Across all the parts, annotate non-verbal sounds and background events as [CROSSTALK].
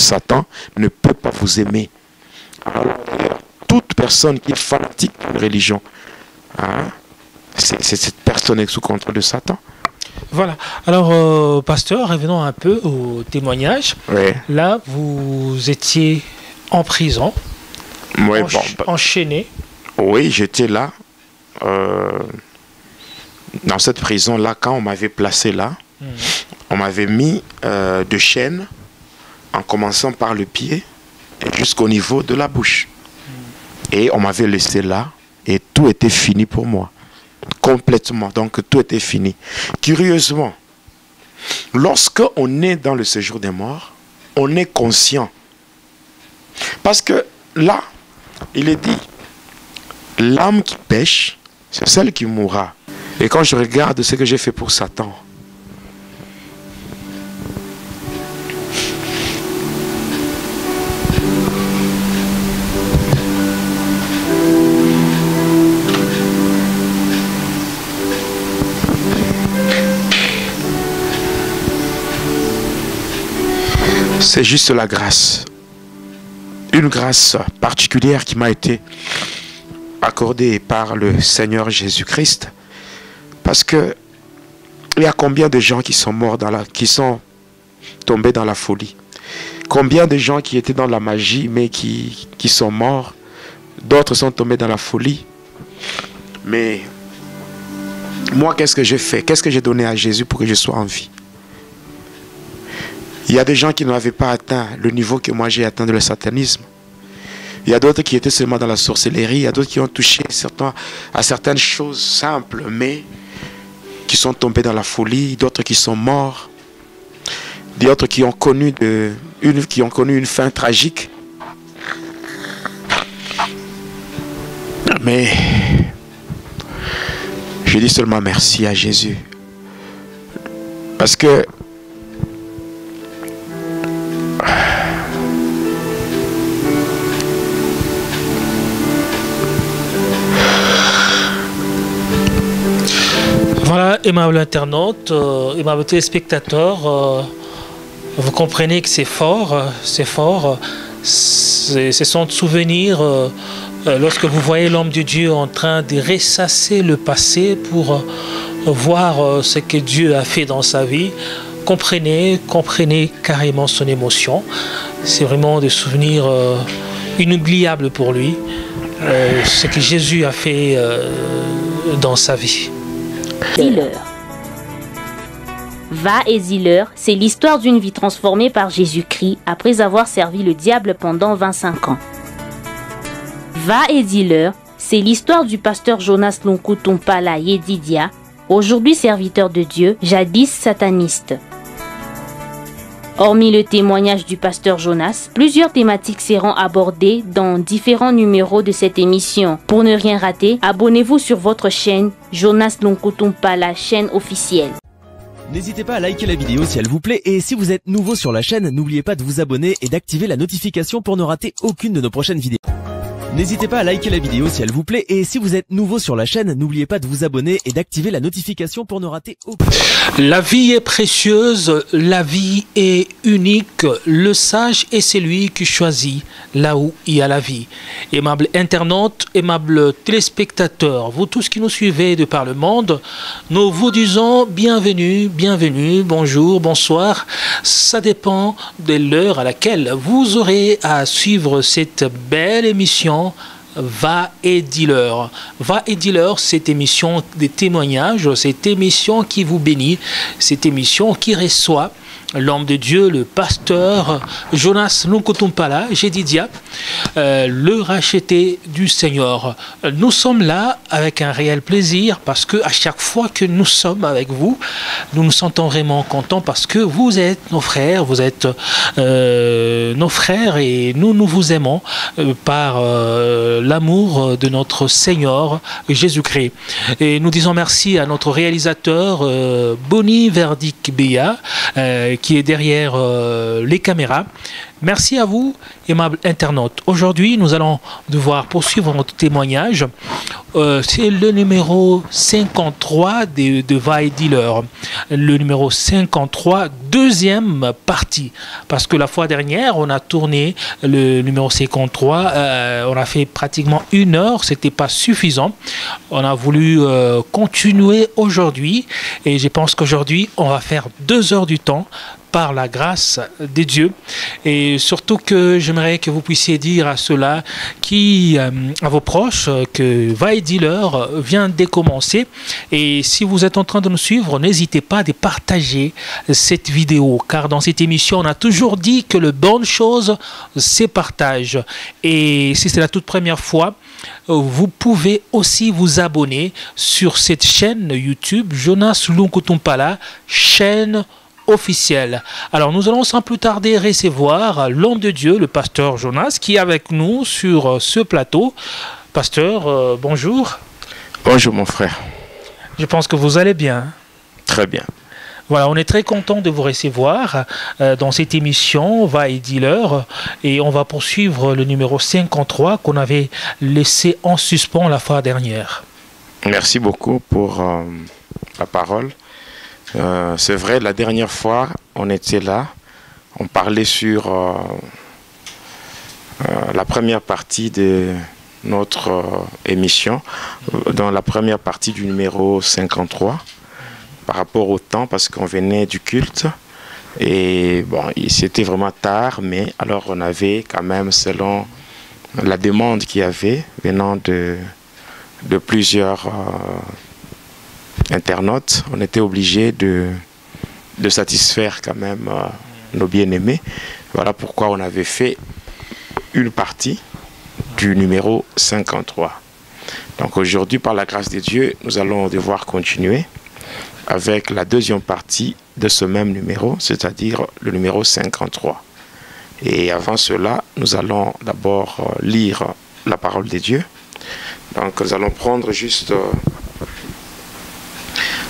Satan ne peut pas vous aimer. Alors, toute personne qui est fanatique d'une religion, hein, c'est cette personne est sous contrôle de Satan. Voilà. Alors, euh, pasteur, revenons un peu au témoignage. Oui. Là, vous étiez en prison, bon, bah, enchaîné. oui, j'étais là, euh, dans cette prison-là, quand on m'avait placé là, Mhm. on m'avait mis euh, de chaînes, en commençant par le pied jusqu'au niveau de la bouche. Et on m'avait laissé là, et tout était fini pour moi. Complètement. Donc tout était fini. Curieusement, lorsque on est dans le séjour des morts, on est conscient. Parce que là, il est dit, l'âme qui pêche, c'est celle qui mourra. Et quand je regarde ce que j'ai fait pour Satan, c'est juste la grâce. Une grâce particulière qui m'a été accordée par le Seigneur Jésus-Christ. Parce que il y a combien de gens qui sont morts dans la, qui sont tombés dans la folie? Combien de gens qui étaient dans la magie mais qui, qui sont morts? D'autres sont tombés dans la folie. Mais moi, qu'est-ce que j'ai fait? Qu'est-ce que j'ai donné à Jésus pour que je sois en vie? Il y a des gens qui n'avaient pas atteint le niveau que moi j'ai atteint de le satanisme. Il y a d'autres qui étaient seulement dans la sorcellerie. Il y a d'autres qui ont touché à certaines choses simples, mais qui sont tombés dans la folie. D'autres qui sont morts. D'autres qui qui ont connu une fin tragique. Mais je dis seulement merci à Jésus. Parce que Voilà, aimable internaute, euh, aimable téléspectateur, euh, vous comprenez que c'est fort, euh, c'est fort. euh, c'est- euh, euh, lorsque vous voyez l'homme de Dieu en train de ressasser le passé pour voir ce que Dieu a fait dans sa vie. Comprenez, comprenez carrément son émotion. C'est vraiment des souvenirs euh, inoubliables pour lui, euh, ce que Jésus a fait euh, dans sa vie. Dealer. Va et Ziller, c'est l'histoire d'une vie transformée par Jésus-Christ après avoir servi le diable pendant 25 ans. Va et Dealer, c'est l'histoire du pasteur Jonas Lonkutumpala Yedidia, aujourd'hui serviteur de Dieu, jadis sataniste. Hormis le témoignage du pasteur Jonas, plusieurs thématiques seront abordées dans différents numéros de cette émission. Pour ne rien rater, abonnez-vous sur votre chaîne Jonas Lonkutumpa, la chaîne officielle. N'hésitez pas à liker la vidéo si elle vous plaît et si vous êtes nouveau sur la chaîne, n'oubliez pas de vous abonner et d'activer la notification pour ne rater aucune de nos prochaines vidéos. N'hésitez pas à liker la vidéo si elle vous plaît et si vous êtes nouveau sur la chaîne, n'oubliez pas de vous abonner et d'activer la notification pour ne rater aucune. La vie est précieuse, la vie est unique. Le sage est celui qui choisit là où il y a la vie. Aimable internaute, aimable téléspectateur, vous tous qui nous suivez de par le monde, nous vous disons bienvenue, bienvenue, bonjour, bonsoir. Ça dépend de l'heure à laquelle vous aurez à suivre cette belle émission Va et dis-leur. Va et dis-leur, cette émission des témoignages, cette émission qui vous bénit, cette émission qui reçoit l'homme de Dieu, le pasteur Jonas Lunkutumpala, Jedidia, euh, le racheté du Seigneur. Nous sommes là avec un réel plaisir parce que à chaque fois que nous sommes avec vous, nous nous sentons vraiment contents parce que vous êtes nos frères, vous êtes euh, nos frères et nous, nous vous aimons euh, par l'amour de notre Seigneur Jésus-Christ. Et nous disons merci à notre réalisateur Boni Verdic Béa qui est derrière les caméras. Merci à vous, aimables internautes. Aujourd'hui, nous allons devoir poursuivre notre témoignage. C'est le numéro 53 de, de Dealer. Le numéro 53, deuxième partie. Parce que la fois dernière, on a tourné le numéro 53. on a fait pratiquement une heure. C'était pas suffisant. On a voulu continuer aujourd'hui. Et je pense qu'aujourd'hui, on va faire deux heures du temps par la grâce des dieux. Et surtout que j'aimerais que vous puissiez dire à ceux-là qui, euh, à vos proches, que Vaille Dealer vient de commencer. Et si vous êtes en train de nous suivre, n'hésitez pas à partager cette vidéo, car dans cette émission, on a toujours dit que le bonne chose, c'est partage. Et si c'est la toute première fois, vous pouvez aussi vous abonner sur cette chaîne YouTube, Jonas Lunkutumpala, chaîne officielle. Alors nous allons sans plus tarder recevoir l'homme de Dieu, le pasteur Jonas, qui est avec nous sur ce plateau. Pasteur, euh, bonjour. Bonjour mon frère. Je pense que vous allez bien. Très bien. Voilà, on est très content de vous recevoir euh, dans cette émission Va et Dealer et on va poursuivre le numéro 53 qu'on avait laissé en suspens la fois dernière. Merci beaucoup pour euh, la parole. Euh, c'est vrai, la dernière fois, on était là, on parlait sur la première partie de notre émission, dans la première partie du numéro 53 par rapport au temps parce qu'on venait du culte. Et bon, c'était vraiment tard, mais alors on avait quand même, selon la demande qu'il y avait venant de, plusieurs euh, internautes, on était obligé de, satisfaire quand même euh, nos bien-aimés. Voilà pourquoi on avait fait une partie du numéro 53. Donc aujourd'hui, par la grâce de Dieu, nous allons devoir continuer avec la deuxième partie de ce même numéro, c'est-à-dire le numéro 53. Et avant cela, nous allons d'abord euh, lire la parole de Dieu. Donc nous allons prendre juste euh,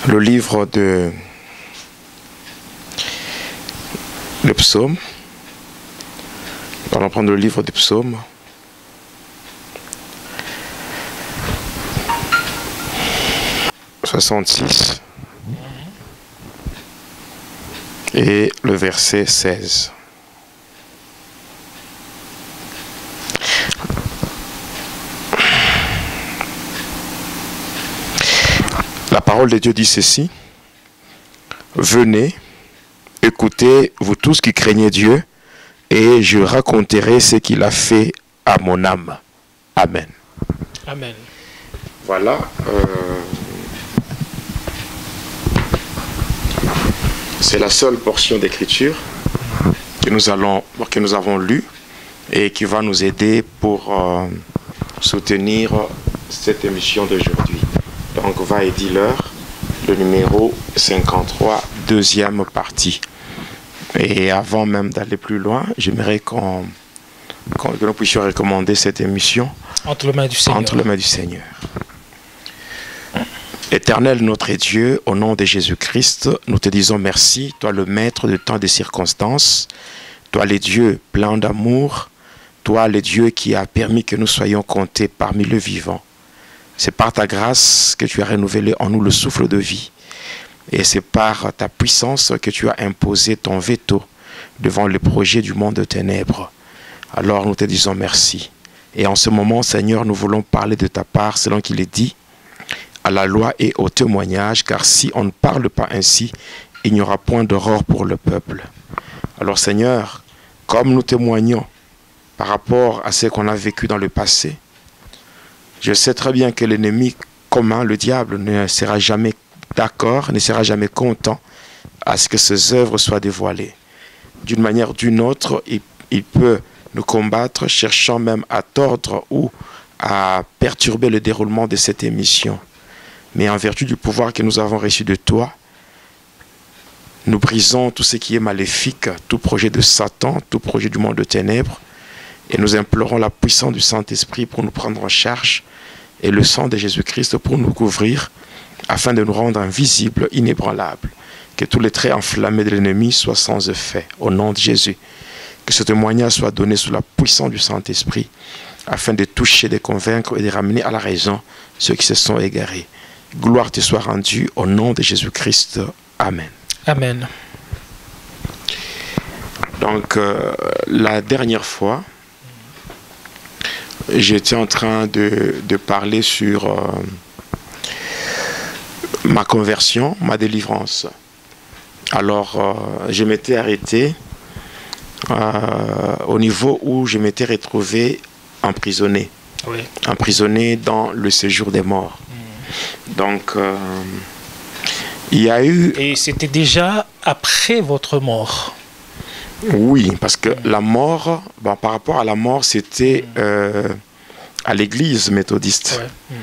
le livre de le psaume. Allons prendre le livre des psaumes. « 66 et le verset 16. La parole de Dieu dit ceci. Venez, écoutez, vous tous qui craignez Dieu, et je raconterai ce qu'il a fait à mon âme. Amen. Amen. Voilà. Euh, C'est la seule portion d'écriture que nous allons, que nous avons lue et qui va nous aider pour euh, soutenir cette émission d'aujourd'hui. Donc, va et l'heure, le numéro 53, deuxième partie. Et avant même d'aller plus loin, j'aimerais qu'on, que nous puissions recommander cette émission entre les mains du Seigneur. Entre les mains du Seigneur. Éternel notre Dieu, au nom de Jésus-Christ, nous te disons merci, toi le maître de temps des circonstances, toi le Dieu plein d'amour, toi le Dieu qui a permis que nous soyons comptés parmi le vivant. C'est par ta grâce que tu as renouvelé en nous le souffle de vie. Et c'est par ta puissance que tu as imposé ton veto devant le projet du monde de ténèbres. Alors nous te disons merci. Et en ce moment, Seigneur, nous voulons parler de ta part selon qu'il est dit à la loi et au témoignage, car si on ne parle pas ainsi, il n'y aura point d'aurore pour le peuple. Alors Seigneur, comme nous témoignons par rapport à ce qu'on a vécu dans le passé, je sais très bien que l'ennemi commun, le diable, ne sera jamais d'accord, ne sera jamais content à ce que ses œuvres soient dévoilées. D'une manière ou d'une autre, il, peut nous combattre, cherchant même à tordre ou à perturber le déroulement de cette émission. Mais en vertu du pouvoir que nous avons reçu de toi, nous brisons tout ce qui est maléfique, tout projet de Satan, tout projet du monde de ténèbres, et nous implorons la puissance du Saint-Esprit pour nous prendre en charge et le sang de Jésus-Christ pour nous couvrir, afin de nous rendre invisibles, inébranlables. Que tous les traits enflammés de l'ennemi soient sans effet, au nom de Jésus. Que ce témoignage soit donné sous la puissance du Saint-Esprit, afin de toucher, de convaincre et de ramener à la raison ceux qui se sont égarés. Gloire te soit rendue au nom de Jésus-Christ. Amen. Amen. Donc, euh, la dernière fois, j'étais en train de, de parler sur euh, ma conversion, ma délivrance. Alors, euh, je m'étais arrêté euh, au niveau où je m'étais retrouvé emprisonné. Oui. Emprisonné dans le séjour des morts. Donc, euh, il y a eu... Et c'était déjà après votre mort? Oui, parce que la mort, bon, par rapport à la mort, c'était euh, à l'église méthodiste, Ouais.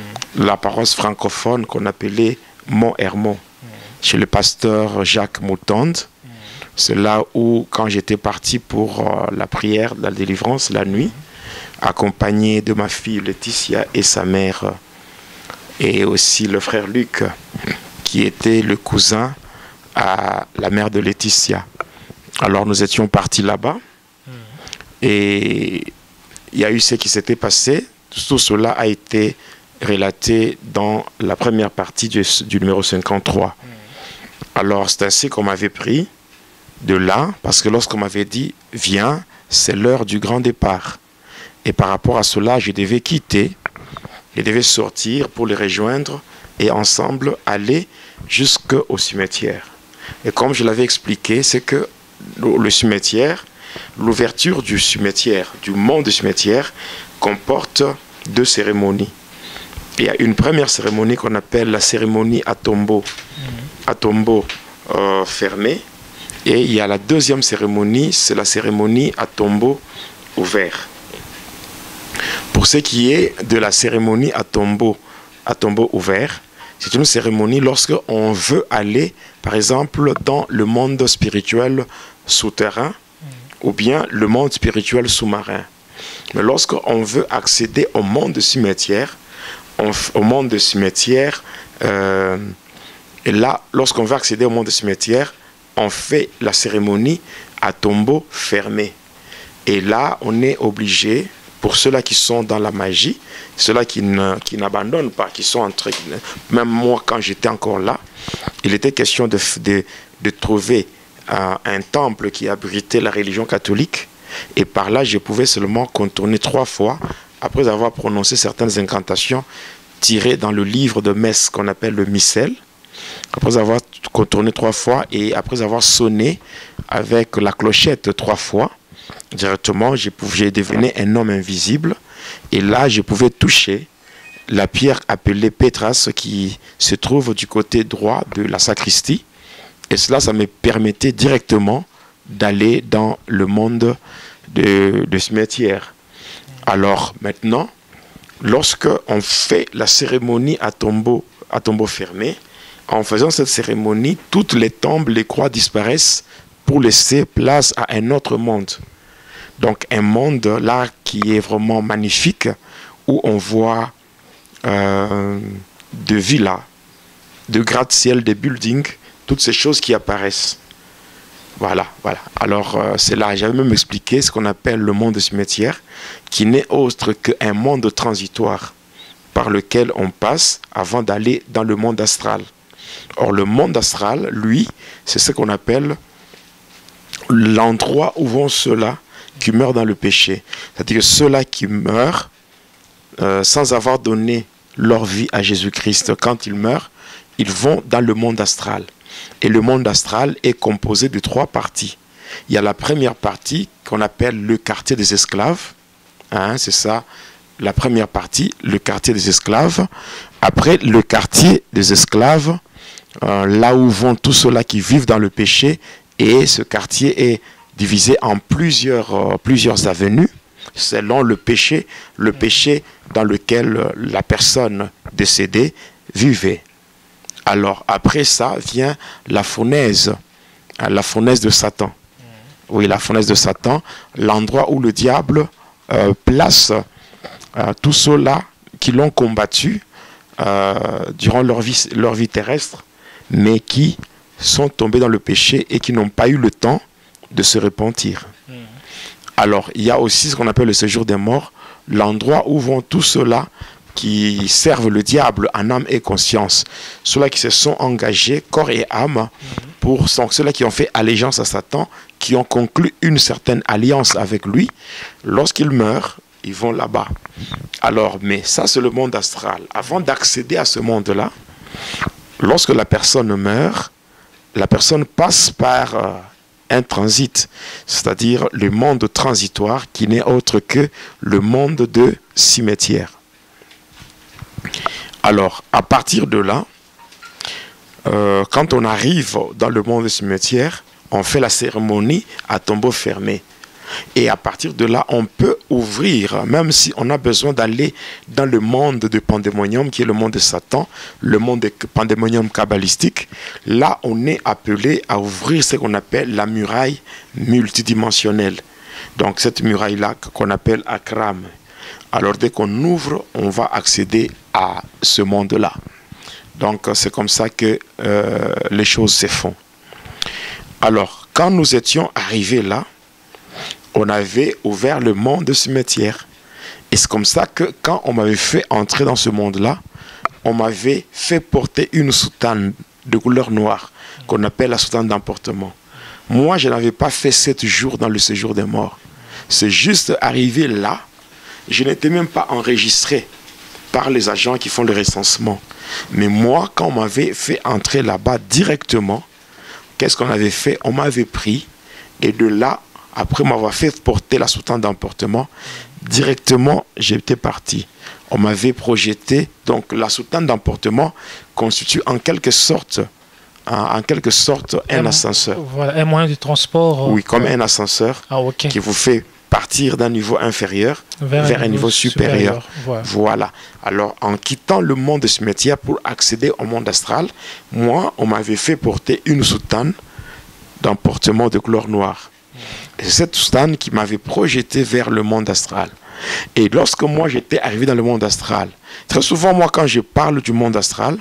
la paroisse francophone qu'on appelait Mont-Hermont, chez le pasteur Jacques Moutonde. C'est là où, quand j'étais parti pour euh, la prière de la délivrance la nuit, accompagné de ma fille Laetitia et sa mère, et aussi le frère Luc, qui était le cousin à la mère de Laetitia. Alors nous étions partis là-bas et il y a eu ce qui s'était passé. Tout cela a été relaté dans la première partie du, du numéro 53. Alors c'est ainsi qu'on m'avait pris de là, parce que lorsqu'on m'avait dit, viens, c'est l'heure du grand départ. Et par rapport à cela, je devais quitter, je devais sortir pour les rejoindre et ensemble aller jusqu'au cimetière. Et comme je l'avais expliqué, c'est que le cimetière, l'ouverture du cimetière, du monde du cimetière, comporte deux cérémonies. Il y a une première cérémonie qu'on appelle la cérémonie à tombeau, à tombeau euh, fermé. Et il y a la deuxième cérémonie, c'est la cérémonie à tombeau ouvert. Pour ce qui est de la cérémonie à tombeau, à tombeau ouvert, c'est une cérémonie lorsque on veut aller, par exemple, dans le monde spirituel souterrain ou bien le monde spirituel sous-marin. Mais lorsqu'on veut accéder au monde de cimetière, on au monde de cimetière, euh, et là, lorsqu'on veut accéder au monde de cimetière, on fait la cérémonie à tombeau fermé. Et là, on est obligé, pour ceux-là qui sont dans la magie, ceux-là qui ne- qui n'abandonnent pas, qui sont entre... Même moi, quand j'étais encore là, il était question de trouver euh, un temple qui abritait la religion catholique. Et par là, je pouvais seulement contourner trois fois, après avoir prononcé certaines incantations tirées dans le livre de messe qu'on appelle le missel après avoir contourné trois fois et après avoir sonné avec la clochette trois fois, directement, je devenais un homme invisible. Et là, je pouvais toucher la pierre appelée Pétras qui se trouve du côté droit de la sacristie. Et cela, ça me permettait directement d'aller dans le monde de, de cimetière. Alors maintenant, lorsque on fait la cérémonie à tombeau, à tombeau fermé, en faisant cette cérémonie, toutes les tombes, les croix disparaissent pour laisser place à un autre monde. Donc un monde là qui est vraiment magnifique, où on voit euh, de villas, de gratte-ciel, des buildings, toutes ces choses qui apparaissent. Voilà, voilà. Alors euh, c'est là, j'avais même expliqué ce qu'on appelle le monde cimetière, qui n'est autre qu'un monde transitoire par lequel on passe avant d'aller dans le monde astral. Or, le monde astral, lui, c'est ce qu'on appelle l'endroit où vont ceux-là qui meurent dans le péché. C'est-à-dire que ceux-là qui meurent euh, sans avoir donné leur vie à Jésus-Christ, quand ils meurent, ils vont dans le monde astral. Et le monde astral est composé de trois parties. Il y a la première partie qu'on appelle le quartier des esclaves. Hein, c'est ça, la première partie, le quartier des esclaves. Après, le quartier des esclaves, euh, là où vont tous ceux-là qui vivent dans le péché. Et ce quartier est divisé en plusieurs, euh, plusieurs avenues selon le péché, le péché dans lequel euh, la personne décédée vivait. Alors après ça vient la fournaise, hein, la fournaise de Satan. Oui, la fournaise de Satan, l'endroit où le diable euh, place tous ceux-là qui l'ont combattu durant leur vie terrestre, mais qui sont tombés dans le péché et qui n'ont pas eu le temps de se repentir. Alors, il y a aussi ce qu'on appelle le séjour des morts, l'endroit où vont tous ceux-là qui servent le diable en âme et conscience, ceux-là qui se sont engagés corps et âme pour ceux-là qui ont fait allégeance à Satan, qui ont conclu une certaine alliance avec lui, lorsqu'ils meurent, ils vont là-bas. Alors, mais ça, c'est le monde astral. Avant d'accéder à ce monde-là, lorsque la personne meurt, la personne passe par euh, un transit, c'est-à-dire le monde transitoire qui n'est autre que le monde de cimetière. Alors, à partir de là, euh, quand on arrive dans le monde de cimetière, on fait la cérémonie à tombeau fermé. Et à partir de là, on peut ouvrir, même si on a besoin d'aller dans le monde de pandémonium, qui est le monde de Satan, le monde de pandémonium kabbalistique. Là, on est appelé à ouvrir ce qu'on appelle la muraille multidimensionnelle. Donc cette muraille-là qu'on appelle Akram. Alors dès qu'on ouvre, on va accéder à ce monde-là. Donc c'est comme ça que euh, les choses se font. Alors, quand nous étions arrivés là, on avait ouvert le monde de cimetière. Et c'est comme ça que quand on m'avait fait entrer dans ce monde-là, on m'avait fait porter une soutane de couleur noire qu'on appelle la soutane d'emportement. Moi, je n'avais pas fait sept jours dans le séjour des morts. C'est juste arrivé là. Je n'étais même pas enregistré par les agents qui font le recensement. Mais moi, quand on m'avait fait entrer là-bas directement, qu'est-ce qu'on avait fait? On m'avait pris et de là, après m'avoir fait porter la soutane d'emportement, directement, j'étais parti. On m'avait projeté, donc la soutane d'emportement constitue en quelque sorte, en, quelque sorte un, ascenseur. Voilà, un moyen de transport. Oui, comme un ascenseur ah, qui vous fait partir d'un niveau inférieur vers, un, niveau, supérieur. Voilà. Alors, en quittant le monde de cimetière pour accéder au monde astral, moi, on m'avait fait porter une soutane d'emportement de couleur noire. Et cette soutane qui m'avait projeté vers le monde astral. Et lorsque moi j'étais arrivé dans le monde astral, très souvent moi quand je parle du monde astral,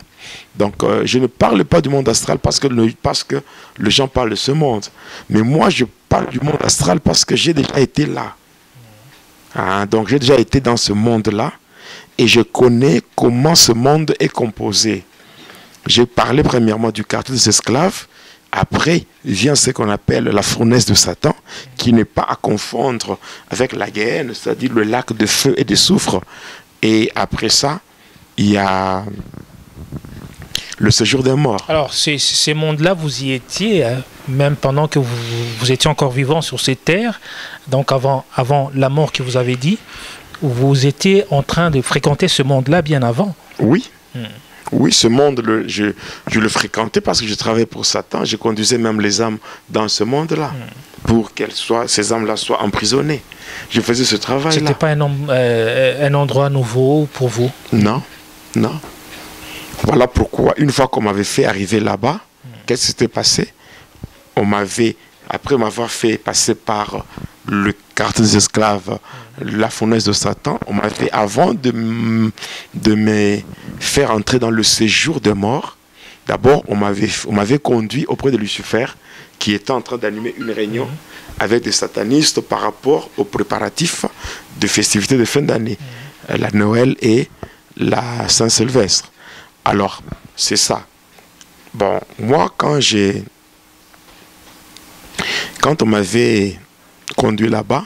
donc euh, je ne parle pas du monde astral parce que, le, parce que les gens parlent de ce monde, mais moi je parle du monde astral parce que j'ai déjà été là. Hein, donc j'ai déjà été dans ce monde-là et je connais comment ce monde est composé. J'ai parlé premièrement du quartier des esclaves, après vient ce qu'on appelle la fournaise de Satan, qui n'est pas à confondre avec la Guéhenne, c'est-à-dire le lac de feu et de soufre. Et après ça, il y a le séjour des morts. Alors, ces, ces mondes-là, vous y étiez, hein, même pendant que vous, étiez encore vivant sur ces terres, donc avant, avant la mort que vous avez dit, vous étiez en train de fréquenter ce monde-là bien avant. Oui. Hmm. Oui, ce monde, je, le fréquentais parce que je travaillais pour Satan. Je conduisais même les âmes dans ce monde-là hmm. pour que ces âmes-là soient emprisonnées. Je faisais ce travail-là. Ce n'était pas un, euh, un, endroit nouveau pour vous? Non, non. Voilà pourquoi, une fois qu'on m'avait fait arriver là-bas, hmm. qu'est-ce qui s'était passé? On m'avait, après m'avoir fait passer par le quartier des esclaves, la fournaise de Satan, on m'avait, avant de, me faire entrer dans le séjour de mort, d'abord on m'avait, on m'avait conduit auprès de Lucifer, qui était en train d'animer une réunion avec des satanistes par rapport aux préparatifs de festivités de fin d'année, la Noël et la Saint-Sylvestre. Alors, c'est ça. Bon, moi, quand j'ai. Quand on m'avait conduit là-bas.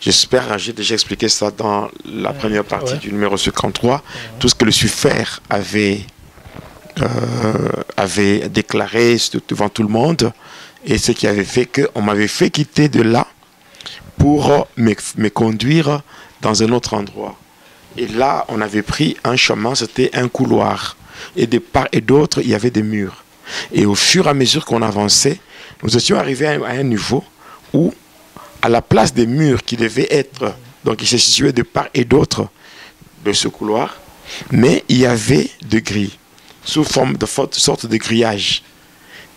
J'espère, j'ai déjà expliqué ça dans la première partie du numéro 53, tout ce que le Lucifer avait, euh, avait déclaré devant tout le monde et ce qui avait fait qu'on m'avait fait quitter de là pour me, me, conduire dans un autre endroit. Et là, on avait pris un chemin, c'était un couloir. Et de part et d'autre, il y avait des murs. Et au fur et à mesure qu'on avançait, nous étions arrivés à un niveau où à la place des murs qui devaient être, donc ils se situaient de part et d'autre de ce couloir, mais il y avait des grilles, sous forme de sorte de grillage.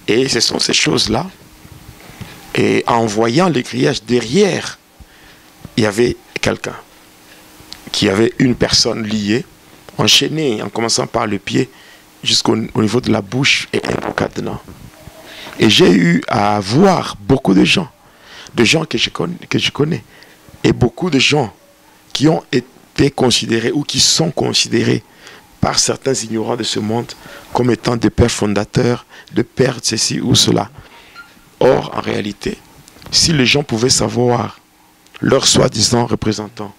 Et ce sont ces choses-là. Et en voyant les grillages derrière, il y avait quelqu'un qui avait une personne liée, enchaînée, en commençant par le pied jusqu'au niveau de la bouche et un cadenas. Et j'ai eu à voir beaucoup de gens, de gens que je, connais, et beaucoup de gens qui ont été considérés ou qui sont considérés par certains ignorants de ce monde comme étant des pères fondateurs, de pères de ceci ou cela. Or, en réalité, si les gens pouvaient savoir leurs soi-disant représentants,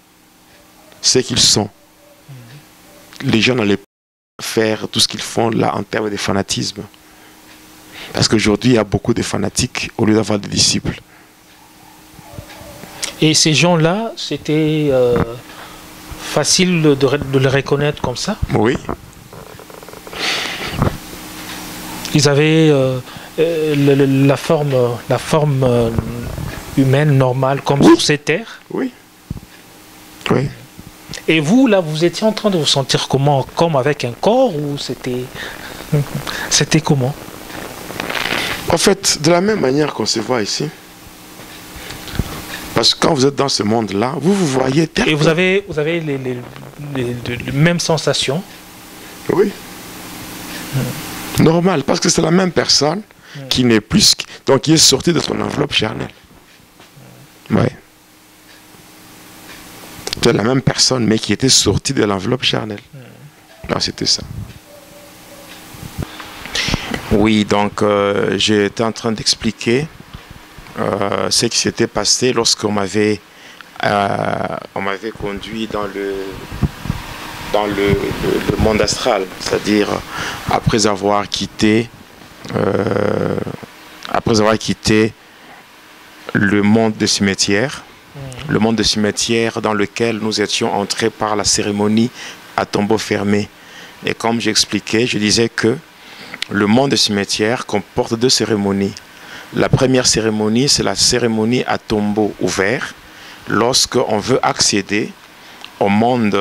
ce qu'ils sont, les gens n'allaient pas faire tout ce qu'ils font là en termes de fanatisme. Parce qu'aujourd'hui, il y a beaucoup de fanatiques au lieu d'avoir des disciples. Et ces gens-là, c'était euh, facile de, de, les reconnaître comme ça? Oui. Ils avaient euh, euh, la forme, la forme humaine normale comme sur ces terres Oui. Oui. Et vous, là, vous étiez en train de vous sentir comment? Comme avec un corps ou c'était. c'était comment? En fait, de la même manière qu'on se voit ici. Parce que quand vous êtes dans ce monde-là, vous vous voyez tel Et vous avez, vous avez les, les, mêmes sensations Oui. Normal, parce que c'est la même personne qui n'est plus. Donc, qui est sortie de son enveloppe charnelle. Oui. C'était la même personne, mais qui était sortie de l'enveloppe charnelle. Non, c'était ça. Oui, donc euh, j'étais en train d'expliquer euh, ce qui s'était passé lorsqu'on m'avait euh, on m'avait conduit dans le dans le, monde astral, c'est-à-dire après avoir quitté après avoir quitté le monde des cimetières, le monde des cimetières dans lequel nous étions entrés par la cérémonie à tombeau fermé. Et comme j'expliquais, je disais que le monde des cimetières comporte deux cérémonies. La première cérémonie, c'est la cérémonie à tombeau ouvert, lorsqu'on veut accéder au monde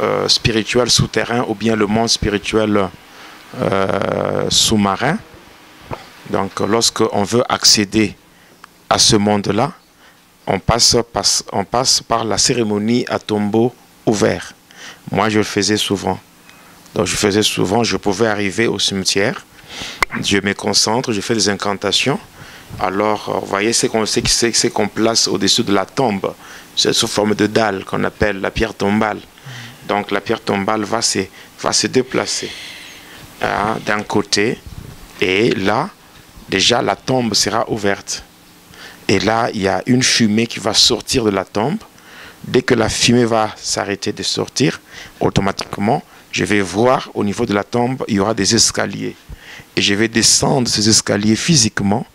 euh, spirituel souterrain ou bien le monde spirituel euh, sous-marin. Donc lorsqu'on veut accéder à ce monde-là, on passe, on passe par la cérémonie à tombeau ouvert. Moi, je le faisais souvent. Donc, je faisais souvent, je pouvais arriver au cimetière, je me concentre, je fais des incantations. Alors, euh, vous voyez, c'est qu'on place au-dessus de la tombe. C'est sous forme de dalle qu'on appelle la pierre tombale. Donc, la pierre tombale va se, va se déplacer hein, d'un côté. Et là, déjà, la tombe sera ouverte. Et là, il y a une fumée qui va sortir de la tombe. Dès que la fumée va s'arrêter de sortir, automatiquement, je vais voir au niveau de la tombe, il y aura des escaliers. Et je vais descendre ces escaliers physiquement.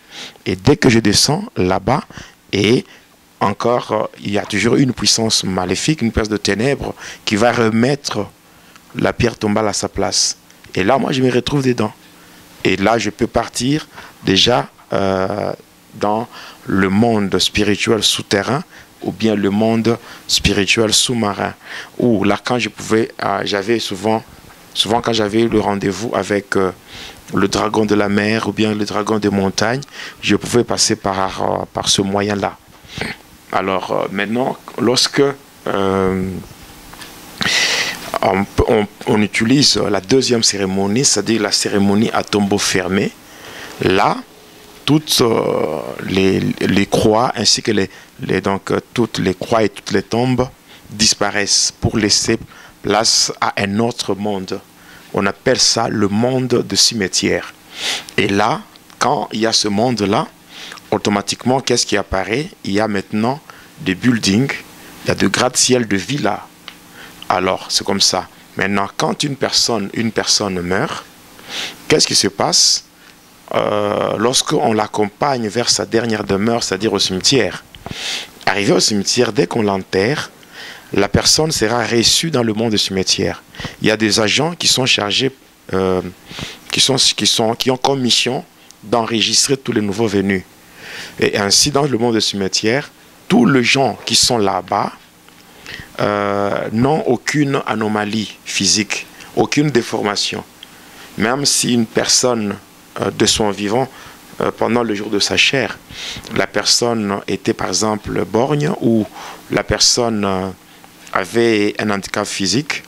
Et dès que je descends là-bas, et encore, il y a toujours une puissance maléfique, une puissance de ténèbres qui va remettre la pierre tombale à sa place. Et là, moi, je me retrouve dedans. Et là, je peux partir déjà euh, dans le monde spirituel souterrain ou bien le monde spirituel sous-marin. Où là, quand euh, j'avais souvent, souvent quand j'avais le rendez-vous avec euh, le dragon de la mer ou bien le dragon des montagnes, je pouvais passer par, euh, par ce moyen-là. Alors maintenant, lorsque on, utilise la deuxième cérémonie, c'est-à-dire la cérémonie à tombeau fermé, là, toutes euh, les, croix ainsi que les, donc, euh, toutes les croix et toutes les tombes disparaissent pour laisser place à un autre monde. On appelle ça le monde de cimetière. Et là, quand il y a ce monde-là, automatiquement, qu'est-ce qui apparaît? Il y a maintenant des buildings, il y a de gratte-ciel de villas. Alors, c'est comme ça. Maintenant, quand une personne, une personne meurt, qu'est-ce qui se passe? Euh, lorsqu'on l'accompagne vers sa dernière demeure, c'est-à-dire au cimetière. Arrivé au cimetière, dès qu'on l'enterre, la personne sera reçue dans le monde du cimetière. Il y a des agents qui sont chargés, euh, qui, sont, qui, sont, qui ont comme mission d'enregistrer tous les nouveaux venus. Et ainsi, dans le monde du cimetière, tous les gens qui sont là-bas euh, n'ont aucune anomalie physique, aucune déformation. Même si une personne euh, de son vivant pendant le jour de sa chair. La personne était par exemple borgne ou la personne avait un handicap physique,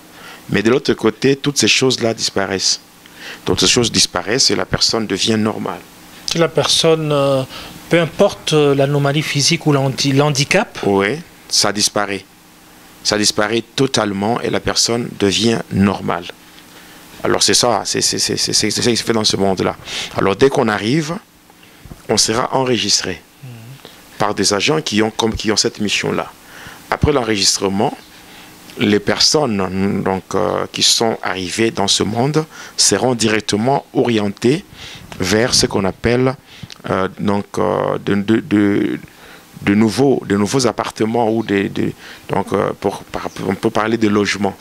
mais de l'autre côté, toutes ces choses-là disparaissent. Toutes ces choses disparaissent et la personne devient normale. La personne, euh, peu importe euh, l'anomalie physique ou l'handicap Oui, ça disparaît. Ça disparaît totalement et la personne devient normale. Alors c'est ça, c'est ça qui se fait dans ce monde-là. Alors dès qu'on arrive, on sera enregistré par des agents qui ont, comme, qui ont cette mission-là. Après l'enregistrement, les personnes euh, qui sont arrivées dans ce monde seront directement orientées vers ce qu'on appelle euh, donc, euh, de, nouveaux, appartements ou des, donc, on peut parler de logements.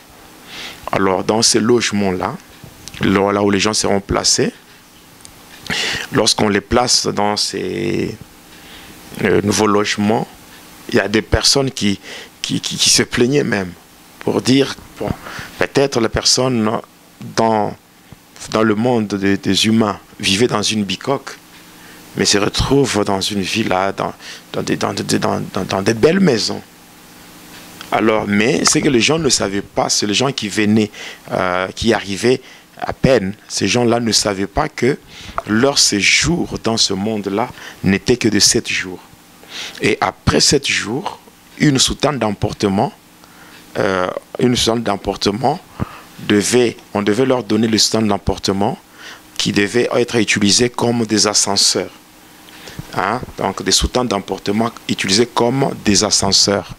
Alors dans ces logements-là, là où les gens seront placés, lorsqu'on les place dans ces nouveaux logements, il y a des personnes qui se plaignaient même pour dire, peut-être la personne dans, dans le monde des, humains vivait dans une bicoque, mais se retrouve dans une villa, dans, dans, des, dans, dans, des belles maisons. Alors, mais ce que les gens ne savaient pas, c'est les gens qui venaient, euh, qui arrivaient à peine. Ces gens-là ne savaient pas que leur séjour dans ce monde-là n'était que de sept jours. Et après sept jours, une soutane d'emportement euh, une zone d'emportement, devait, on devait leur donner le stand d'emportement qui devait être utilisé comme des ascenseurs. Hein? Donc des sous-tentes d'emportement utilisés comme des ascenseurs.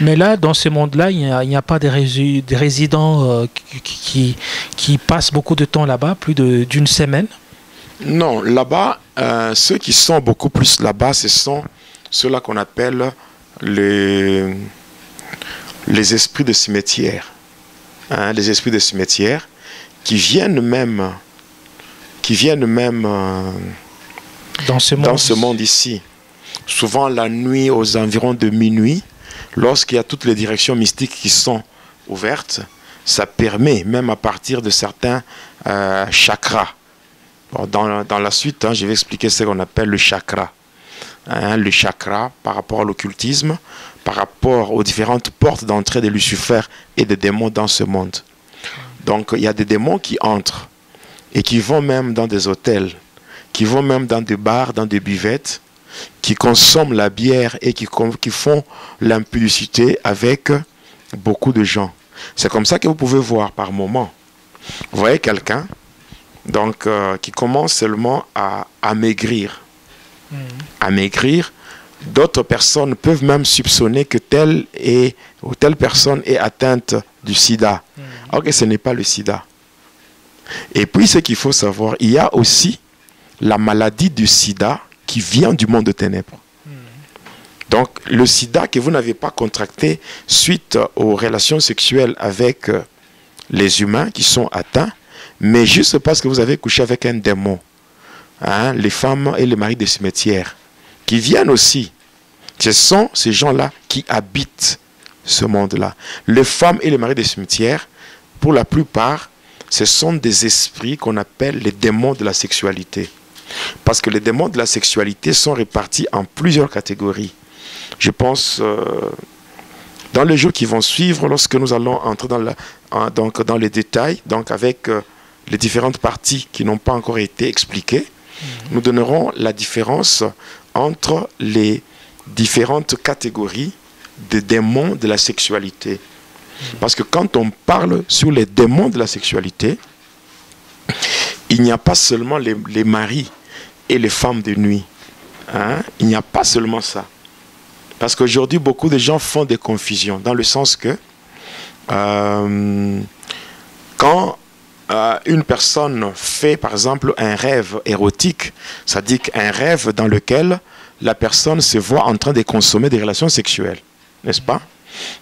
Mais là, dans ce monde-là, il n'y a, pas des, résidents euh, qui, qui, passent beaucoup de temps là-bas, plus d'une semaine? Non, là-bas, euh, ceux qui sont beaucoup plus là-bas, ce sont ceux-là qu'on appelle les les esprits de cimetière, hein, les esprits de cimetière qui viennent même, qui viennent même euh, dans, ce monde, dans ce monde ici. Souvent la nuit, aux environs de minuit, lorsqu'il y a toutes les directions mystiques qui sont ouvertes, ça permet, même à partir de certains euh, chakras. dans, dans, la suite, hein, je vais expliquer ce qu'on appelle le chakra. Hein, le chakra par rapport à l'occultisme, par rapport aux différentes portes d'entrée de Lucifer et des démons dans ce monde. Donc il y a des démons qui entrent et qui vont même dans des hôtels, qui vont même dans des bars, dans des buvettes, qui consomment la bière et qui, qui font l'impudicité avec beaucoup de gens. C'est comme ça que vous pouvez voir par moment. Vous voyez quelqu'un donc euh, qui commence seulement à, à maigrir. À maigrir, D'autres personnes peuvent même soupçonner que telle, est, ou telle personne est atteinte du sida. Hmm. Alors que ce n'est pas le sida. Et puis ce qu'il faut savoir, il y a aussi la maladie du sida qui vient du monde de ténèbres. Hmm. Donc le sida que vous n'avez pas contracté suite aux relations sexuelles avec euh, les humains qui sont atteints, mais juste parce que vous avez couché avec un démon. Hein, les femmes et les maris des cimetières qui viennent aussi. Ce sont ces gens-là qui habitent ce monde-là. Les femmes et les maris des cimetières, pour la plupart, ce sont des esprits qu'on appelle les démons de la sexualité. Parce que les démons de la sexualité sont répartis en plusieurs catégories. Je pense, euh, dans les jours qui vont suivre, lorsque nous allons entrer dans, la, donc, dans les détails, donc avec euh, les différentes parties qui n'ont pas encore été expliquées, nous donnerons la différence entre les différentes catégories de démons de la sexualité. Parce que quand on parle sur les démons de la sexualité, il n'y a pas seulement les, maris et les femmes de nuit. Hein? Il n'y a pas seulement ça. Parce qu'aujourd'hui, beaucoup de gens font des confusions, dans le sens que euh, quand euh, une personne fait par exemple un rêve érotique, c'est-à-dire un rêve dans lequel la personne se voit en train de consommer des relations sexuelles, n'est-ce pas?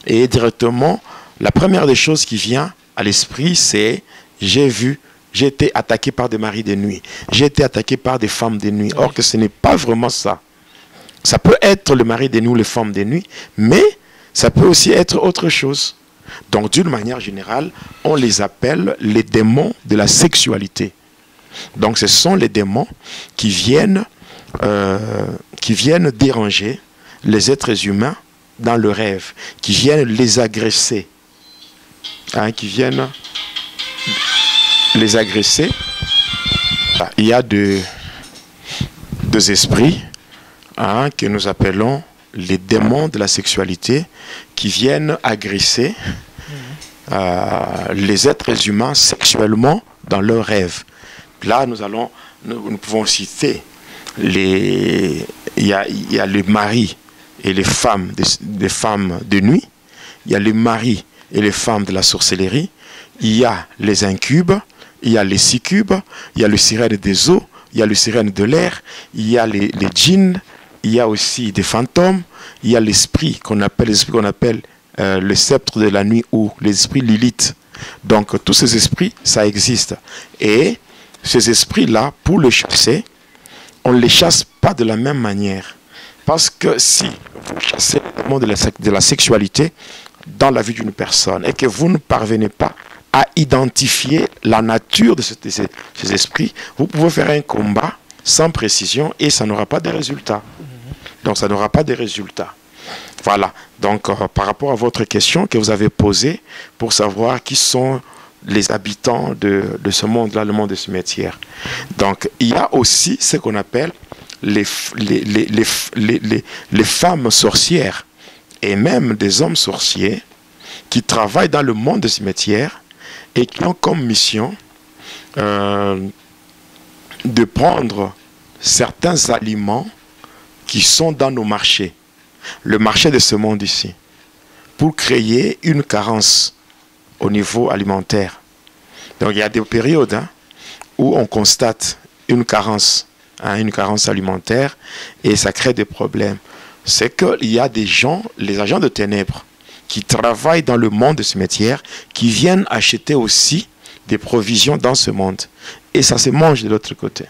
Et directement, la première des choses qui vient à l'esprit, c'est j'ai vu, j'ai été attaqué par des maris de nuit, j'ai été attaqué par des femmes de nuit. Or que ce n'est pas vraiment ça. Ça peut être le mari de nuit ou les femmes de nuit, mais ça peut aussi être autre chose. Donc d'une manière générale, on les appelle les démons de la sexualité. Donc ce sont les démons qui viennent, euh, déranger les êtres humains dans le rêve, qui viennent les agresser, hein, qui viennent les agresser. Il y a de, deux esprits hein, que nous appelons les démons de la sexualité qui viennent agresser euh, les êtres humains sexuellement dans leurs rêves. Là, nous allons, nous, pouvons citer les, il y a, les maris et les femmes, des, femmes de nuit, il y a les maris et les femmes de la sorcellerie, il y a les incubes, il y a les succubes, il y a le sirène des eaux, il y a le sirène de l'air, il y a les, les djinns, il y a aussi des fantômes, il y a l'esprit qu'on appelle l'esprit qu'on appelle euh, le sceptre de la nuit ou l'esprit Lilith. Donc tous ces esprits, ça existe. Et ces esprits-là, pour les chasser, on ne les chasse pas de la même manière. Parce que si vous chassez le de la, sexualité dans la vie d'une personne et que vous ne parvenez pas à identifier la nature de, ces, ces esprits, vous pouvez faire un combat sans précision et ça n'aura pas de résultats. Donc ça n'aura pas de résultats. Voilà. Donc euh, par rapport à votre question que vous avez posée pour savoir qui sont les habitants de, ce monde-là, le monde des cimetières. Donc il y a aussi ce qu'on appelle les, femmes sorcières et même des hommes sorciers qui travaillent dans le monde des cimetières et qui ont comme mission euh, de prendre certains aliments qui sont dans nos marchés, le marché de ce monde ici, pour créer une carence au niveau alimentaire. Donc il y a des périodes hein, où on constate une carence, hein, une carence alimentaire, et ça crée des problèmes. C'est qu'il y a des gens, les agents de ténèbres, qui travaillent dans le monde de cimetière, qui viennent acheter aussi des provisions dans ce monde. Et ça se mange de l'autre côté.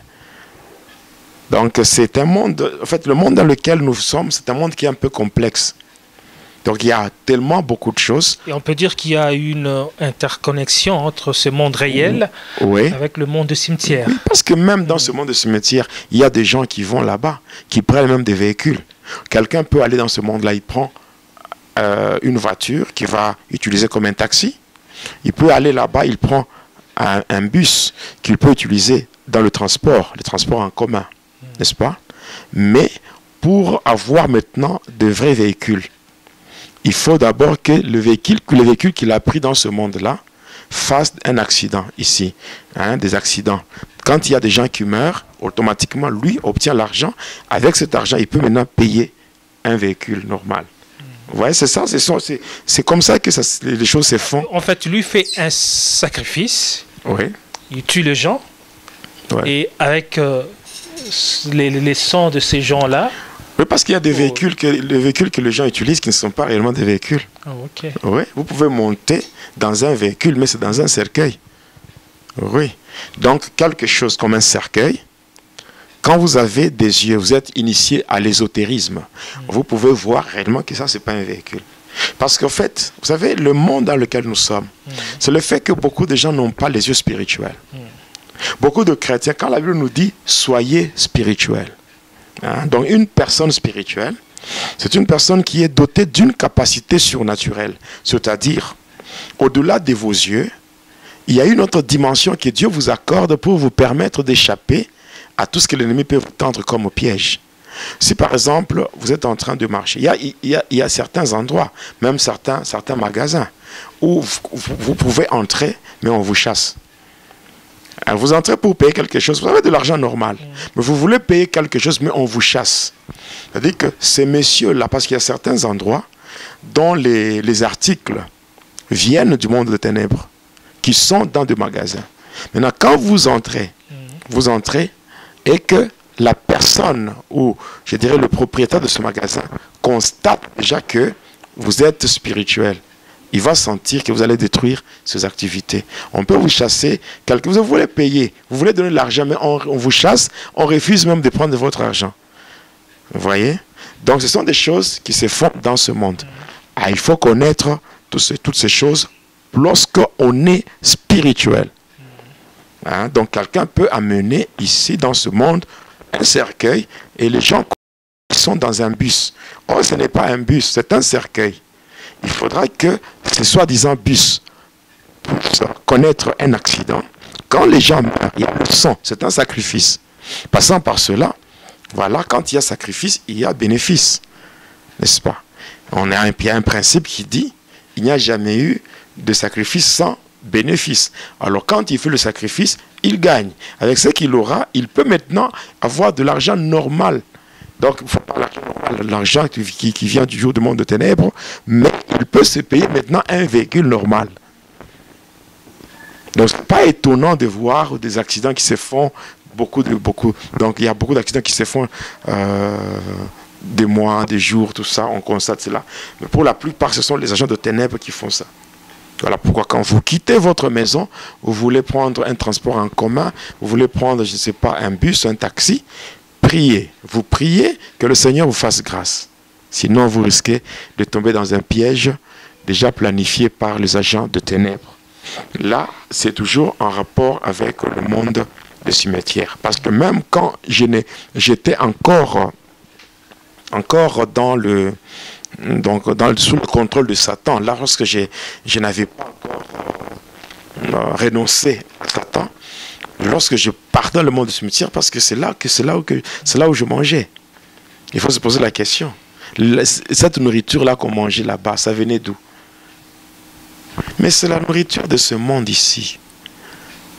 Donc c'est un monde, en fait le monde dans lequel nous sommes, c'est un monde qui est un peu complexe. Donc il y a tellement beaucoup de choses. Et on peut dire qu'il y a une interconnexion entre ce monde réel avec le monde de cimetière. Oui, parce que même dans ce monde de cimetière, il y a des gens qui vont là-bas, qui prennent même des véhicules. Quelqu'un peut aller dans ce monde-là, il prend euh, une voiture qu'il va utiliser comme un taxi. Il peut aller là-bas, il prend un, un bus qu'il peut utiliser dans le transport, le transport en commun n'est-ce pas? Mais pour avoir maintenant de vrais véhicules, il faut d'abord que le véhicule, que le véhicule qu'il a pris dans ce monde-là fasse un accident ici, hein, des accidents. Quand il y a des gens qui meurent, automatiquement, lui obtient l'argent. Avec cet argent, il peut maintenant payer un véhicule normal. Vous voyez, c'est ça, c'est comme ça que les choses se font. En fait, lui fait un sacrifice. Oui. Il tue les gens. Et avec euh, les, les sons de ces gens-là oui, parce qu'il y a des véhicules que, les véhicules que les gens utilisent qui ne sont pas réellement des véhicules. Ah, oui, vous pouvez monter dans un véhicule, mais c'est dans un cercueil. Oui. Donc, quelque chose comme un cercueil, quand vous avez des yeux, vous êtes initié à l'ésotérisme, mm. vous pouvez voir réellement que ça, ce n'est pas un véhicule. Parce qu'en fait, vous savez, le monde dans lequel nous sommes, mm. c'est le fait que beaucoup de gens n'ont pas les yeux spirituels. Mm. Beaucoup de chrétiens, quand la Bible nous dit soyez spirituels, hein, donc une personne spirituelle, c'est une personne qui est dotée d'une capacité surnaturelle, c'est-à-dire au-delà de vos yeux, il y a une autre dimension que Dieu vous accorde pour vous permettre d'échapper à tout ce que l'ennemi peut vous tendre comme piège. Si par exemple vous êtes en train de marcher, il y a, certains endroits, même certains, certains magasins, où vous pouvez entrer, mais on vous chasse. Hein, vous entrez pour payer quelque chose, vous avez de l'argent normal. Mais vous voulez payer quelque chose, mais on vous chasse. C'est-à-dire que ces messieurs-là, parce qu'il y a certains endroits dont les, articles viennent du monde des ténèbres, qui sont dans des magasins. Maintenant, quand vous entrez, vous entrez et que la personne ou, je dirais, le propriétaire de ce magasin constate déjà que vous êtes spirituel il va sentir que vous allez détruire ses activités. On peut vous chasser, quelqu'un, vous voulez payer, vous voulez donner de l'argent, mais on, vous chasse, on refuse même de prendre votre argent. Vous voyez? Donc ce sont des choses qui se font dans ce monde. Ah, il faut connaître toutes ces, choses lorsqu'on est spirituel. Hein? Donc quelqu'un peut amener ici, dans ce monde, un cercueil et les gens sont dans un bus. Oh, ce n'est pas un bus, c'est un cercueil il faudra que ce soi-disant bus puisse connaître un accident. Quand les gens meurent, c'est un sacrifice. Passant par cela, Voilà, quand il y a sacrifice, il y a bénéfice. N'est-ce pas? On il y a un principe qui dit il n'y a jamais eu de sacrifice sans bénéfice. Alors quand il fait le sacrifice, il gagne. Avec ce qu'il aura, il peut maintenant avoir de l'argent normal. Donc, il faut pas l'argent qui, qui, vient du jour du monde de ténèbres, mais il peut se payer maintenant un véhicule normal. Donc, ce n'est pas étonnant de voir des accidents qui se font, beaucoup beaucoup. Donc, il y a beaucoup d'accidents qui se font euh, des mois, des jours, tout ça, on constate cela. Mais pour la plupart, ce sont les agents de ténèbres qui font ça. Voilà pourquoi quand vous quittez votre maison, vous voulez prendre un transport en commun, vous voulez prendre, je ne sais pas, un bus, un taxi, priez. Vous priez que le Seigneur vous fasse grâce. Sinon, vous risquez de tomber dans un piège déjà planifié par les agents de ténèbres. Là, c'est toujours en rapport avec le monde des cimetières. Parce que même quand j'étais encore, encore dans le, donc dans, sous le contrôle de Satan, là, lorsque je n'avais pas encore euh, renoncé à Satan, lorsque je partais dans le monde du cimetière, parce que c'est là, que c'est là, où c'est là où je mangeais. Il faut se poser la question. Cette nourriture-là qu'on mangeait là-bas, ça venait d'où? Mais c'est la nourriture de ce monde ici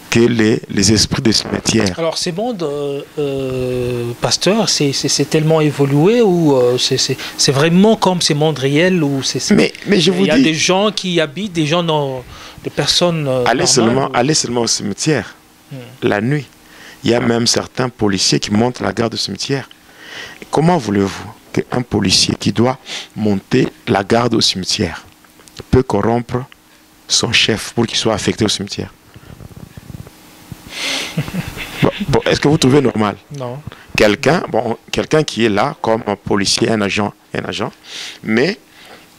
que les, les esprits des cimetières. Alors ces mondes, euh, euh, pasteur, c'est tellement évolué ou euh, c'est vraiment comme ces mondes réels où c'est. Mais, mais je vous Il y a des gens qui y habitent, des gens, non, des personnes. allez seulement, allez seulement au cimetière. La nuit. Il y a même certains policiers qui montent la garde au cimetière. Comment voulez-vous qu'un policier qui doit monter la garde au cimetière peut corrompre son chef pour qu'il soit affecté au cimetière? [LAUGHS] Bon, Est-ce que vous trouvez normal? Non. Quelqu'un bon, quelqu'un qui est là comme un policier, un agent, un agent mais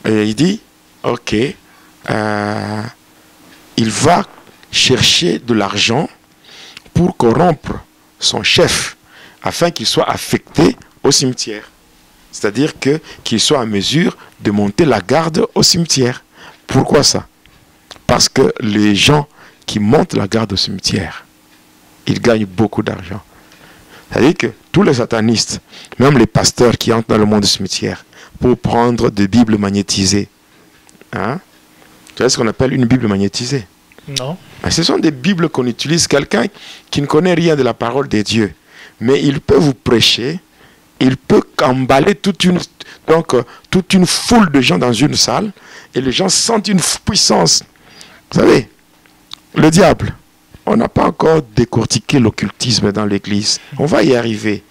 euh, il dit, ok, euh, il va chercher de l'argent pour corrompre son chef afin qu'il soit affecté au cimetière. C'est-à-dire que qu'il soit en mesure de monter la garde au cimetière. Pourquoi ça? Parce que les gens qui montent la garde au cimetière, ils gagnent beaucoup d'argent. C'est-à-dire que tous les satanistes, même les pasteurs qui entrent dans le monde du cimetière, pour prendre des Bibles magnétisées, hein, tu sais ce qu'on appelle une Bible magnétisée? Non. Ce sont des Bibles qu'on utilise. Quelqu'un qui ne connaît rien de la parole de Dieu, mais il peut vous prêcher, il peut emballer toute une, euh, toute une foule de gens dans une salle, et les gens sentent une puissance. Vous savez, le diable, on n'a pas encore décortiqué l'occultisme dans l'Église. On va y arriver.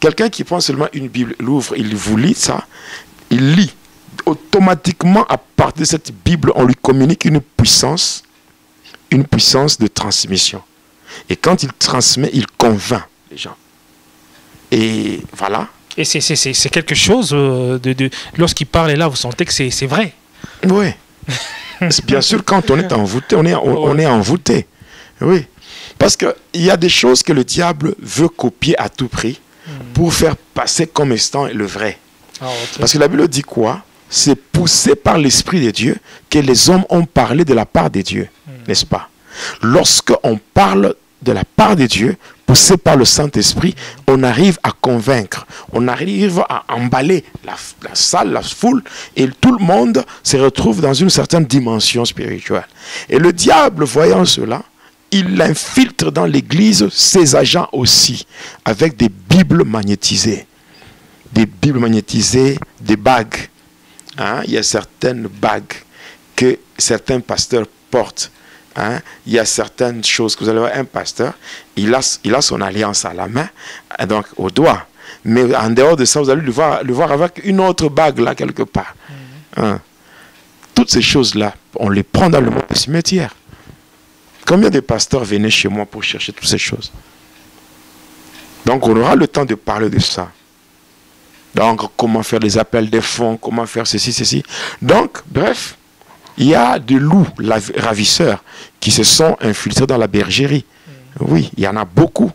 Quelqu'un qui prend seulement une Bible, l'ouvre, il vous lit ça, il lit. Automatiquement, à partir de cette Bible, on lui communique une puissance, une puissance de transmission. Et quand il transmet, il convainc les gens. Et voilà. Et c'est quelque chose, euh, de, lorsqu'il parle là, vous sentez que c'est vrai. Oui. Bien sûr, quand on est envoûté, on est, on, est envoûté. Oui. Parce qu'il y a des choses que le diable veut copier à tout prix pour faire passer comme étant le vrai. Ah, Parce que la Bible dit quoi? C'est poussé par l'Esprit de Dieu que les hommes ont parlé de la part de Dieu. N'est-ce pas? Lorsqu'on parle de la part de Dieu, poussé par le Saint-Esprit, on arrive à convaincre, on arrive à emballer la, salle, la foule, et tout le monde se retrouve dans une certaine dimension spirituelle. Et le diable, voyant cela, il infiltre dans l'Église ses agents aussi, avec des Bibles magnétisées. Des Bibles magnétisées, des bagues. Hein? Il y a certaines bagues que certains pasteurs portent Hein, il y a certaines choses que vous allez voir, un pasteur, il a, il a son alliance à la main, hein, donc au doigt. Mais en dehors de ça, vous allez le voir, le voir avec une autre bague là quelque part. Mhm. Hein. Toutes ces choses-là, on les prend dans le monde du cimetière. Combien de pasteurs venaient chez moi pour chercher toutes ces choses? Donc on aura le temps de parler de ça. Donc comment faire les appels des fonds, comment faire ceci, ceci. Donc, bref, il y a des loups ravisseurs qui se sont infiltrés dans la bergerie. Oui, il y en a beaucoup.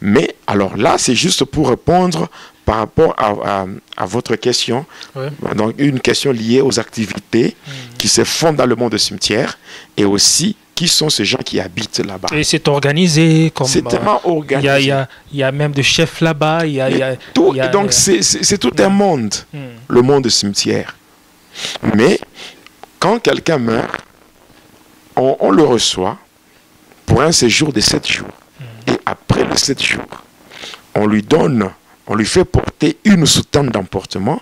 Mais alors là, c'est juste pour répondre par rapport à, votre question. Donc une question liée aux activités mm. qui se font dans le monde du cimetière et aussi qui sont ces gens qui habitent là-bas. Et c'est organisé comme. C'est tellement y, a, organisé. il, y a, il y a même des chefs là-bas. Il y a, il y a- Tout- il y a- donc c'est- tout un monde, le monde cimetière. Mais quand quelqu'un meurt, on, on le reçoit pour un séjour de sept jours. Et après les sept jours, on lui donne, on lui fait porter une soutane d'emportement.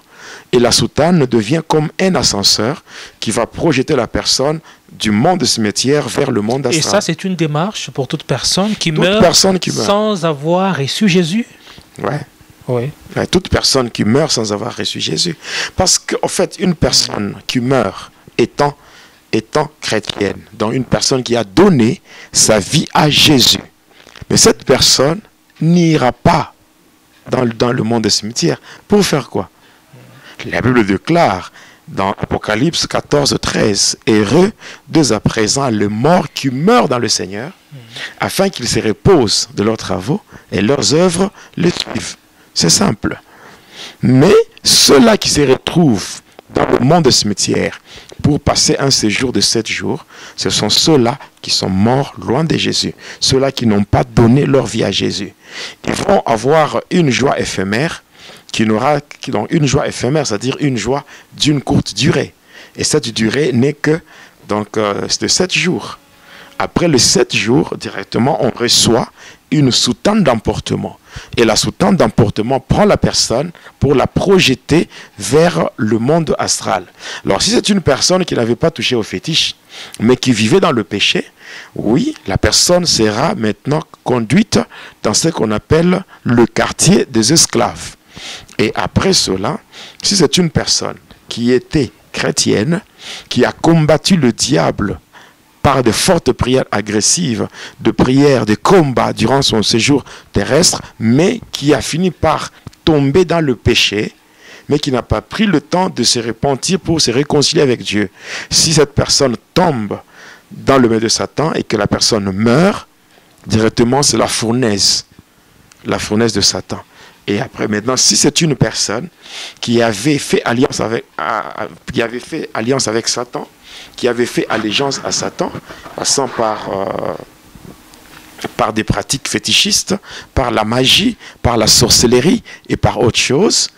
Et la soutane devient comme un ascenseur qui va projeter la personne du monde cimetière vers le monde Et astral. ça, c'est une démarche pour toute personne qui Toute meurt personne qui meurt. sans avoir reçu Jésus. Ouais. Oui. Ouais, toute personne qui meurt sans avoir reçu Jésus. Parce qu'en fait, une personne qui meurt étant, chrétienne, donc une personne qui a donné sa vie à Jésus, mais cette personne n'ira pas dans, le- le monde des cimetières. Pour faire quoi? La Bible déclare dans Apocalypse 14, 13, Heureux dès à présent les morts qui meurent dans le Seigneur, afin qu'ils se reposent de leurs travaux et leurs œuvres les suivent. C'est simple. Mais ceux-là qui se retrouvent dans le monde des cimetières pour passer un séjour de sept jours, ce sont ceux-là qui sont morts loin de Jésus, ceux-là qui n'ont pas donné leur vie à Jésus. Ils vont avoir une joie éphémère qui n'aura donc une joie éphémère, c'est-à-dire une joie d'une courte durée. Et cette durée n'est que donc euh, de sept jours. Après les sept jours, directement, on reçoit une soutane d'emportement. Et la soutane d'emportement prend la personne pour la projeter vers le monde astral. Alors si c'est une personne qui n'avait pas touché au fétiche, mais qui vivait dans le péché, oui, la personne sera maintenant conduite dans ce qu'on appelle le quartier des esclaves. Et après cela, si c'est une personne qui était chrétienne, qui a combattu le diable par de fortes prières agressives, de prières, de combats durant son séjour terrestre, mais qui a fini par tomber dans le péché, mais qui n'a pas pris le temps de se repentir pour se réconcilier avec Dieu. Si cette personne tombe dans le main de Satan et que la personne meurt, directement c'est la fournaise, la fournaise de Satan. Et après, maintenant, si c'est une personne qui avait fait alliance avec, qui avait fait alliance avec Satan, qui avait fait allégeance à Satan, passant par, euh, par des pratiques fétichistes, par la magie, par la sorcellerie et par autre chose,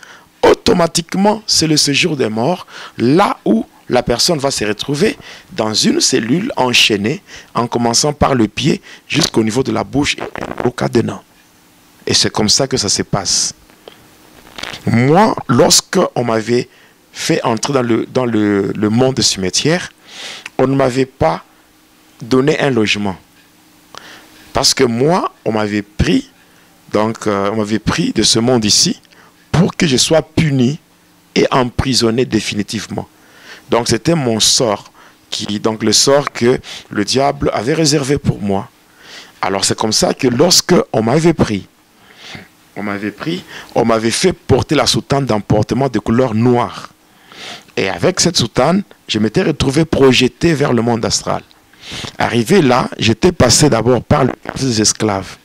automatiquement, c'est le séjour des morts, là où la personne va se retrouver dans une cellule enchaînée, en commençant par le pied jusqu'au niveau de la bouche au cadenas. Et c'est comme ça que ça se passe. Moi, lorsque on m'avait fait entrer dans le, dans le, monde cimetière, on ne m'avait pas donné un logement. Parce que moi, on m'avait pris, donc euh, on m'avait pris de ce monde ici pour que je sois puni et emprisonné définitivement. Donc c'était mon sort, qui, donc le sort que le diable avait réservé pour moi. Alors c'est comme ça que lorsque on m'avait pris, on m'avait pris, on m'avait fait porter la soutane d'emportement de couleur noire. Et avec cette soutane, je m'étais retrouvé projeté vers le monde astral. Arrivé là, j'étais passé d'abord par le quartier des esclaves.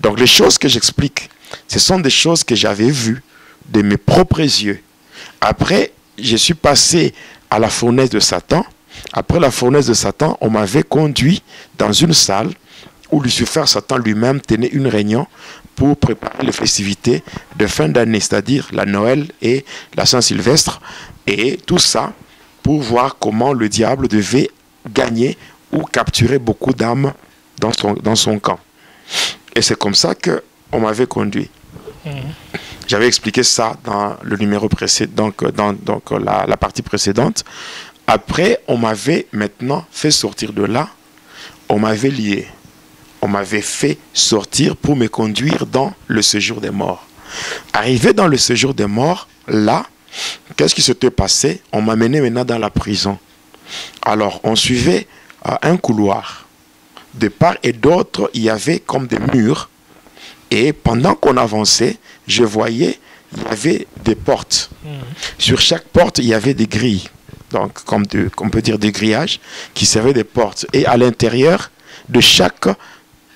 Donc les choses que j'explique, ce sont des choses que j'avais vues de mes propres yeux. Après, je suis passé à la fournaise de Satan. Après la fournaise de Satan, on m'avait conduit dans une salle où Lucifer, Satan lui-même, tenait une réunion pour préparer les festivités de fin d'année, c'est-à-dire la Noël et la Saint-Sylvestre. Et tout ça pour voir comment le diable devait gagner ou capturer beaucoup d'âmes dans son, dans son camp. Et c'est comme ça qu'on m'avait conduit. J'avais expliqué ça dans le numéro précédent, donc dans donc la, la partie précédente. Après, on m'avait maintenant fait sortir de là. On m'avait lié. On m'avait fait sortir pour me conduire dans le séjour des morts. Arrivé dans le séjour des morts, là, qu'est-ce qui s'était passé? On m'a mené maintenant dans la prison. Alors, on suivait euh, un couloir. De part et d'autre, il y avait comme des murs. Et pendant qu'on avançait, je voyais, il y avait des portes. Sur chaque porte, il y avait des grilles. Donc, comme de, on peut dire des grillages qui servaient des portes. Et à l'intérieur de chaque,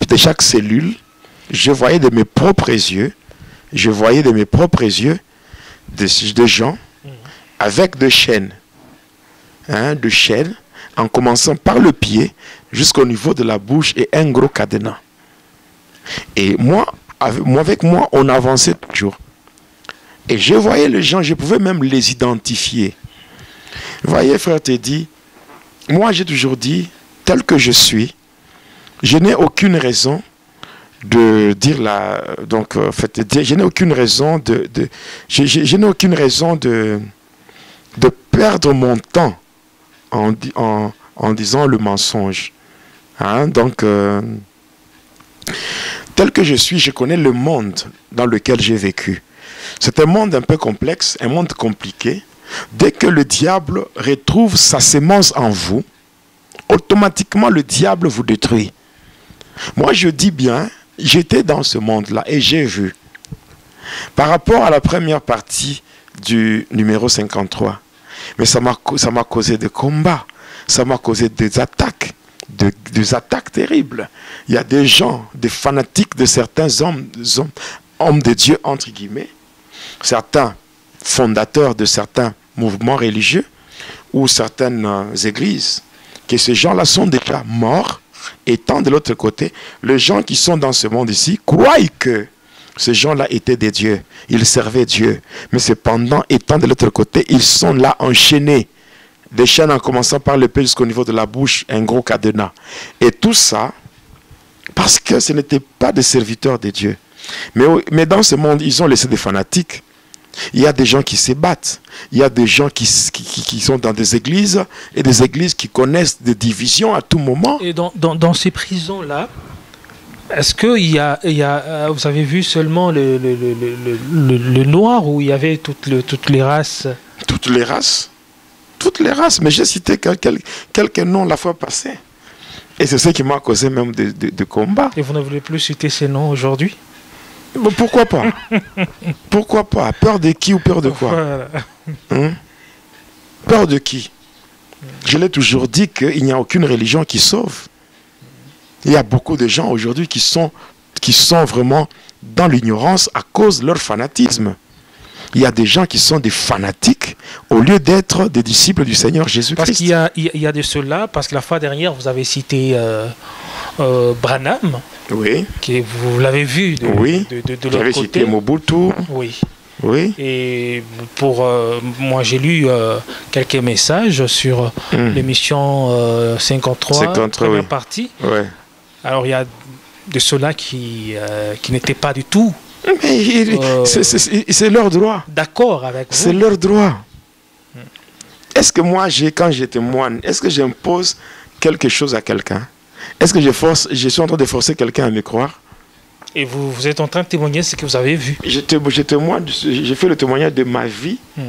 de chaque cellule, je voyais de mes propres yeux, je voyais de mes propres yeux des, gens avec des chaînes. Hein, chaînes en commençant par le pied jusqu'au niveau de la bouche et un gros cadenas. Et moi, avec moi, on avançait toujours. Et je voyais les gens, je pouvais même les identifier. Voyez, frère dit, moi j'ai toujours dit, tel que je suis, je n'ai aucune raison de dire la donc euh, fait, je n'ai aucune raison de, je n'ai aucune raison de de perdre mon temps en, en, en disant le mensonge hein? donc euh, tel que je suis je connais le monde dans lequel j'ai vécu. C'est un monde un peu complexe un monde compliqué. Dès que le diable retrouve sa sémence en vous automatiquement le diable vous détruit moi je dis bien j'étais dans ce monde-là et j'ai vu. Par rapport à la première partie du numéro 53, mais ça m'a causé des combats, ça m'a causé des attaques, de, des attaques terribles. Il y a des gens, des fanatiques de certains hommes, hommes, hommes de Dieu, entre guillemets, certains fondateurs de certains mouvements religieux ou certaines euh, églises, que ces gens-là sont déjà morts étant de l'autre côté, les gens qui sont dans ce monde ici croient que ces gens-là étaient des dieux. Ils servaient Dieu. Mais cependant, étant de l'autre côté, ils sont là enchaînés. Des chaînes en commençant par le pied jusqu'au niveau de la bouche, un gros cadenas. Et tout ça, parce que ce n'étaient pas des serviteurs de Dieu. Mais, mais dans ce monde, ils ont laissé des fanatiques. Il y a des gens qui se battent. Il y a des gens qui, qui, qui, sont dans des églises et des églises qui connaissent des divisions à tout moment. Et dans, dans, dans ces prisons-là, est-ce que il y a, il y a, vous avez vu seulement le, le, le, le, le noir ou il y avait toutes, toutes les races? Toutes les races Toutes les races. Mais j'ai cité quelques, quelques noms la fois passée. Et c'est ce qui m'a causé même de, de, de combats. Et vous ne voulez plus citer ces noms aujourd'hui? Bon, pourquoi pas [LAUGHS] Pourquoi pas Peur de qui ou peur de quoi voilà. hein Peur de qui Je l'ai toujours dit qu'il n'y a aucune religion qui sauve. Il y a beaucoup de gens aujourd'hui qui sont, qui sont vraiment dans l'ignorance à cause de leur fanatisme. Il y a des gens qui sont des fanatiques au lieu d'être des disciples du Seigneur Jésus-Christ. Parce qu'il y a, il y a de cela, parce que la fois dernière, vous avez cité euh, euh, Branham. Oui. Qui, vous l'avez vu de, oui. de, de, de l'autre côté. cité Mobutu. Oui. Oui. Et pour euh, moi, j'ai lu euh, quelques messages sur mm. l'émission euh, 53, 53, première oui. partie. Ouais. Alors il y a de ceux-là qui, qui n'étaient pas du tout. Mais c'est leur droit. D'accord avec vous. C'est leur droit. Est-ce que moi, quand j'étais moine, est-ce que j'impose quelque chose à quelqu'un? Est-ce que je, force, je suis en train de forcer quelqu'un à me croire? Et vous, vous êtes en train de témoigner ce que vous avez vu. Je, te, je témoigne, j'ai fait le témoignage de ma vie. Hmm.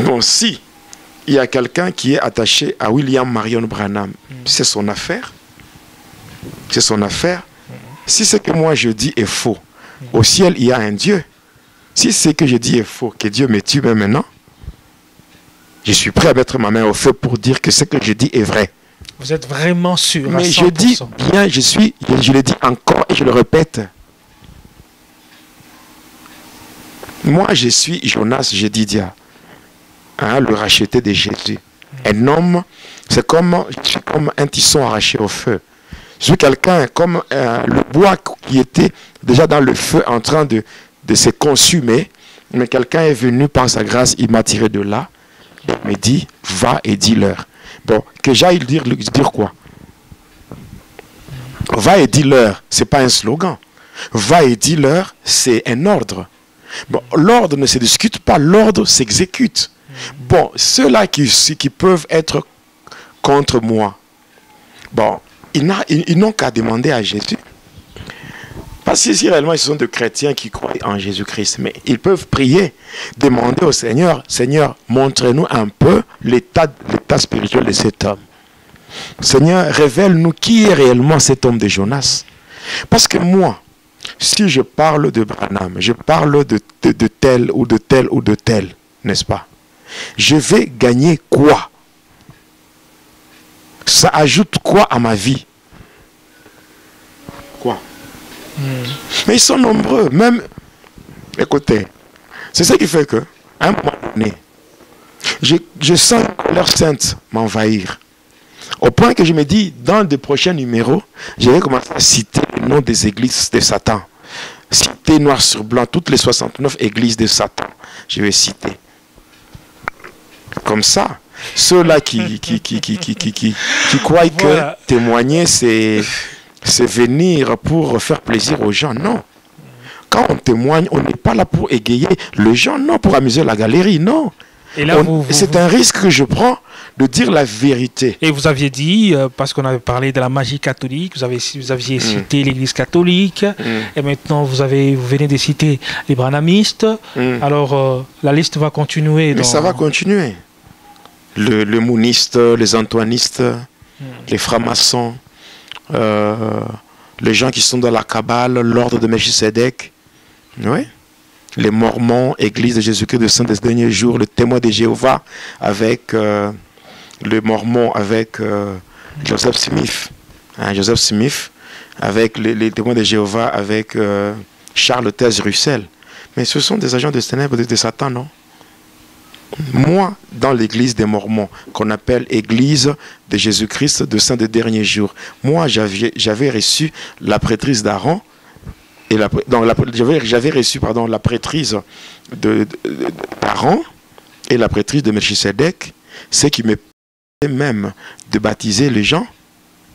Bon, si il y a quelqu'un qui est attaché à William Marion Branham, Hmm. c'est son affaire. C'est son affaire. Si ce que moi je dis est faux, au ciel il y a un Dieu. Si ce que je dis est faux, que Dieu me tue même maintenant, je suis prêt à mettre ma main au feu pour dire que ce que je dis est vrai. Vous êtes vraiment sûr à Mais 100%. je dis bien, je suis, je, je le dis encore et je le répète. Moi, je suis Jonas Jedidia, hein, le racheté de Jésus. Un homme, c'est comme, comme un tisson arraché au feu. Je suis quelqu'un comme euh, le bois qui était déjà dans le feu en train de, de se consumer, mais quelqu'un est venu par sa grâce, il m'a tiré de là, et me dit, va et dis-leur. Que j'aille dire, quoi Va et dis-leur, ce n'est pas un slogan. Va et dis-leur, c'est un ordre. L'ordre ne se discute pas, l'ordre s'exécute. Bon, ceux-là qui, qui peuvent être contre moi, bon, ils n'ont qu'à demander à Jésus. Parce si réellement ils sont de chrétiens qui croient en Jésus-Christ, mais ils peuvent prier, demander au Seigneur, Seigneur, montre-nous un peu l'état spirituel de cet homme. Seigneur, révèle-nous qui est réellement cet homme de Jonas. Parce que moi, si je parle de Branham, je parle de tel ou de tel ou de tel, n'est-ce pas? Je vais gagner quoi? Ça ajoute quoi à ma vie Quoi mmh. Mais ils sont nombreux, même... Écoutez, c'est ce qui fait que, à un moment donné, je, je sens leur sainte m'envahir. Au point que je me dis, dans de prochains numéros, je vais commencer à citer le nom des églises de Satan. Citer noir sur blanc toutes les 69 églises de Satan. Je vais citer. Comme ça, ceux-là qui, qui, qui, qui, qui, qui, qui, croient Voilà. que témoigner, c'est, c'est venir pour faire plaisir aux gens. Non. Quand on témoigne, on n'est pas là pour égayer les gens, non, pour amuser la galerie, non. Et c'est un risque que je prends de dire la vérité. Et vous aviez dit, euh, parce qu'on avait parlé de la magie catholique, vous, avez, vous aviez Mm. cité l'Église catholique, et maintenant vous, avez, vous venez de citer les branamistes. Mm. Alors euh, la liste va continuer. Mais ça va continuer. Le, le mouniste, les antoinistes, les francs-maçons, euh, les gens qui sont dans la Kabbale, l'ordre de Melchisedec, les mormons, Église de Jésus-Christ de Saint des derniers jours, le témoin de Jéhovah avec euh, le mormon avec euh, Joseph Smith. Hein, Joseph Smith avec les, témoins de Jéhovah avec Charles Thèse Russell. Mais ce sont des agents de ténèbres de, de Satan, non? Moi, dans l'église des Mormons, qu'on appelle Église de Jésus-Christ de Saint des derniers jours, moi, j'avais reçu la prêtrise d'Aaron, et la, j'avais reçu pardon, la prêtrise d'Aaron et la prêtrise de Melchisedec, ce qui me permet même de baptiser les gens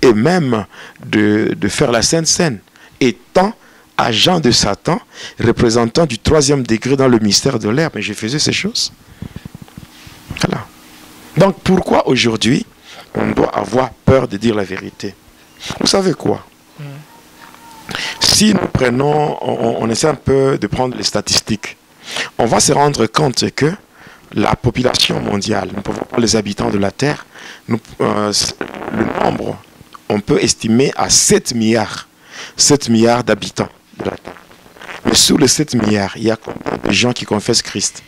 et même de, de faire la Sainte Seine, étant agent de Satan, représentant du troisième degré dans le mystère de l'air, mais je faisais ces choses. Voilà. Donc pourquoi aujourd'hui on doit avoir peur de dire la vérité? Vous savez quoi? Si nous prenons, on, essaie un peu de prendre les statistiques, on va se rendre compte que la population mondiale, les habitants de la Terre, euh, le nombre, on peut estimer à 7 milliards, 7 milliards d'habitants. Mais sur les 7 milliards, il y a combien de gens qui confessent Christ?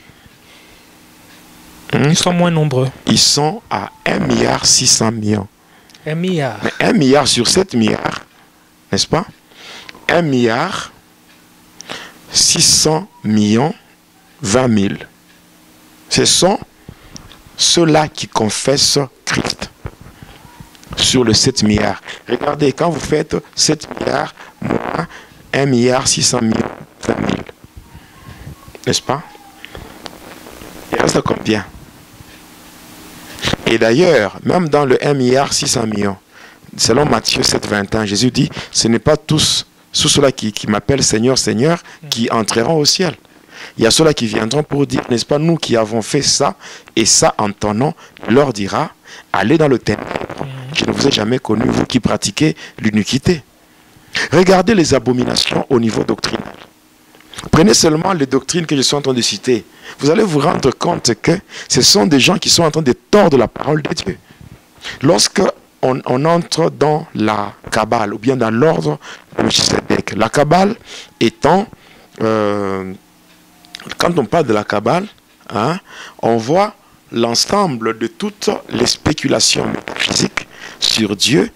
Ils sont moins nombreux. Ils sont à 1 milliard 600 millions. Un milliard. Mais 1 milliard sur 7 milliards, n'est-ce pas? 1 milliard 600 millions 20 000. Ce sont ceux-là qui confessent Christ sur le 7 milliards. Regardez, quand vous faites 7 milliards moins 1 milliard 600 millions 20 000, n'est-ce pas? Il reste combien? Et d'ailleurs, même dans le 1 milliard 600 millions, selon Matthieu 7, 21, Jésus dit, ce n'est pas tous, ceux-là qui, m'appellent Seigneur, Seigneur, qui entreront au ciel. Il y a ceux-là qui viendront pour dire, n'est-ce pas, nous qui avons fait ça et ça en ton nom, leur dira, allez dans le ténèbre. Je ne vous ai jamais connu, vous qui pratiquez l'iniquité. Regardez les abominations au niveau doctrinal. Prenez seulement les doctrines que je suis en train de citer. Vous allez vous rendre compte que ce sont des gens qui sont en train de tordre la parole de Dieu. Lorsque on, entre dans la Kabbale ou bien dans l'ordre de la Kabbale étant, euh, quand on parle de la Kabbale, hein, on voit l'ensemble de toutes les spéculations métaphysiques sur Dieu,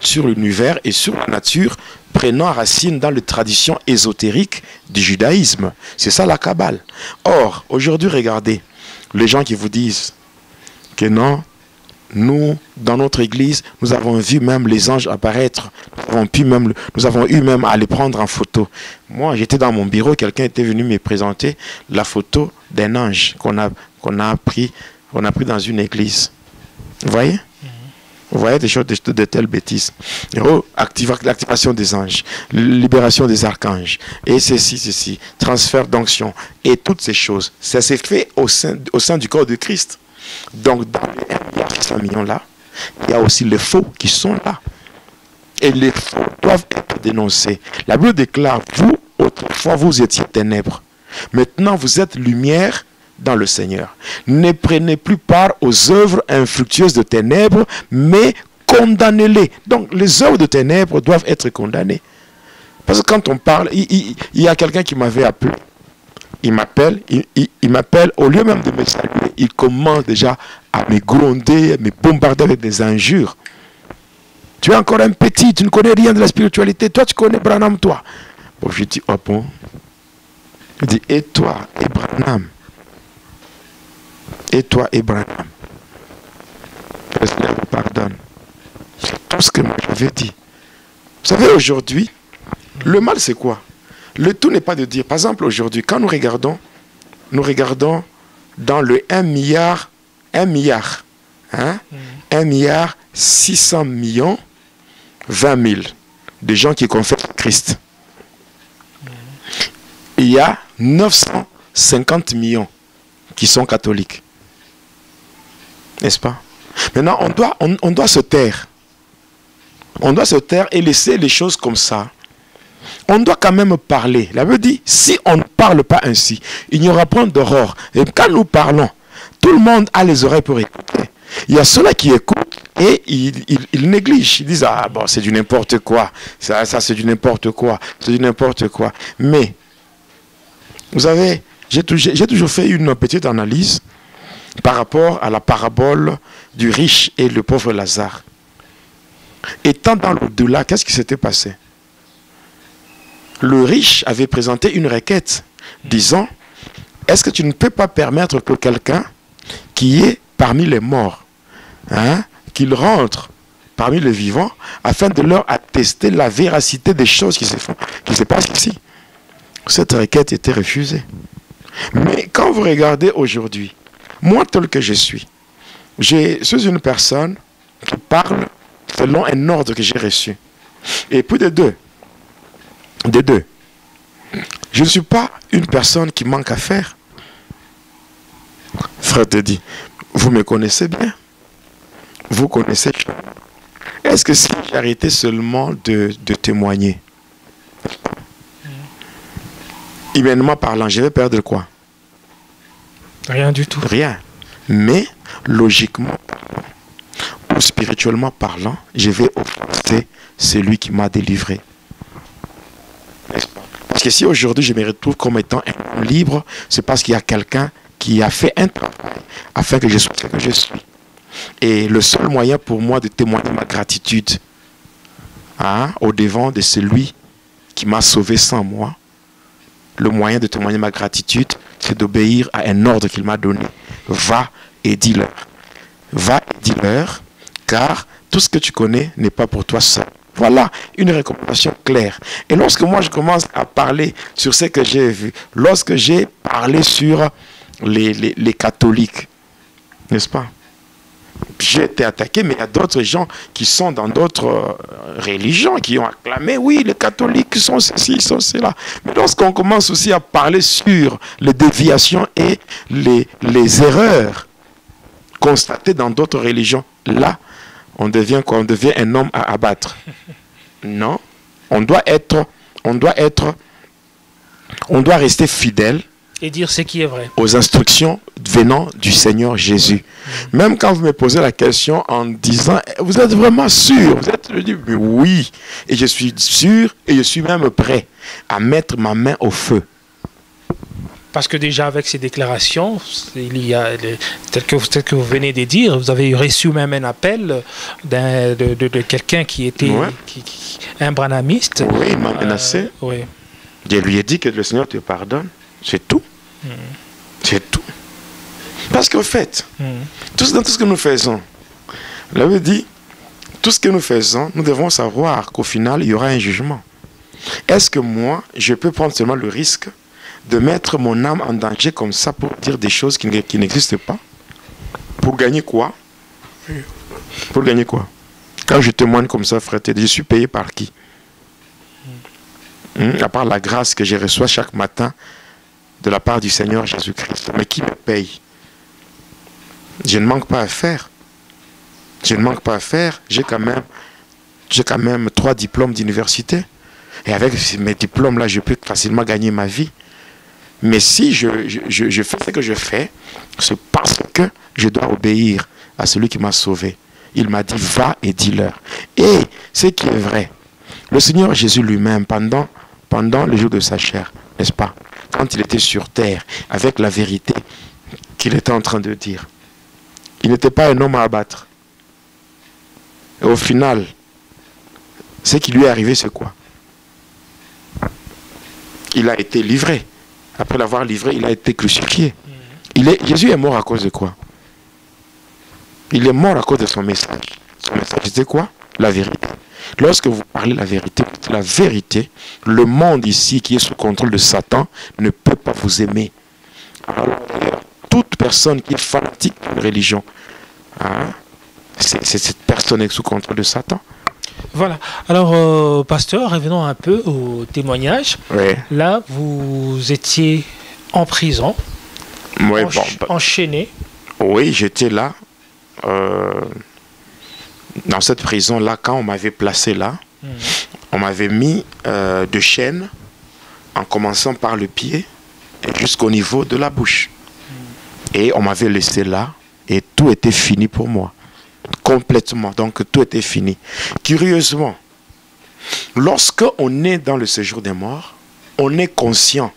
sur l'univers et sur la nature, prenant racine dans les traditions ésotériques du judaïsme. C'est ça la Kabbale. Or, aujourd'hui, regardez, les gens qui vous disent que non, nous, dans notre église, nous avons vu même les anges apparaître. Nous avons, pu même, nous avons eu même à les prendre en photo. Moi, j'étais dans mon bureau, quelqu'un était venu me présenter la photo d'un ange qu'on a, qu'on qu'on a pris dans une église. Vous voyez? Vous voyez des choses de, telles bêtises. Oh, activa- l'activation des anges, libération des archanges, et ceci, ceci, transfert d'onction, et toutes ces choses. Ça s'est fait au sein, du corps de Christ. Donc, dans les 1 milliard 600 millions là, il y a aussi les faux qui sont là. Et les faux doivent être dénoncés. La Bible déclare, vous, autrefois, vous étiez ténèbres. Maintenant, vous êtes lumière dans le Seigneur. Ne prenez plus part aux œuvres infructueuses de ténèbres, mais condamnez-les. Donc, les œuvres de ténèbres doivent être condamnées. Parce que quand on parle, il, y a quelqu'un qui m'avait appelé. Il m'appelle, il m'appelle, au lieu même de me saluer, il commence déjà à me gronder, à me bombarder avec des injures. Tu es encore un petit, tu ne connais rien de la spiritualité. Toi, tu connais Branham, toi. Bon, je dis, oh bon? Il dit, et toi, et Branham? Et toi, et Branham Seigneur vous pardonne. C'est tout ce que moi j'avais dit. Vous savez, aujourd'hui, le mal c'est quoi? Le tout n'est pas de dire, par exemple aujourd'hui, quand nous regardons, nous regardons dans le 1 milliard, 1 milliard, hein, 1 milliard 600 millions, 20 000 de gens qui confessent Christ. Il y a 950 millions qui sont catholiques. N'est-ce pas? Maintenant, on doit, on, on doit se taire. On doit se taire et laisser les choses comme ça. On doit quand même parler. La Bible dit, si on ne parle pas ainsi, il n'y aura point d'aurore. Et quand nous parlons, tout le monde a les oreilles pour écouter. Il y a ceux-là qui écoutent et ils, ils- négligent. Ils disent, ah bon, c'est du n'importe quoi. Ça, ça c'est du n'importe quoi. C'est du n'importe quoi. Mais, vous savez, j'ai toujours fait une petite analyse par rapport à la parabole du riche et le pauvre Lazare. Étant dans l'au-delà, qu'est-ce qui s'était passé? Le riche avait présenté une requête disant Est-ce que tu ne peux pas permettre que quelqu'un qui est parmi les morts, hein, qu'il rentre parmi les vivants afin de leur attester la véracité des choses qui se, font, qui se passent ici? Cette requête était refusée. Mais quand vous regardez aujourd'hui, moi tel que je suis, je suis une personne qui parle selon un ordre que j'ai reçu. Et puis de deux, de deux, je ne suis pas une personne qui manque à faire. Frère te dit, vous me connaissez bien. Vous connaissez. Est-ce que si j'arrêtais seulement de, de témoigner, humainement parlant, je vais perdre quoi? Rien du tout. Rien. Mais logiquement ou spirituellement parlant, je vais offenser celui qui m'a délivré. Parce que si aujourd'hui je me retrouve comme étant un homme libre, c'est parce qu'il y a quelqu'un qui a fait un travail afin que je sois ce que je suis. Et le seul moyen pour moi de témoigner ma gratitude hein, au devant de celui qui m'a sauvé sans moi, le moyen de témoigner ma gratitude, c'est d'obéir à un ordre qu'il m'a donné. Va et dis-leur. Va et dis-leur, car tout ce que tu connais n'est pas pour toi seul. Voilà une recommandation claire. Et lorsque moi je commence à parler sur ce que j'ai vu, lorsque j'ai parlé sur les, les- les catholiques, n'est-ce pas? J'ai été attaqué, mais il y a d'autres gens qui sont dans d'autres euh, religions qui ont acclamé, oui, les catholiques sont ceci, sont cela. Mais lorsqu'on commence aussi à parler sur les déviations et les, les erreurs constatées dans d'autres religions, là, on devient quoi? On devient un homme à abattre. Non, on doit être, on doit être, on doit rester fidèle Et dire ce qui est vrai. aux instructions venant du Seigneur Jésus. Même quand vous me posez la question en disant, vous êtes vraiment sûr? Vous êtes, je dis, oui. Et je suis sûr et je suis même prêt à mettre ma main au feu. Parce que déjà avec ces déclarations, il y a, tel, que, tel que vous venez de dire, vous avez reçu même un appel de, de- de quelqu'un qui était Ouais. qui- qui- un branamiste. Oui, il m'a menacé. Euh, oui. Je lui ai dit que le Seigneur te pardonne. C'est tout. C'est tout. Parce qu'au fait, tout, dans tout ce que nous faisons, la dit, tout ce que nous faisons, nous devons savoir qu'au final, il y aura un jugement. Est-ce que moi, je peux prendre seulement le risque de mettre mon âme en danger comme ça pour dire des choses qui, qui n'existent pas? Pour gagner quoi? Pour gagner quoi? Quand je témoigne comme ça, frère, je suis payé par qui? Hmm, À part la grâce que je reçois chaque matin de la part du Seigneur Jésus-Christ. Mais qui me paye? Je ne manque pas à faire. Je ne manque pas à faire. J'ai quand même, trois diplômes d'université. Et avec mes diplômes-là, je peux facilement gagner ma vie. Mais si je fais ce que je fais, c'est parce que je dois obéir à celui qui m'a sauvé. Il m'a dit, va et dis-leur. Et ce qui est vrai, le Seigneur Jésus lui-même, pendant, pendant le jour de sa chair, n'est-ce pas? Quand il était sur terre, avec la vérité qu'il était en train de dire, il n'était pas un homme à abattre. Et au final, ce qui lui est arrivé, c'est quoi? Il a été livré. Après l'avoir livré, il a été crucifié. Il est, Jésus est mort à cause de quoi? Il est mort à cause de son message. Son message c'était quoi? La vérité. Lorsque vous parlez la vérité, la vérité, le monde ici qui est sous contrôle de Satan ne peut pas vous aimer. Alors, toute personne qui est fanatique d'une religion, hein, c'est cette personne est sous contrôle de Satan. Voilà. Alors, euh, pasteur, revenons un peu au témoignage. Là, vous étiez en prison, bon, bah, enchaîné. oui, j'étais là, euh, dans cette prison-là, quand on m'avait placé là, Mhm. on m'avait mis euh, de chaînes, en commençant par le pied jusqu'au niveau de la bouche. Et on m'avait laissé là, et tout était fini pour moi. Complètement. Donc tout était fini. Curieusement, lorsque on est dans le séjour des morts, on est conscient.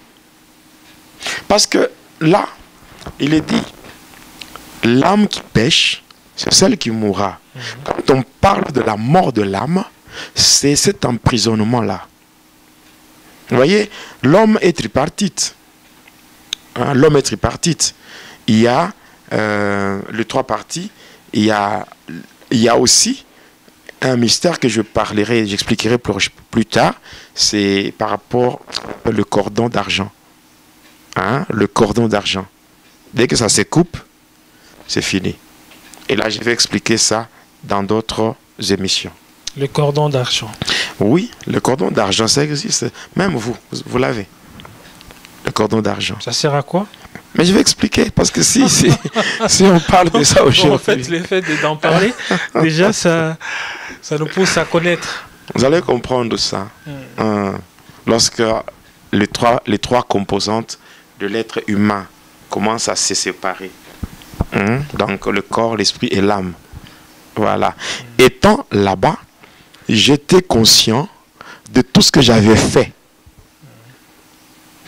Parce que là, il est dit, l'âme qui pêche, c'est celle qui mourra. Quand on parle de la mort de l'âme, c'est cet emprisonnement-là. Vous voyez, l'homme est tripartite. Hein, l'homme est tripartite. Il y a euh, les trois parties. Il y a, il y a aussi un mystère que je parlerai, j'expliquerai plus, plus tard. C'est par rapport au cordon d'argent. Hein, le cordon d'argent. Dès que ça se coupe, c'est fini. Et là, je vais expliquer ça dans d'autres émissions. Le cordon d'argent. Oui, le cordon d'argent, ça existe. Même vous, vous l'avez. Le cordon d'argent. Ça sert à quoi? Mais je vais expliquer, parce que si, [LAUGHS] si, si on parle de ça Bon, aujourd'hui, En fait, le fait de- d'en parler, déjà, ça, ça nous pousse à connaître. vous allez comprendre ça. Hein, lorsque les trois, les trois composantes de l'être humain commencent à se séparer. Hein, donc le corps, l'esprit et l'âme. Voilà. Étant là-bas, j'étais conscient de tout ce que j'avais fait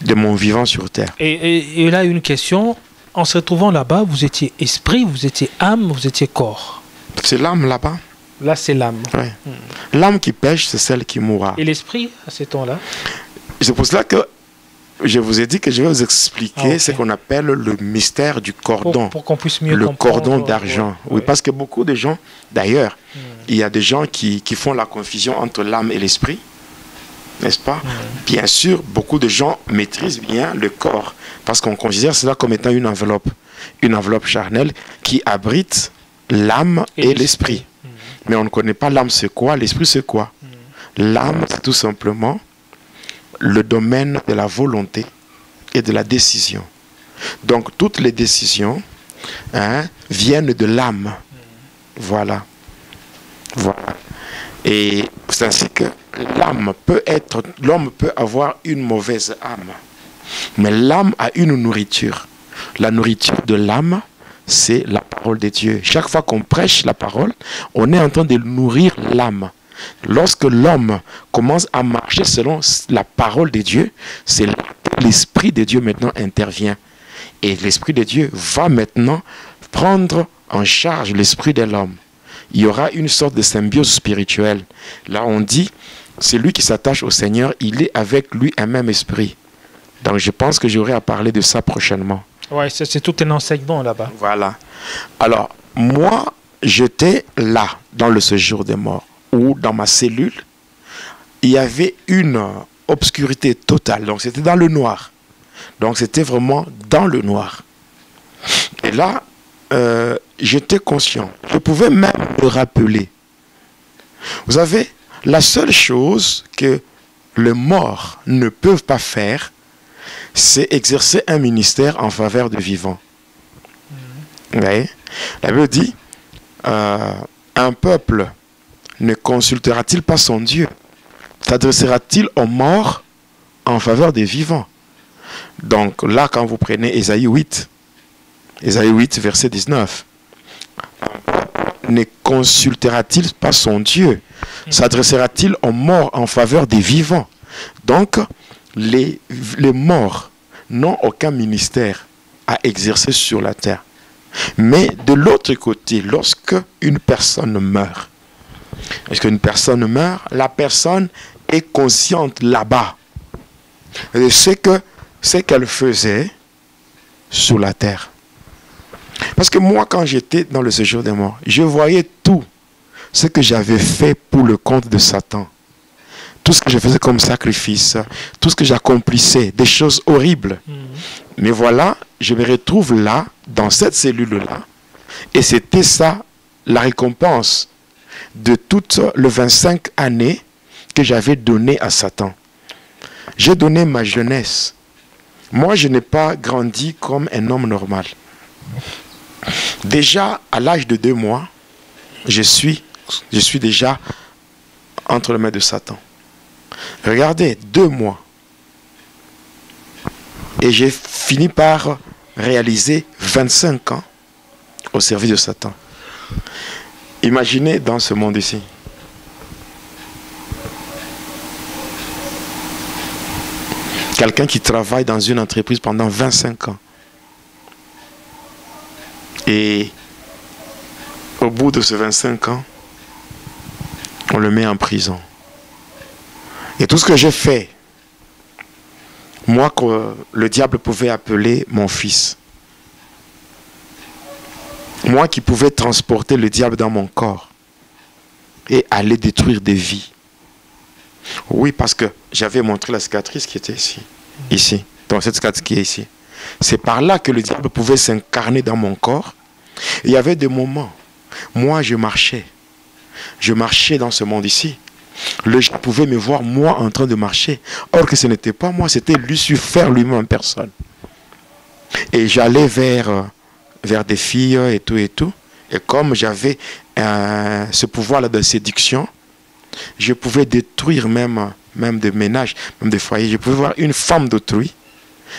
de mon vivant sur terre. Et, et- et là, une question. En se retrouvant là-bas, vous étiez esprit, vous étiez âme, vous étiez corps. C'est l'âme là-bas. Là, c'est l'âme. Ouais. L'âme qui pêche, c'est celle qui mourra. Et l'esprit, à ce temps-là? C'est pour cela que je vous ai dit que je vais vous expliquer Ah, ce qu'on appelle le mystère du Pour, cordon. pour qu'on puisse mieux le cordon d'argent. Oui, parce que beaucoup de gens, d'ailleurs, il y a des gens qui, qui font la confusion entre l'âme et l'esprit, n'est-ce pas? Bien sûr, beaucoup de gens maîtrisent bien le corps, parce qu'on considère cela comme étant une enveloppe, une enveloppe charnelle qui abrite l'âme Et et, l'esprit. Mais on ne connaît pas l'âme c'est quoi, l'esprit c'est quoi? L'âme, c'est tout simplement le domaine de la volonté et de la décision. Donc toutes les décisions hein, viennent de l'âme. Voilà. Voilà. Et c'est ainsi que l'âme peut être, l'homme peut avoir une mauvaise âme. Mais l'âme a une nourriture. La nourriture de l'âme, c'est la parole de Dieu. Chaque fois qu'on prêche la parole, on est en train de nourrir l'âme. Lorsque l'homme commence à marcher selon la parole de Dieu, c'est là que l'Esprit de Dieu maintenant intervient. Et l'Esprit de Dieu va maintenant prendre en charge l'esprit de l'homme. Il y aura une sorte de symbiose spirituelle. Là, on dit, c'est lui qui s'attache au Seigneur, il est avec lui un même esprit. Donc, je pense que j'aurai à parler de ça prochainement. C'est c'est tout un enseignement là-bas. Voilà. Alors, moi, j'étais là, dans le séjour des morts, où dans ma cellule, il y avait une obscurité totale. Donc, c'était dans le noir. Donc, c'était vraiment dans le noir. Et là, euh, j'étais conscient. Je pouvais même me rappeler. Vous savez, la seule chose que les morts ne peuvent pas faire, c'est exercer un ministère en faveur. Vous voyez? La Bible dit, euh, un peuple ne consultera-t-il pas son Dieu? S'adressera-t-il aux morts en faveur des vivants? Donc là, quand vous prenez Ésaïe 8, Ésaïe 8, verset 19, ne consultera-t-il pas son Dieu? S'adressera-t-il aux morts en faveur des vivants? Donc, les, les morts n'ont aucun ministère à exercer sur la terre. Mais de l'autre côté, lorsque une personne meurt, lorsque une personne meurt, la personne est consciente là-bas de ce que ce qu'elle faisait sur la terre. Parce que moi, quand j'étais dans le séjour des morts, je voyais tout ce que j'avais fait pour le compte de Satan. Tout ce que je faisais comme sacrifice, tout ce que j'accomplissais, des choses horribles. Mhm. Mais voilà, je me retrouve là, dans cette cellule-là. Et c'était ça la récompense de toutes les 25 années que j'avais données à Satan. J'ai donné ma jeunesse. Moi, je n'ai pas grandi comme un homme normal. Déjà, à l'âge de deux mois, je suis, déjà entre les mains de Satan. Regardez, deux mois. Et j'ai fini par réaliser 25 ans au service de Satan. Imaginez dans ce monde ici. Quelqu'un qui travaille dans une entreprise pendant 25 ans. Et au bout de ces 25 ans, on le met en prison. Et tout ce que j'ai fait, moi que le diable pouvait appeler mon fils, moi qui pouvais transporter le diable dans mon corps et aller détruire des vies. Oui, parce que j'avais montré la cicatrice qui était ici, ici, dans cette cicatrice qui est ici. C'est par là que le diable pouvait s'incarner dans mon corps. Il y avait des moments, moi je marchais, je marchais dans ce monde ici. Le diable pouvait me voir moi en train de marcher, or que ce n'était pas moi, c'était Lucifer lui-même en personne. Et j'allais vers euh, vers des filles et tout et tout. Et comme j'avais euh, ce pouvoir-là de séduction, je pouvais détruire même, même des ménages, même des foyers. Je pouvais voir une femme d'autrui.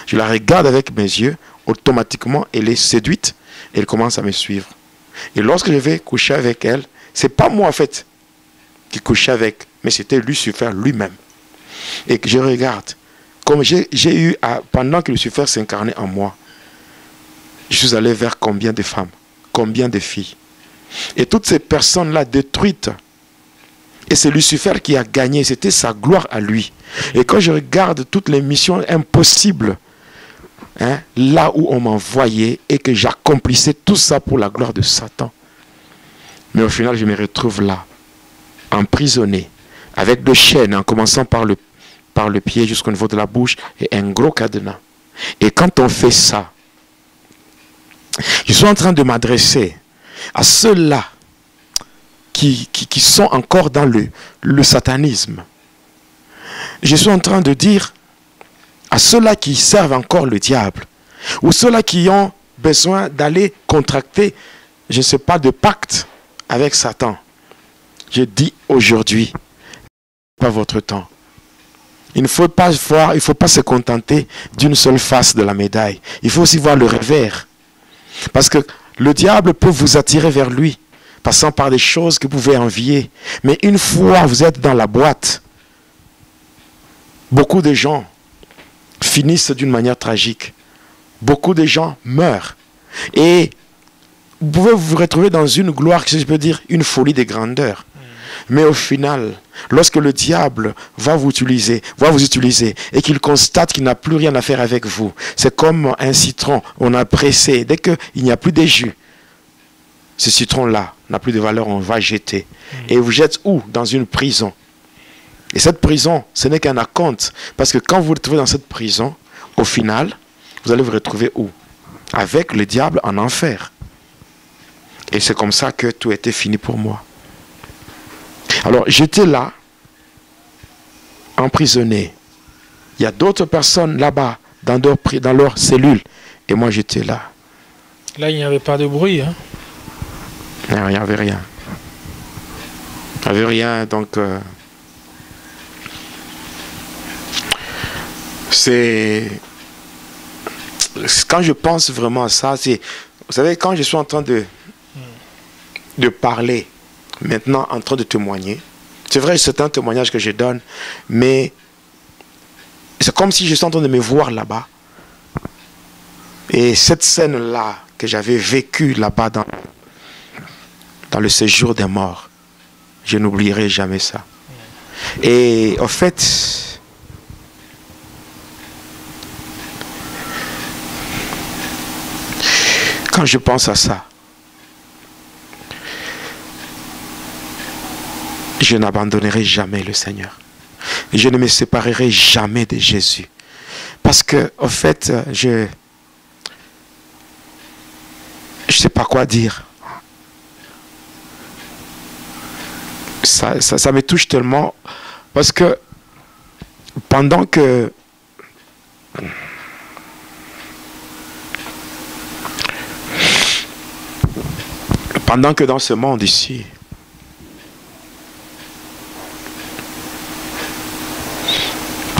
Je la regarde avec mes yeux, automatiquement, elle est séduite elle commence à me suivre. Et lorsque je vais coucher avec elle, c'est pas moi en fait qui couchais avec, mais c'était Lucifer lui-même. Et que je regarde, comme j'ai eu, pendant que Lucifer s'incarnait en moi, je suis allé vers combien de femmes, combien de filles. Et toutes ces personnes-là détruites. Et c'est Lucifer qui a gagné, c'était sa gloire à lui. Et quand je regarde toutes les missions impossibles, hein, là où on m'envoyait et que j'accomplissais tout ça pour la gloire de Satan. Mais au final, je me retrouve là, emprisonné, avec deux chaînes, en commençant par le, par le pied jusqu'au niveau de la bouche et un gros cadenas. Et quand on fait ça, je suis en train de m'adresser à ceux-là qui, qui, sont encore dans le, le satanisme. Je suis en train de dire à ceux-là qui servent encore le diable, ou ceux-là qui ont besoin d'aller contracter, je ne sais pas, de pacte avec Satan. Je dis aujourd'hui, pas votre temps. Il ne faut pas voir, il faut pas se contenter d'une seule face de la médaille. Il faut aussi voir le revers. Parce que le diable peut vous attirer vers lui, passant par des choses que vous pouvez envier. Mais une fois vous êtes dans la boîte, beaucoup de gens finissent d'une manière tragique. Beaucoup de gens meurent. Et vous pouvez vous retrouver dans une gloire, que je peux dire, une folie de grandeur. Mais au final, lorsque le diable va vous utiliser, va vous utiliser, et qu'il constate qu'il n'a plus rien à faire avec vous, c'est comme un citron, on a pressé, dès qu'il n'y a plus de jus, ce citron-là n'a plus de valeur, on va jeter. Mm. Et vous jette où? Dans une prison. Et cette prison, ce n'est qu'un acompte, parce que quand vous vous retrouvez dans cette prison, au final, vous allez vous retrouver où? Avec le diable en enfer. Et c'est comme ça que tout était fini pour moi. Alors j'étais là, emprisonné. Il y a d'autres personnes là-bas, dans leur, dans leur cellule. Et moi j'étais là. Là, il n'y avait pas de bruit. Hein? Non, il n'y avait rien. Il n'y avait rien, donc... Euh, c'est... Quand je pense vraiment à ça, c'est... Vous savez, quand je suis en train de, de parler, maintenant en train de témoigner. C'est vrai, c'est un témoignage que je donne, mais c'est comme si je suis en train de me voir là-bas. Et cette scène-là que j'avais vécue là-bas dans, dans le séjour des morts, je n'oublierai jamais ça. Et en fait, quand je pense à ça, je n'abandonnerai jamais le Seigneur. Je ne me séparerai jamais de Jésus. Parce que, en fait, je ne sais pas quoi dire. Ça, ça, ça, me touche tellement. Parce que pendant que pendant que dans ce monde ici,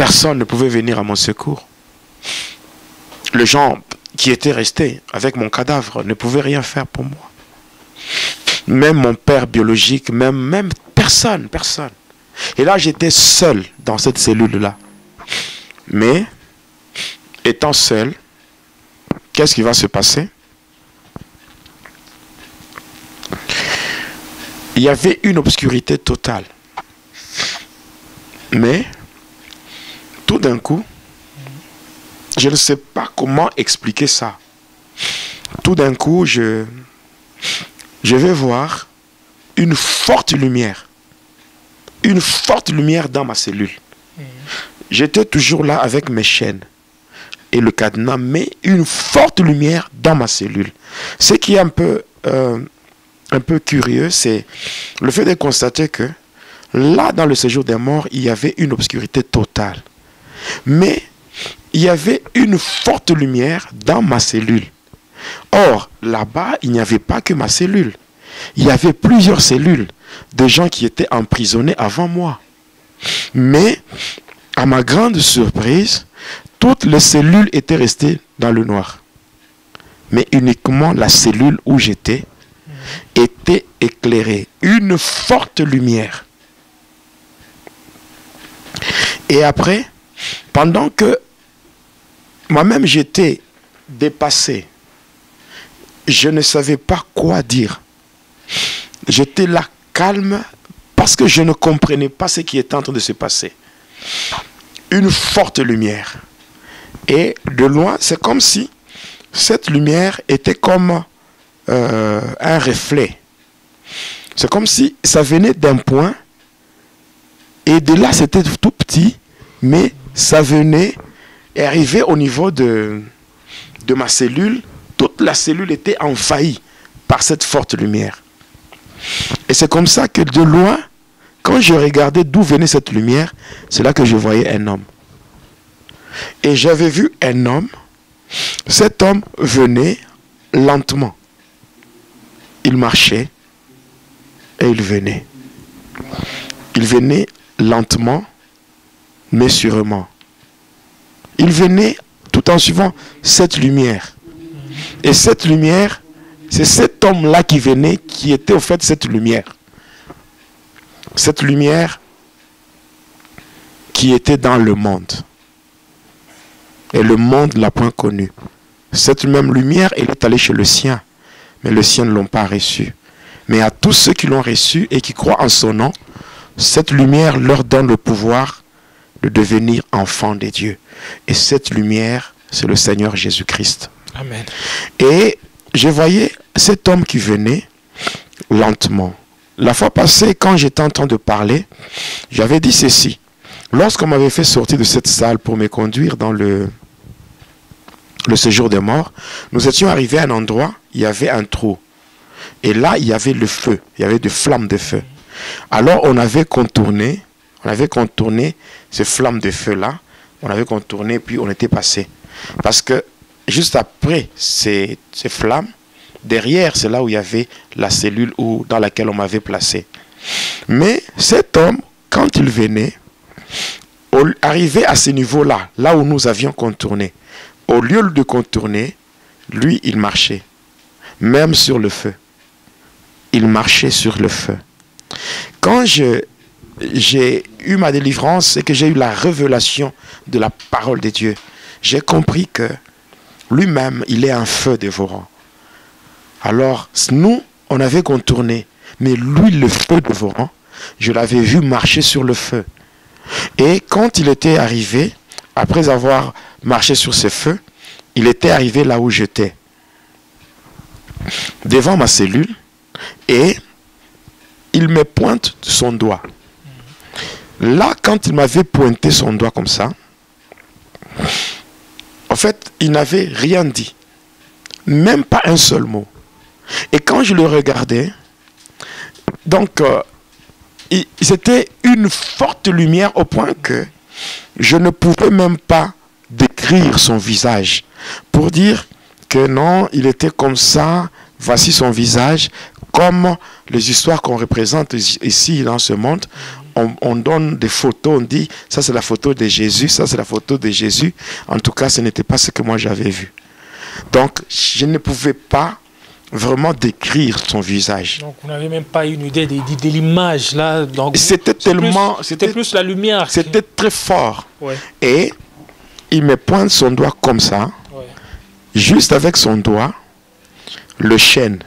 personne ne pouvait venir à mon secours. Les gens qui étaient restés avec mon cadavre ne pouvaient rien faire pour moi. Même mon père biologique, même, même personne, personne. Et là, j'étais seul dans cette cellule-là. Mais, étant seul, qu'est-ce qui va se passer? Il y avait une obscurité totale. Mais, tout d'un coup, je ne sais pas comment expliquer ça. Tout d'un coup, je, je vais voir une forte lumière. Une forte lumière dans ma cellule. J'étais toujours là avec mes chaînes et le cadenas, mais une forte lumière dans ma cellule. Ce qui est un peu, euh, un peu curieux, c'est le fait de constater que là, dans le séjour des morts, il y avait une obscurité totale. Mais il y avait une forte lumière dans ma cellule. Or, là-bas, il n'y avait pas que ma cellule. Il y avait plusieurs cellules de gens qui étaient emprisonnés avant moi. Mais, à ma grande surprise, toutes les cellules étaient restées dans le noir. Mais uniquement la cellule où j'étais était éclairée. Une forte lumière. Et après, pendant que moi-même j'étais dépassé, je ne savais pas quoi dire. J'étais là calme parce que je ne comprenais pas ce qui était en train de se passer. Une forte lumière. Et de loin, c'est comme si cette lumière était comme euh, un reflet. C'est comme si ça venait d'un point et de là c'était tout petit, mais ça venait et arrivait au niveau de, de ma cellule. Toute la cellule était envahie par cette forte lumière. Et c'est comme ça que de loin, quand je regardais d'où venait cette lumière, c'est là que je voyais un homme. Et j'avais vu un homme. Cet homme venait lentement. Il marchait et il venait. Il venait lentement, mais sûrement. Il venait tout en suivant cette lumière. Et cette lumière, c'est cet homme-là qui venait, qui était au fait cette lumière. Cette lumière qui était dans le monde. Et le monde ne l'a point connue. Cette même lumière, elle est allée chez le sien. Mais le sien ne l'ont pas reçue. Mais à tous ceux qui l'ont reçu et qui croient en son nom, cette lumière leur donne le pouvoir de devenir enfants de Dieu. Et cette lumière, c'est le Seigneur Jésus-Christ. Amen. Et je voyais cet homme qui venait lentement. La fois passée, quand j'étais en train de parler, j'avais dit ceci. Lorsqu'on m'avait fait sortir de cette salle pour me conduire dans le, le séjour des morts, nous étions arrivés à un endroit, il y avait un trou. Et là, il y avait le feu, il y avait des flammes de feu. Alors on avait contourné, on avait contourné ces flammes de feu-là, on avait contourné, puis on était passé. Parce que juste après ces, flammes, derrière, c'est là où il y avait la cellule où, dans laquelle on m'avait placé. Mais cet homme, quand il venait, arrivé à ce niveau-là, là où nous avions contourné, au lieu de contourner, lui, il marchait, même sur le feu. Il marchait sur le feu. Quand je, j'ai eu ma délivrance et que j'ai eu la révélation de la parole de Dieu, j'ai compris que lui-même, il est un feu dévorant. Alors, nous, on avait contourné, mais lui, le feu dévorant, je l'avais vu marcher sur le feu. Et quand il était arrivé, après avoir marché sur ce feu, il était arrivé là où j'étais. devant ma cellule et il me pointe son doigt. Là, quand il m'avait pointé son doigt comme ça, en fait, il n'avait rien dit. Même pas un seul mot. Et quand je le regardais, donc, euh, c'était une forte lumière au point que je ne pouvais même pas décrire son visage pour dire que non, il était comme ça, voici son visage, comme les histoires qu'on représente ici dans ce monde. On, donne des photos, on dit, ça c'est la photo de Jésus, ça c'est la photo de Jésus. En tout cas, ce n'était pas ce que moi j'avais vu. Donc, je ne pouvais pas vraiment décrire son visage. Donc vous n'avez même pas une idée de, l'image là. C'était tellement, c'était plus la lumière. C'était très fort. Et il me pointe son doigt comme ça, juste avec son doigt, le chêne,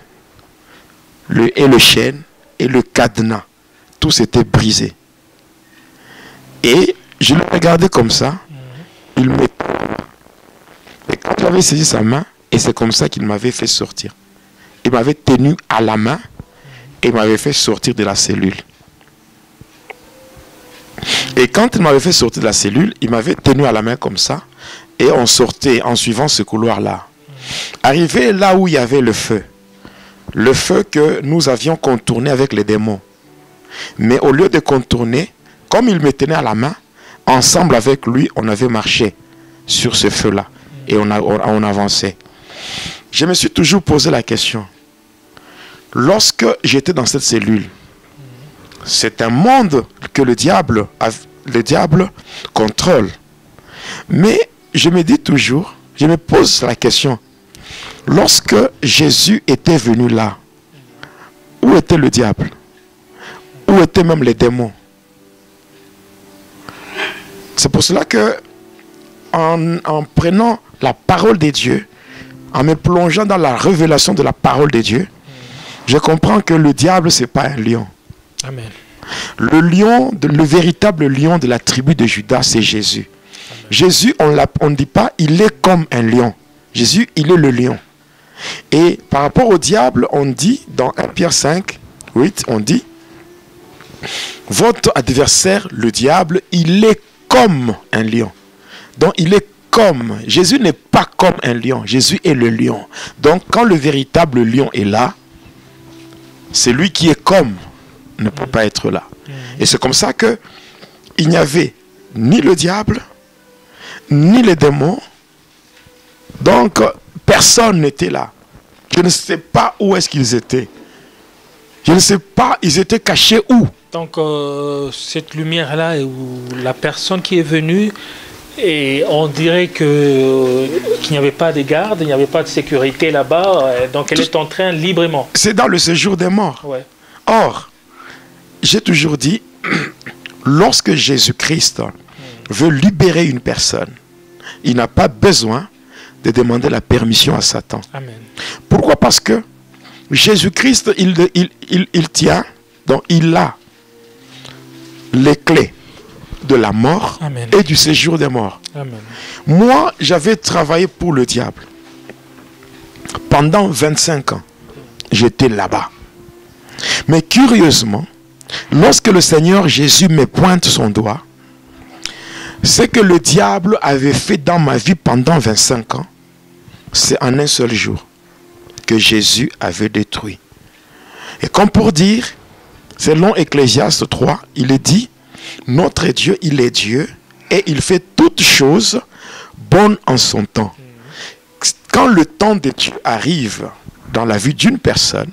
le, et le chêne et le cadenas, tout s'était brisé. Et je le regardais comme ça, mhm. il me... Et quand j'avais saisi sa main, et c'est comme ça qu'il m'avait fait sortir il m'avait tenu à la main et m'avait fait sortir de la cellule. Et quand il m'avait fait sortir de la cellule, il m'avait tenu à la main comme ça et on sortait en suivant ce couloir-là. Arrivé là où il y avait le feu, le feu que nous avions contourné avec les démons. Mais au lieu de contourner, comme il me tenait à la main, ensemble avec lui, on avait marché sur ce feu-là et on, avançait. Je me suis toujours posé la question, Lorsque j'étais dans cette cellule, c'est un monde que le diable contrôle. Mais je me dis toujours, je me pose la question, lorsque Jésus était venu là, où était le diable? Où étaient même les démons? C'est pour cela que, en, en, prenant la parole de Dieu, en me plongeant dans la révélation de la parole de Dieu, je comprends que le diable, ce n'est pas un lion. Amen. Le lion, le véritable lion de la tribu de Judas, c'est Jésus. Jésus, on ne dit pas, il est comme un lion. Jésus, il est le lion. Et par rapport au diable, on dit, dans 1 Pierre 5, 8, on dit, votre adversaire, le diable, il est comme un lion. Donc il est comme. Jésus n'est pas comme un lion. Jésus est le lion. Donc quand le véritable lion est là, celui qui est comme ne peut pas être là. Et c'est comme ça que il n'y avait ni le diable, ni les démons. Donc, personne n'était là. Je ne sais pas où est-ce qu'ils étaient. Je ne sais pas, ils étaient cachés où? Donc, euh, cette lumière-là, où la personne qui est venue, et on dirait que qu'il n'y avait pas de garde, il n'y avait pas de sécurité là-bas, euh, donc elle est en train librement. C'est dans le séjour des morts. Or, j'ai toujours dit, [CLEARS THROAT] lorsque Jésus-Christ veut libérer une personne, il n'a pas besoin de demander la permission à Satan. Pourquoi? Parce que Jésus-Christ, il, il, il tient, donc il a les clés de la mort et du séjour des morts. Moi, j'avais travaillé pour le diable. Pendant 25 ans, j'étais là-bas. Mais curieusement, lorsque le Seigneur Jésus me pointe son doigt, ce que le diable avait fait dans ma vie pendant 25 ans, c'est en un seul jour que Jésus avait détruit. Et comme pour dire, selon Ecclésiaste 3, il est dit, notre Dieu, il est Dieu et il fait toutes choses bonnes en son temps. Quand le temps de Dieu arrive dans la vie d'une personne,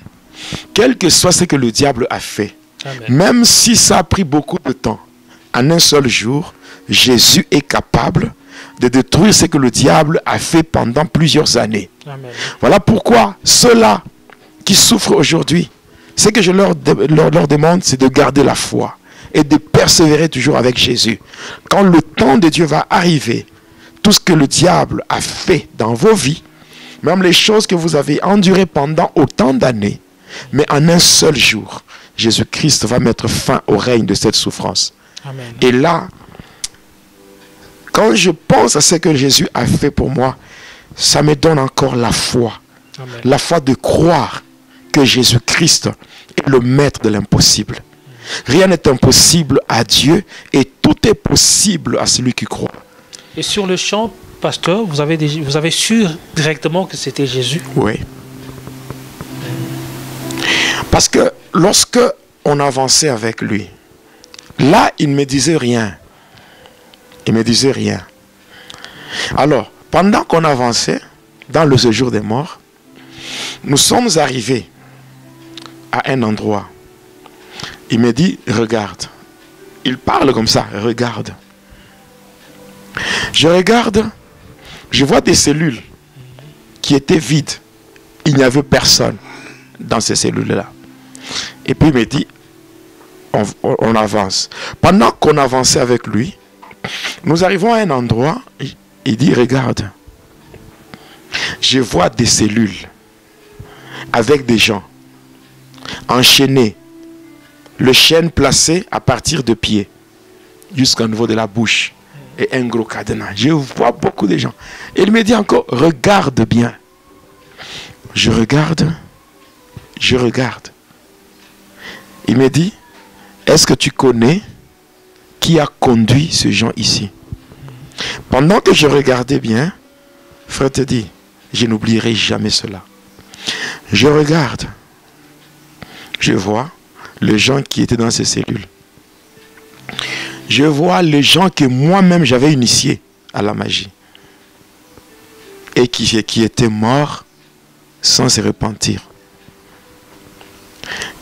quel que soit ce que le diable a fait, même si ça a pris beaucoup de temps, en un seul jour, Jésus est capable de détruire ce que le diable a fait pendant plusieurs années. Voilà pourquoi ceux-là qui souffrent aujourd'hui, ce que je leur, leur demande, c'est de garder la foi et de persévérer toujours avec Jésus. Quand le temps de Dieu va arriver, tout ce que le diable a fait dans vos vies, même les choses que vous avez endurées pendant autant d'années, mais en un seul jour, Jésus-Christ va mettre fin au règne de cette souffrance. Et là, quand je pense à ce que Jésus a fait pour moi, ça me donne encore la foi Amen. La foi de croire que Jésus-Christ est le maître de l'impossible. Rien n'est impossible à Dieu et tout est possible à celui qui croit. Et sur le champ, pasteur, vous avez, déjà- vous avez su directement que c'était Jésus? Oui. Parce que lorsque on avançait avec lui, là, il ne me disait rien. Il me disait rien. Alors, pendant qu'on avançait dans le séjour des morts, nous sommes arrivés à un endroit. Il me dit, regarde. Il parle comme ça, regarde. Je regarde, je vois des cellules qui étaient vides. Il n'y avait personne dans ces cellules-là. Et puis il me dit, on, on- avance. Pendant qu'on avançait avec lui, nous arrivons à un endroit, il dit, regarde, je vois des cellules avec des gens enchaînés, le chêne placé à partir de pied jusqu'au niveau de la bouche et un gros cadenas. Je vois beaucoup de gens. Il me dit encore, regarde bien. Je regarde, je regarde. Il me dit, est-ce que tu connais qui a conduit ces gens ici? Pendant que je regardais bien, frère te dit, je n'oublierai jamais cela. Je regarde, je vois les gens qui étaient dans ces cellules. Je vois les gens que moi-même j'avais initiés à la magie et qui, étaient morts sans se repentir.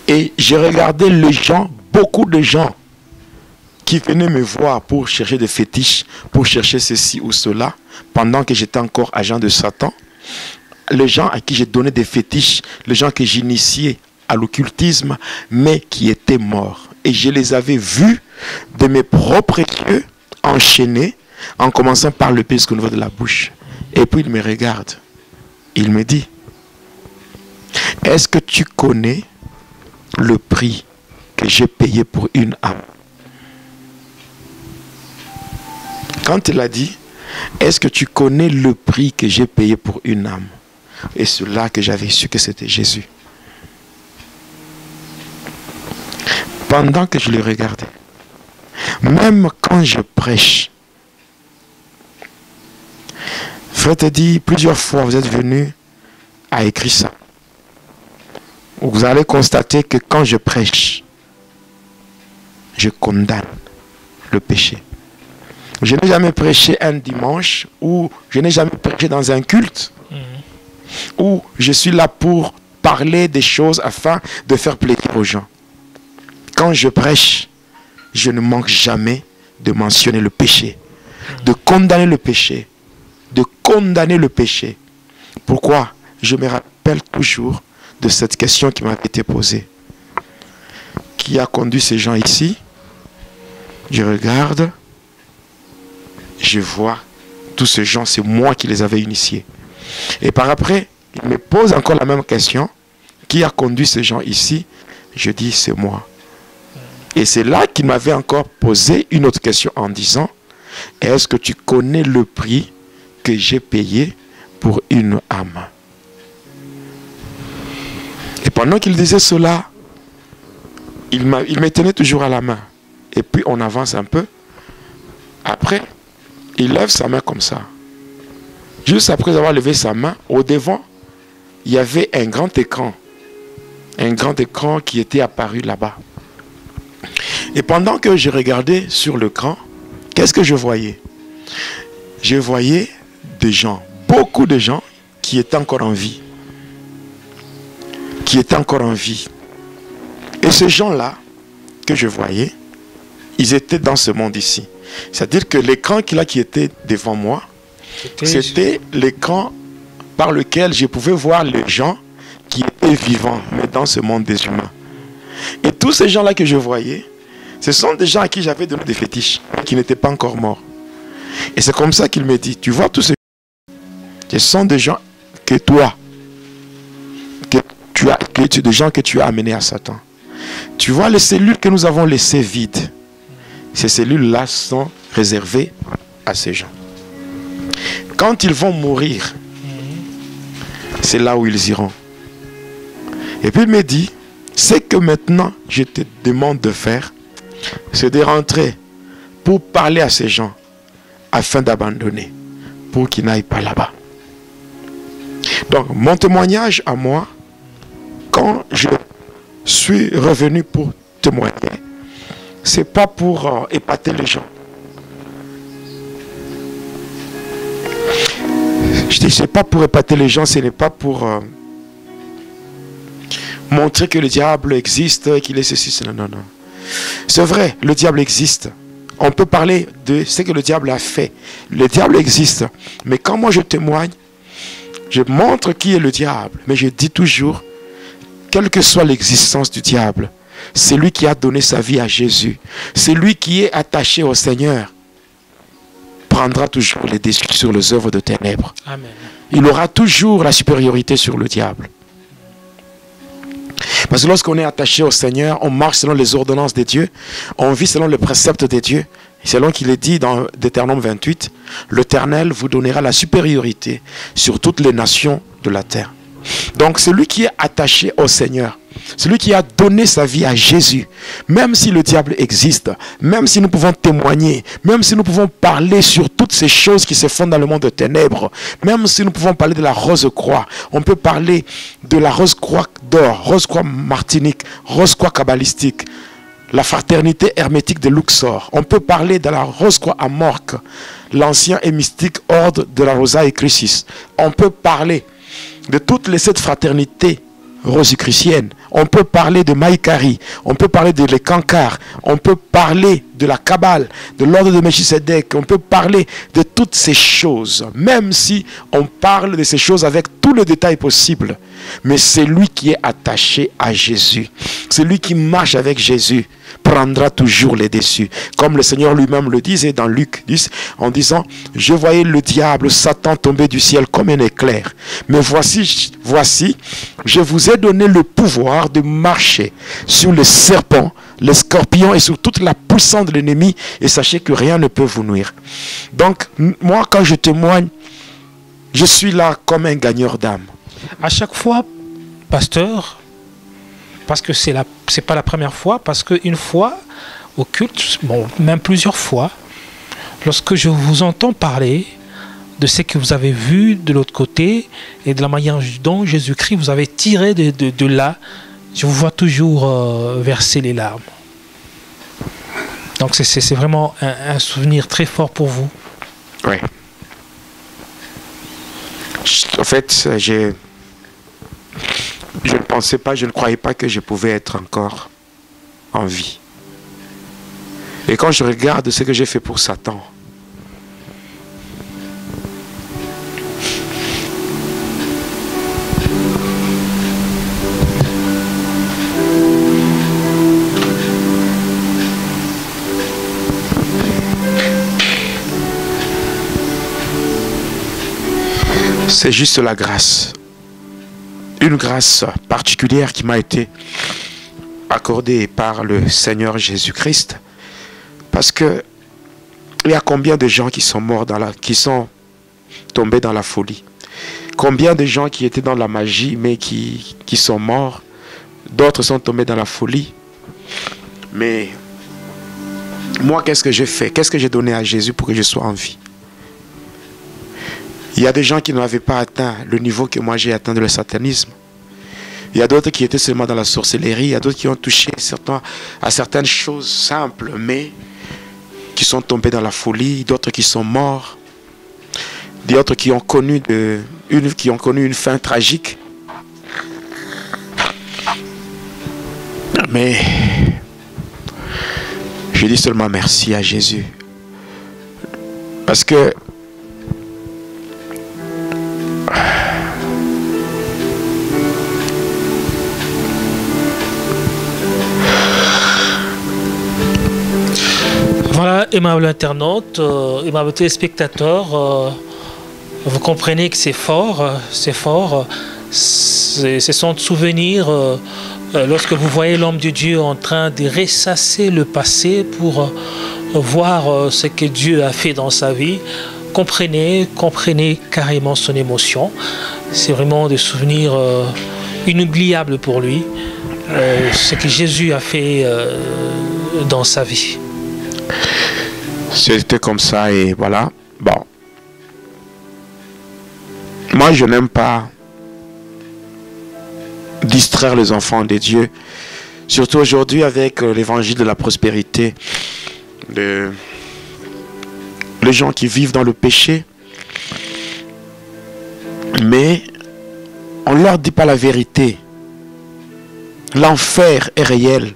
Et j'ai regardé les gens, beaucoup de gens qui venaient me voir pour chercher des fétiches, pour chercher ceci ou cela, pendant que j'étais encore agent de Satan. Les gens à qui j'ai donné des fétiches, les gens que j'initiais à l'occultisme, mais qui étaient morts. Et je les avais vus de mes propres yeux enchaînés, en commençant par le pisque au niveau de la bouche. Et puis il me regarde. Il me dit, est-ce que tu connais le prix que j'ai payé pour une âme? Quand il a dit, est-ce que tu connais le prix que j'ai payé pour une âme? Et c'est là que j'avais su que c'était Jésus. Pendant que je le regardais, même quand je prêche, Frère te dit, plusieurs fois vous êtes venu à écrire ça. Vous allez constater que quand je prêche, je condamne le péché. Je n'ai jamais prêché un dimanche ou je n'ai jamais prêché dans un culte où je suis là pour parler des choses afin de faire plaisir aux gens. Quand je prêche, je ne manque jamais de mentionner le péché, de condamner le péché, de condamner le péché. Pourquoi? Je me rappelle toujours de cette question qui m'a été posée. Qui a conduit ces gens ici? Je regarde, je vois tous ces gens, c'est moi qui les avais initiés. Et par après, il me pose encore la même question. Qui a conduit ces gens ici? Je dis, c'est moi. Et c'est là qu'il m'avait encore posé une autre question en disant, est-ce que tu connais le prix que j'ai payé pour une âme? Et pendant qu'il disait cela, il, me tenait toujours à la main. Et puis on avance un peu. Après, il lève sa main comme ça. Juste après avoir levé sa main, au devant, il y avait un grand écran. Un grand écran qui était apparu là-bas. Et pendant que je regardais sur l'écran, qu'est-ce que je voyais? Je voyais des gens, beaucoup de gens qui étaient encore en vie. Qui étaient encore en vie. Et ces gens-là que je voyais, ils étaient dans ce monde ici. C'est-à-dire que l'écran qui, là, qui était devant moi, c'était l'écran par lequel je pouvais voir les gens qui étaient vivants, mais dans ce monde des humains. Et tous ces gens-là que je voyais, ce sont des gens à qui j'avais donné des fétiches, qui n'étaient pas encore morts. Et c'est comme ça qu'il me dit, tu vois tous ces ce sont des gens que toi, que tu as, que tu, des gens que tu as amenés à Satan. Tu vois les cellules que nous avons laissées vides. Ces cellules-là sont réservées à ces gens. Quand ils vont mourir, c'est là où ils iront. Et puis il me dit, ce que maintenant je te demande de faire, c'est de rentrer pour parler à ces gens afin d'abandonner, pour qu'ils n'aillent pas là-bas. Donc mon témoignage à moi, quand je suis revenu pour témoigner, c'est pas pour euh, épater les gens. Je dis, c'est pas pour épater les gens, ce n'est pas pour euh, montrer que le diable existe, qu'il est ceci, non, non, non. C'est vrai, le diable existe. On peut parler de ce que le diable a fait. Le diable existe. Mais quand moi je témoigne, je montre qui est le diable. Mais je dis toujours, quelle que soit l'existence du diable, c'est lui qui a donné sa vie à Jésus. C'est lui qui est attaché au Seigneur. Prendra toujours les décisions sur les œuvres de ténèbres. Amen. Il aura toujours la supériorité sur le diable. Parce que lorsqu'on est attaché au Seigneur, on marche selon les ordonnances de Dieu, on vit selon les préceptes de Dieu. Selon qu'il est dit dans Deutéronome 28, l'Éternel vous donnera la supériorité sur toutes les nations de la terre. Donc celui qui est attaché au Seigneur, celui qui a donné sa vie à Jésus, même si le diable existe, même si nous pouvons témoigner, même si nous pouvons parler sur toutes ces choses qui se font dans le monde de ténèbres, même si nous pouvons parler de la rose croix, on peut parler de la rose croix d'or, rose croix martinique, rose croix kabbalistique, la fraternité hermétique de Luxor. On peut parler de la rose croix à Morque, l'ancien et mystique ordre de la Rosa et Crisis. On peut parler de toutes les sept fraternités rosicruciennes. On peut parler de Maïkari, on peut parler de l'Ekankar, on peut parler de la Kabbale, de l'ordre de Melchisedec, on peut parler de toutes ces choses, même si on parle de ces choses avec tous les détails possibles. Mais c'est lui qui est attaché à Jésus, c'est lui qui marche avec Jésus prendra toujours les déçus. Comme le Seigneur lui-même le disait dans Luc 10, en disant, je voyais le diable, Satan tomber du ciel comme un éclair. Mais voici, voici, je vous ai donné le pouvoir de marcher sur les serpents, les scorpions et sur toute la puissance de l'ennemi et sachez que rien ne peut vous nuire. Donc, moi, quand je témoigne, je suis là comme un gagneur d'âme. À chaque fois, pasteur, parce que c'est la c'est pas la première fois parce qu'une fois au culte bon même plusieurs fois lorsque je vous entends parler de ce que vous avez vu de l'autre côté et de la manière dont Jésus-Christ vous avez tiré de, là je vous vois toujours euh, verser les larmes. Donc c'est vraiment un, un, souvenir très fort pour vous. Oui. En fait j'ai je ne pensais pas, je ne croyais pas que je pouvais être encore en vie. Et quand je regarde ce que j'ai fait pour Satan, c'est juste la grâce une grâce particulière qui m'a été accordée par le Seigneur Jésus-Christ. Parce que il y a combien de gens qui sont morts dans la, qui sont tombés dans la folie? Combien de gens qui étaient dans la magie mais qui, qui sont morts? D'autres sont tombés dans la folie. Mais moi, qu'est-ce que j'ai fait? Qu'est-ce que j'ai donné à Jésus pour que je sois en vie? Il y a des gens qui n'avaient pas atteint le niveau que moi j'ai atteint de le satanisme. Il y a d'autres qui étaient seulement dans la sorcellerie. Il y a d'autres qui ont touché à certaines choses simples, mais qui sont tombés dans la folie. D'autres qui sont morts. D'autres qui ont connu une, qui ont connu une fin tragique. Mais je dis seulement merci à Jésus. Parce que Voilà, aimable internaute, euh, aimable téléspectateur, euh, vous comprenez que c'est fort, euh, c'est fort. C'est son souvenir euh, lorsque vous voyez l'homme de Dieu en train de ressasser le passé pour voir ce que Dieu a fait dans sa vie. Comprenez, comprenez carrément son émotion. c'est vraiment des souvenirs inoubliables pour lui, ce que Jésus a fait dans sa vie. C'était comme ça et voilà. Bon. Moi, je n'aime pas distraire les enfants de Dieu. Surtout aujourd'hui avec euh, l'évangile de la prospérité. Les gens qui vivent dans le péché. Mais on ne leur dit pas la vérité. L'enfer est réel.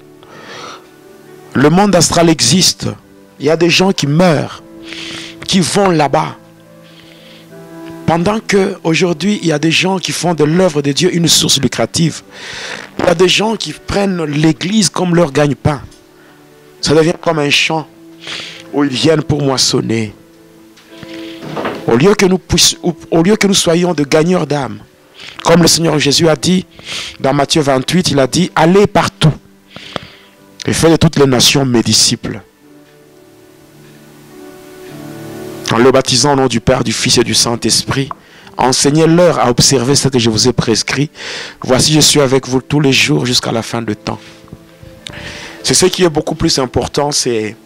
Le monde astral existe. Il y a des gens qui meurent, qui vont là-bas. Pendant que aujourd'hui, il y a des gens qui font de l'œuvre de Dieu une source lucrative. Il y a des gens qui prennent l'église comme leur gagne-pain. Ça devient comme un champ où ils viennent pour moissonner. Au lieu que nous, au que nous soyons de gagneurs d'âme, comme le Seigneur Jésus a dit dans Matthieu 28, il a dit, allez partout et faites de toutes les nations mes disciples. En le baptisant au nom du Père, du Fils et du Saint-Esprit. Enseignez-leur à observer ce que je vous ai prescrit. Voici, je suis avec vous tous les jours jusqu'à la fin du temps. C'est ce qui est beaucoup plus important, c'est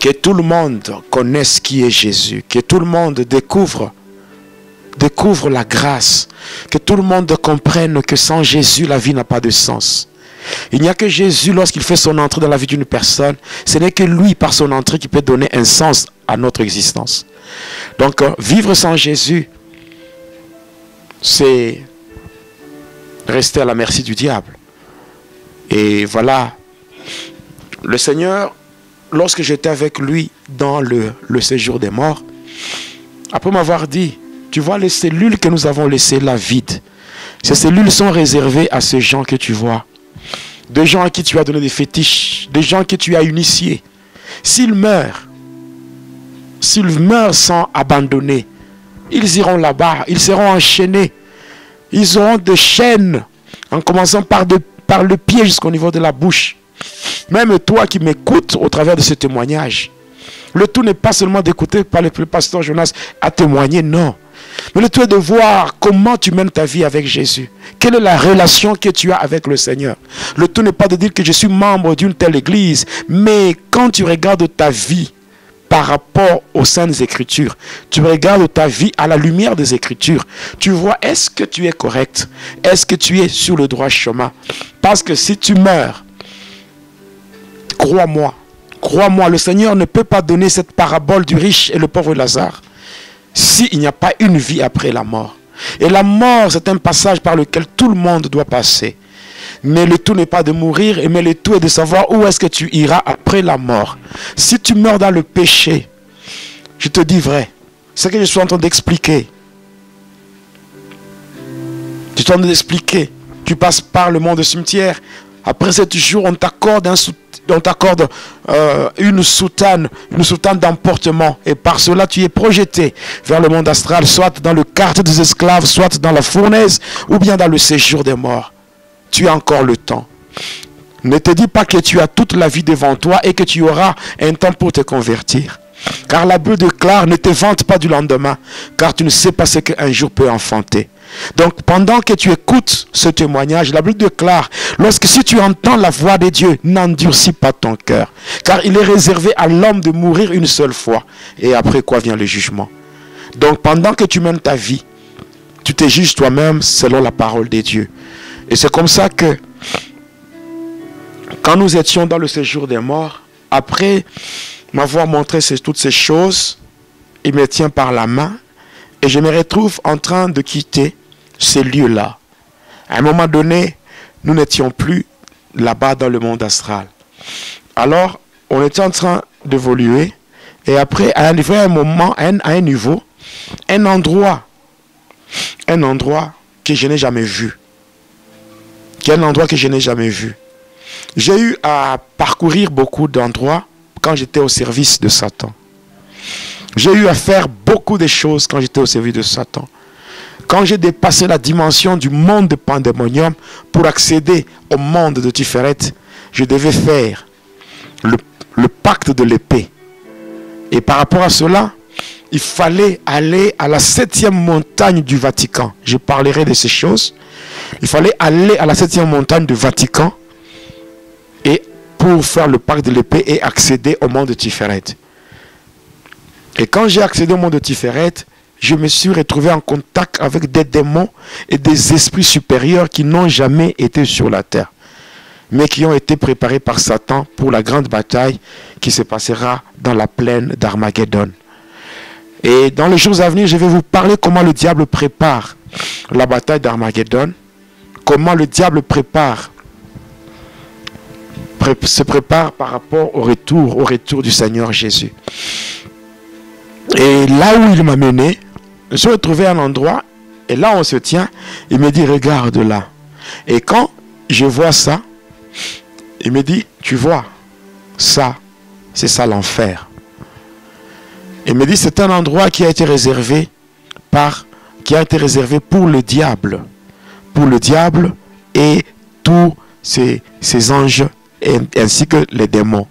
que tout le monde connaisse qui est Jésus, que tout le monde découvre, découvre la grâce, que tout le monde comprenne que sans Jésus, la vie n'a pas de sens. Il n'y a que Jésus, lorsqu'il fait son entrée dans la vie d'une personne, ce n'est que lui, par son entrée, qui peut donner un sens à notre existence. Donc, euh, vivre sans Jésus, c'est rester à la merci du diable. Et voilà, le Seigneur, lorsque j'étais avec lui dans le, le séjour des morts, après m'avoir dit, tu vois les cellules que nous avons laissées là vides, ces cellules sont réservées à ces gens que tu vois des gens à qui tu as donné des fétiches, des gens que tu as initiés, s'ils meurent, s'ils meurent sans abandonner, ils iront là-bas, ils seront enchaînés. Ils auront des chaînes, en commençant par, par le pied jusqu'au niveau de la bouche. Même toi qui m'écoutes au travers de ce témoignage, le tout n'est pas seulement d'écouter par le pasteur Jonas à témoigner, non. Mais le tout est de voir comment tu mènes ta vie avec Jésus. Quelle est la relation que tu as avec le Seigneur? Le tout n'est pas de dire que je suis membre d'une telle église, mais quand tu regardes ta vie par rapport aux saintes écritures, tu regardes ta vie à la lumière des écritures, tu vois est-ce que tu es correct, est-ce que tu es sur le droit chemin? Parce que si tu meurs, crois-moi, crois-moi, le Seigneur ne peut pas donner cette parabole du riche et le pauvre Lazare s'il n'y a pas une vie après la mort. Et la mort, c'est un passage par lequel tout le monde doit passer. Mais le tout n'est pas de mourir, mais le tout est de savoir où est-ce que tu iras après la mort. Si tu meurs dans le péché, je te dis vrai, ce que je suis en train d'expliquer. Je suis en train d'expliquer. Tu passes par le monde cimetière. Après sept jours, on t'accorde un soutien on t'accorde euh, une soutane, une soutane d'emportement. Et par cela, tu es projeté vers le monde astral, soit dans le quartier des esclaves, soit dans la fournaise, ou bien dans le séjour des morts. Tu as encore le temps. Ne te dis pas que tu as toute la vie devant toi et que tu auras un temps pour te convertir. Car la Bible déclare, ne te vante pas du lendemain, car tu ne sais pas ce qu'un jour peut enfanter. Donc pendant que tu écoutes ce témoignage, la Bible déclare, lorsque si tu entends la voix de Dieu, n'endurcis pas ton cœur. Car il est réservé à l'homme de mourir une seule fois. Et après quoi vient le jugement. Donc pendant que tu mènes ta vie, tu te juges toi-même selon la parole de Dieu. Et c'est comme ça que quand nous étions dans le séjour des morts, après m'avoir montré toutes ces choses, il me tient par la main et je me retrouve en train de quitter ces lieux-là. À un moment donné, nous n'étions plus là-bas dans le monde astral. Alors, on était en train d'évoluer. Et après, à un, moment, à un, niveau, un endroit, un endroit que je n'ai jamais vu. Quel endroit que je n'ai jamais vu? J'ai eu à parcourir beaucoup d'endroits quand j'étais au service de Satan. J'ai eu à faire beaucoup de choses quand j'étais au service de Satan. Quand j'ai dépassé la dimension du monde de pandémonium pour accéder au monde de Tiferet, je devais faire le, pacte de l'épée. Et par rapport à cela, il fallait aller à la septième montagne du Vatican. Je parlerai de ces choses. Il fallait aller à la septième montagne du Vatican pour faire le parc de l'épée et accéder au monde de Tiferet. Et quand j'ai accédé au monde de Tiferet, je me suis retrouvé en contact avec des démons et des esprits supérieurs qui n'ont jamais été sur la terre, mais qui ont été préparés par Satan pour la grande bataille qui se passera dans la plaine d'Armageddon. Et dans les jours à venir, je vais vous parler comment le diable prépare la bataille d'Armageddon, comment le diable prépare se prépare par rapport au retour, au retour du Seigneur Jésus. Et là où il m'a mené, je suis retrouvé un endroit, et là on se tient, il me dit, regarde là. Et quand je vois ça, il me dit, tu vois, ça, c'est ça l'enfer. Il me dit, c'est un endroit qui a été réservé par, qui a été réservé pour le diable. Pour le diable et tous ces anges ainsi que les démons.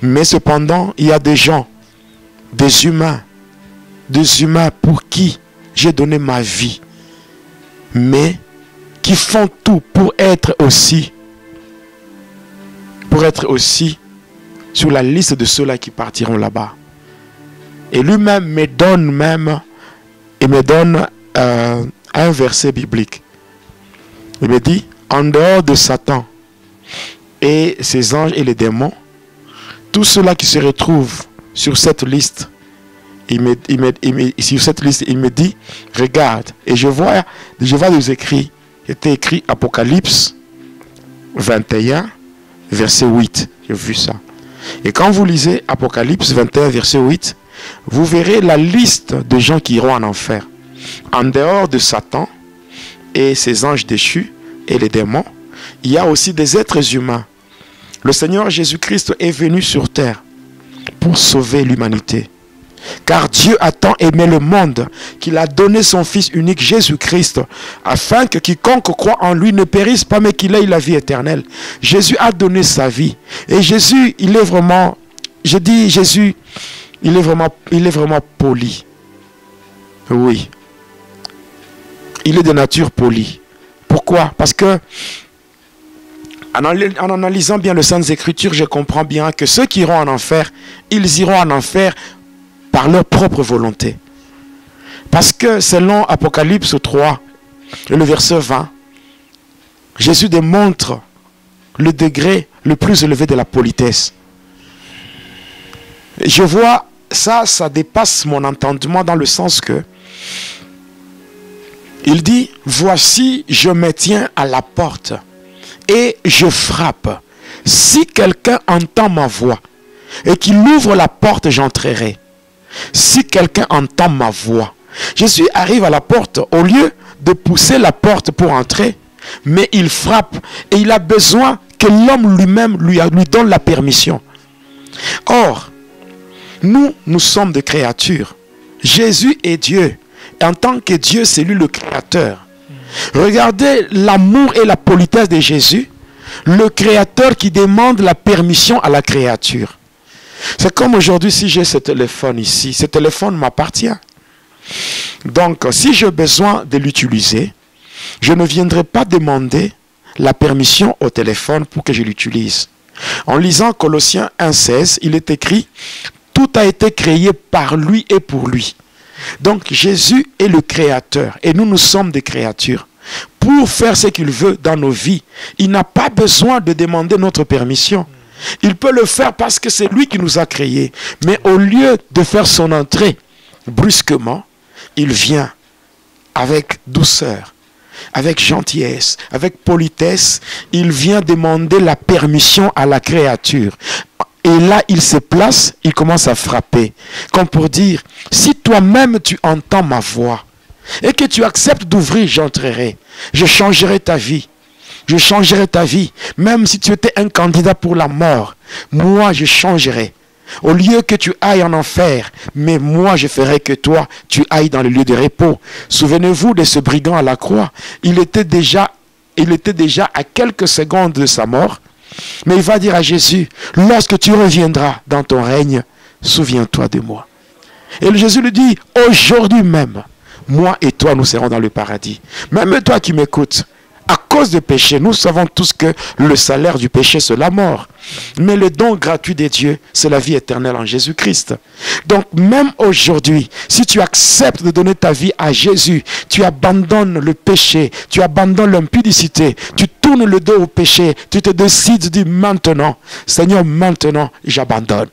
Mais cependant, il y a des gens, des humains, des humains pour qui j'ai donné ma vie, mais qui font tout pour être aussi, pour être aussi sur la liste de ceux-là qui partiront là-bas. Et lui-même me donne même, il me donne euh, un verset biblique. Il me dit, en dehors de Satan, et ses anges et les démons, tous ceux-là qui se retrouvent sur cette liste, il me, sur cette liste, il me dit, regarde, et je vois, je vois des écrits, était écrit Apocalypse 21, verset 8. J'ai vu ça. Et quand vous lisez Apocalypse 21, verset 8, vous verrez la liste de gens qui iront en enfer. En dehors de Satan et ses anges déchus et les démons, il y a aussi des êtres humains le Seigneur Jésus-Christ est venu sur terre pour sauver l'humanité. Car Dieu a tant aimé le monde qu'il a donné son Fils unique Jésus-Christ, afin que quiconque croit en lui ne périsse pas, mais qu'il ait la vie éternelle. Jésus a donné sa vie. Et Jésus, il est vraiment, je dis Jésus, il est vraiment, poli. Oui. Il est de nature polie. Pourquoi? Parce que en, analysant bien le Saintes Écritures, je comprends bien que ceux qui iront en enfer, ils iront en enfer par leur propre volonté. Parce que selon Apocalypse 3, le verset 20, Jésus démontre le degré le plus élevé de la politesse. Je vois ça, ça dépasse mon entendement dans le sens que il dit, voici, je me tiens à la porte et je frappe. Si quelqu'un entend ma voix et qu'il ouvre la porte, j'entrerai. Si quelqu'un entend ma voix, Jésus arrive à la porte au lieu de pousser la porte pour entrer, mais il frappe et il a besoin que l'homme lui-même lui, donne la permission. Or, nous, nous sommes des créatures. Jésus est Dieu. En tant que Dieu, c'est lui le créateur. Regardez l'amour et la politesse de Jésus, le créateur qui demande la permission à la créature. C'est comme aujourd'hui si j'ai ce téléphone ici, ce téléphone m'appartient. Donc si j'ai besoin de l'utiliser, je ne viendrai pas demander la permission au téléphone pour que je l'utilise. En lisant Colossiens 1.16, il est écrit, tout a été créé par lui et pour lui. Donc Jésus est le créateur et nous, nous sommes des créatures. Pour faire ce qu'il veut dans nos vies, il n'a pas besoin de demander notre permission. Il peut le faire parce que c'est lui qui nous a créés. Mais au lieu de faire son entrée brusquement, il vient avec douceur, avec gentillesse, avec politesse. Il vient demander la permission à la créature. Et là, il se place, il commence à frapper. Comme pour dire, si toi-même tu entends ma voix et que tu acceptes d'ouvrir, j'entrerai. Je changerai ta vie. Je changerai ta vie. Même si tu étais un candidat pour la mort, moi je changerai. Au lieu que tu ailles en enfer, mais moi je ferai que toi, tu ailles dans le lieu de repos. Souvenez-vous de ce brigand à la croix. Il était déjà, il était déjà à quelques secondes de sa mort. Mais il va dire à Jésus, lorsque tu reviendras dans ton règne, souviens-toi de moi. Et Jésus lui dit, aujourd'hui même, moi et toi, nous serons dans le paradis. Même toi qui m'écoutes, à cause du péché, nous savons tous que le salaire du péché, c'est la mort. Mais le don gratuit des dieux, c'est la vie éternelle en Jésus-Christ. Donc même aujourd'hui, si tu acceptes de donner ta vie à Jésus, tu abandonnes le péché, tu abandonnes l'impudicité, tu tournes le dos au péché, tu te décides, de dire maintenant, Seigneur, maintenant, j'abandonne.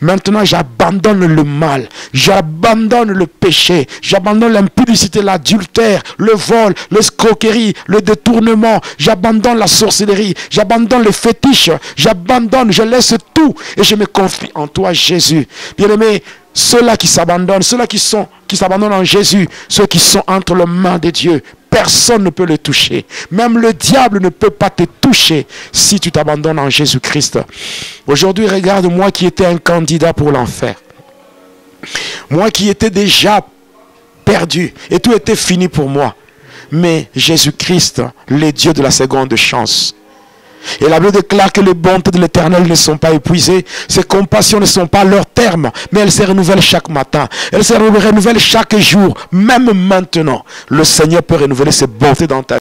Maintenant, j'abandonne le mal, j'abandonne le péché, j'abandonne l'impudicité, l'adultère, le vol, l'escroquerie, le détournement, j'abandonne la sorcellerie, j'abandonne les fétiches, j'abandonne, je laisse tout et je me confie en toi, Jésus. Bien-aimé, ceux-là qui s'abandonnent, ceux-là qui sont, qui s'abandonnent en Jésus, ceux qui sont entre les mains de Dieu, personne ne peut le toucher. Même le diable ne peut pas te toucher si tu t'abandonnes en Jésus-Christ. Aujourd'hui, regarde moi qui étais un candidat pour l'enfer. Moi qui étais déjà perdu et tout était fini pour moi. Mais Jésus-Christ, le Dieu de la seconde chance, et la Bible déclare que les bontés de l'Éternel ne sont pas épuisées, ses compassions ne sont pas à leur terme, mais elles se renouvellent chaque matin, elles se renouvellent chaque jour, même maintenant. Le Seigneur peut renouveler ses bontés dans ta vie.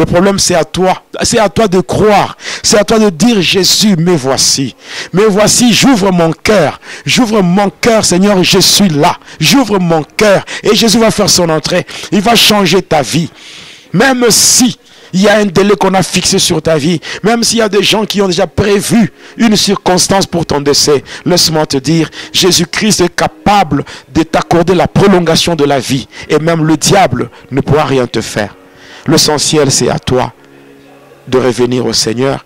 Le problème, c'est à toi. C'est à toi de croire. C'est à toi de dire, Jésus, me voici. Me voici, j'ouvre mon cœur. J'ouvre mon cœur, Seigneur, je suis là. J'ouvre mon cœur. Et Jésus va faire son entrée. Il va changer ta vie. Même si il y a un délai qu'on a fixé sur ta vie. Même s'il y a des gens qui ont déjà prévu une circonstance pour ton décès, laisse-moi te dire, Jésus-Christ est capable de t'accorder la prolongation de la vie. Et même le diable ne pourra rien te faire. L'essentiel, c'est à toi de revenir au Seigneur.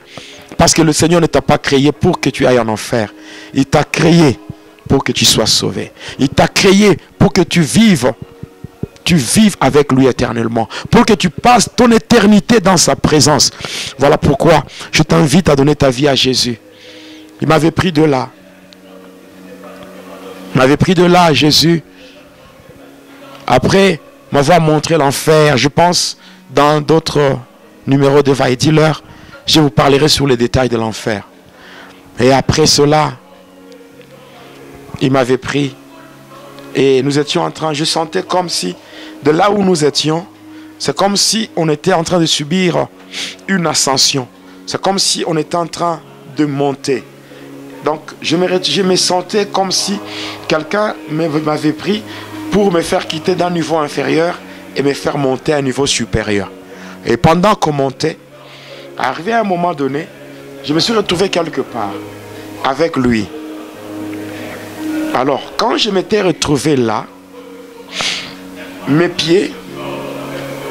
Parce que le Seigneur ne t'a pas créé pour que tu ailles en enfer. Il t'a créé pour que tu sois sauvé. Il t'a créé pour que tu vives tu vives avec lui éternellement, pour que tu passes ton éternité dans sa présence. Voilà pourquoi je t'invite à donner ta vie à Jésus. Il m'avait pris de là. Il m'avait pris de là, Jésus. Après m'avoir montré l'enfer, je pense, dans d'autres numéros de Vaille je vous parlerai sur les détails de l'enfer. Et après cela, il m'avait pris et nous étions en train, je sentais comme si de là où nous étions, c'est comme si on était en train de subir une ascension. C'est comme si on était en train de monter. Donc je me, sentais comme si quelqu'un m'avait pris pour me faire quitter d'un niveau inférieur et me faire monter à un niveau supérieur. Et pendant qu'on montait, arrivé à un moment donné, je me suis retrouvé quelque part avec lui. Alors, quand je m'étais retrouvé là, mes pieds,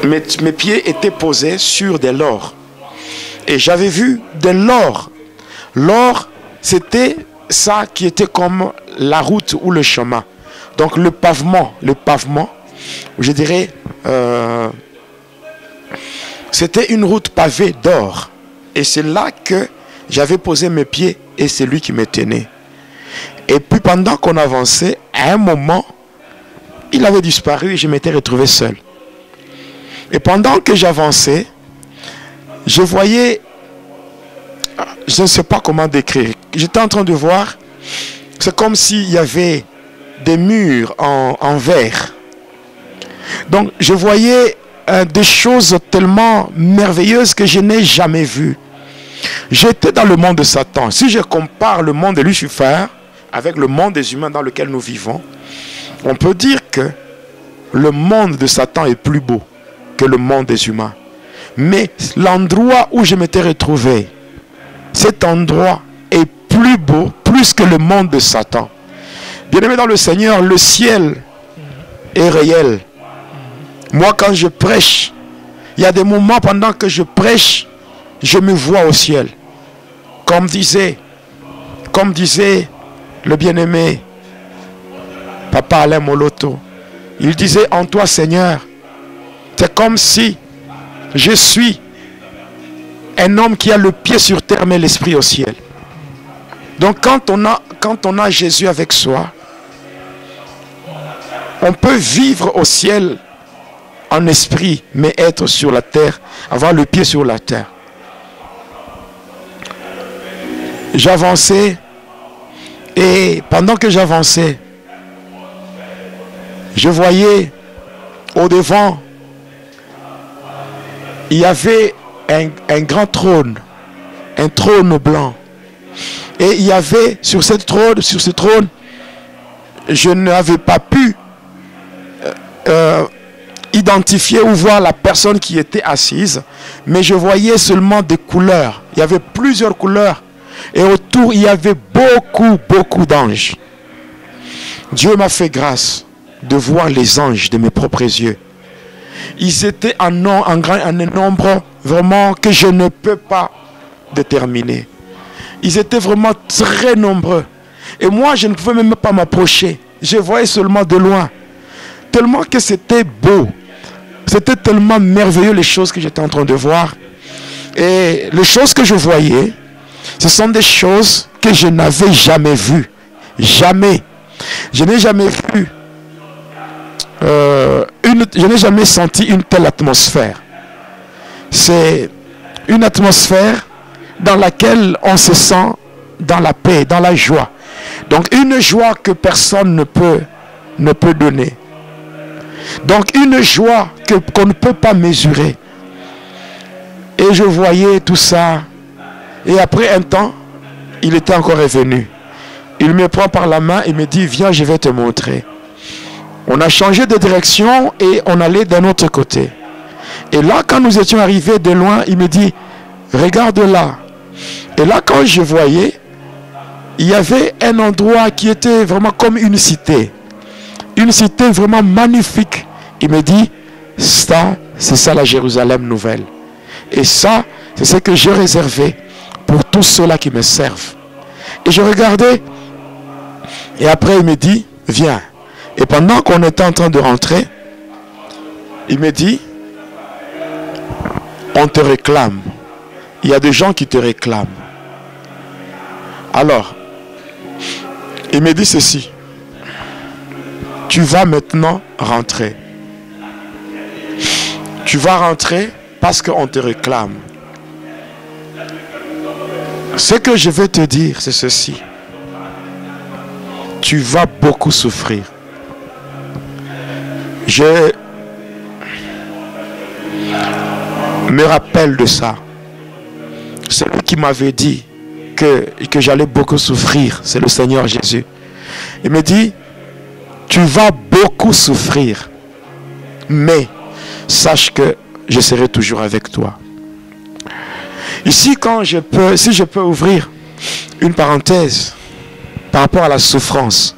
mes, pieds étaient posés sur de l'or. Et j'avais vu de l'or. L'or, c'était ça qui était comme la route ou le chemin. Donc le pavement, le pavement, je dirais, euh, c'était une route pavée d'or. Et c'est là que j'avais posé mes pieds et c'est lui qui me tenait. Et puis pendant qu'on avançait, à un moment, il avait disparu et je m'étais retrouvé seul. Et pendant que j'avançais, je voyais, je ne sais pas comment décrire, j'étais en train de voir, c'est comme s'il y avait des murs en, verre. Donc je voyais euh, des choses tellement merveilleuses que je n'ai jamais vues. J'étais dans le monde de Satan. Si je compare le monde de Lucifer avec le monde des humains dans lequel nous vivons, on peut dire que le monde de Satan est plus beau que le monde des humains. Mais l'endroit où je m'étais retrouvé, cet endroit est plus beau, plus que le monde de Satan. Bien-aimé dans le Seigneur, le ciel est réel. Moi, quand je prêche, il y a des moments pendant que je prêche, je me vois au ciel. Comme disait, comme disait le bien-aimé Papa Alain Moloto. Il disait en toi Seigneur, c'est comme si je suis un homme qui a le pied sur terre mais l'esprit au ciel. Donc quand on a, quand on a Jésus avec soi, on peut vivre au ciel en esprit mais être sur la terre, avoir le pied sur la terre. J'avançais et pendant que j'avançais, je voyais au devant, il y avait un, grand trône, un trône blanc. Et il y avait sur ce trône, sur ce trône, je n'avais pas pu euh, euh, identifier ou voir la personne qui était assise, mais je voyais seulement des couleurs. Il y avait plusieurs couleurs. Et autour, il y avait beaucoup, beaucoup d'anges. Dieu m'a fait grâce de voir les anges de mes propres yeux. Ils étaient en, en, en un nombre vraiment que je ne peux pas déterminer. Ils étaient vraiment très nombreux. Et moi, je ne pouvais même pas m'approcher. Je voyais seulement de loin. Tellement que c'était beau. C'était tellement merveilleux les choses que j'étais en train de voir. Et les choses que je voyais, ce sont des choses que je n'avais jamais vues. Jamais. Je n'ai jamais vu. Euh, je n'ai jamais senti une telle atmosphère. C'est une atmosphère dans laquelle on se sent dans la paix, dans la joie. Donc une joie que personne ne peut, ne peut donner. Donc une joie qu'on ne peut pas mesurer. Et je voyais tout ça. Et après un temps, il était encore revenu. Il me prend par la main et me dit, viens, je vais te montrer. On a changé de direction et on allait d'un autre côté. Et là, quand nous étions arrivés de loin, il me dit, regarde là. Et là, quand je voyais, il y avait un endroit qui était vraiment comme une cité. Une cité vraiment magnifique. Il me dit, ça, c'est ça la Jérusalem nouvelle. Et ça, c'est ce que j'ai réservé pour tous ceux-là qui me servent. Et je regardais, et après il me dit, viens. Et pendant qu'on était en train de rentrer, il me dit, on te réclame. Il y a des gens qui te réclament. Alors, il me dit ceci. Tu vas maintenant rentrer. Tu vas rentrer parce qu'on te réclame. Ce que je vais te dire, c'est ceci. Tu vas beaucoup souffrir. Je me rappelle de ça. Celui qui m'avait dit que, j'allais beaucoup souffrir, c'est le Seigneur Jésus. Il me dit, tu vas beaucoup souffrir, mais sache que je serai toujours avec toi. Ici, quand je peux, si je peux ouvrir une parenthèse par rapport à la souffrance.